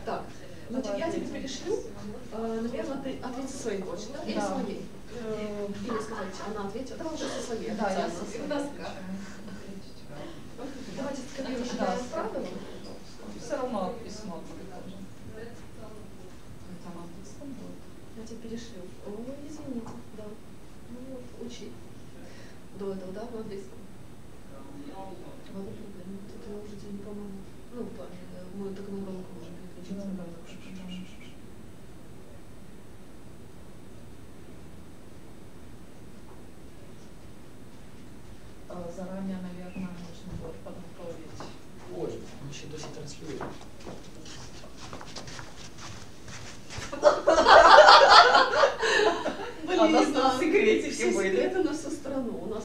Так, значит, я тебе перешлю. Э, Наверное, ты ответь со своей почты, да? Или Да. своей? Или сказать, она ответила. Давай уже со своей. Да, я со своей. Давайте скопируем, что Да, я отправила. Все равно письмо будет хотя перешил. О, извините, да. Ну вот, учи. Додал, да, в английском? Вот ну, это уже тебе не помогу. Ну, мы так на громко можем переключиться. Да, да, а заранее, наверное, нужно будет подготовить. Ой, мы еще до сих транслируем. У нас в секрете все были. секреты на всю страну. У нас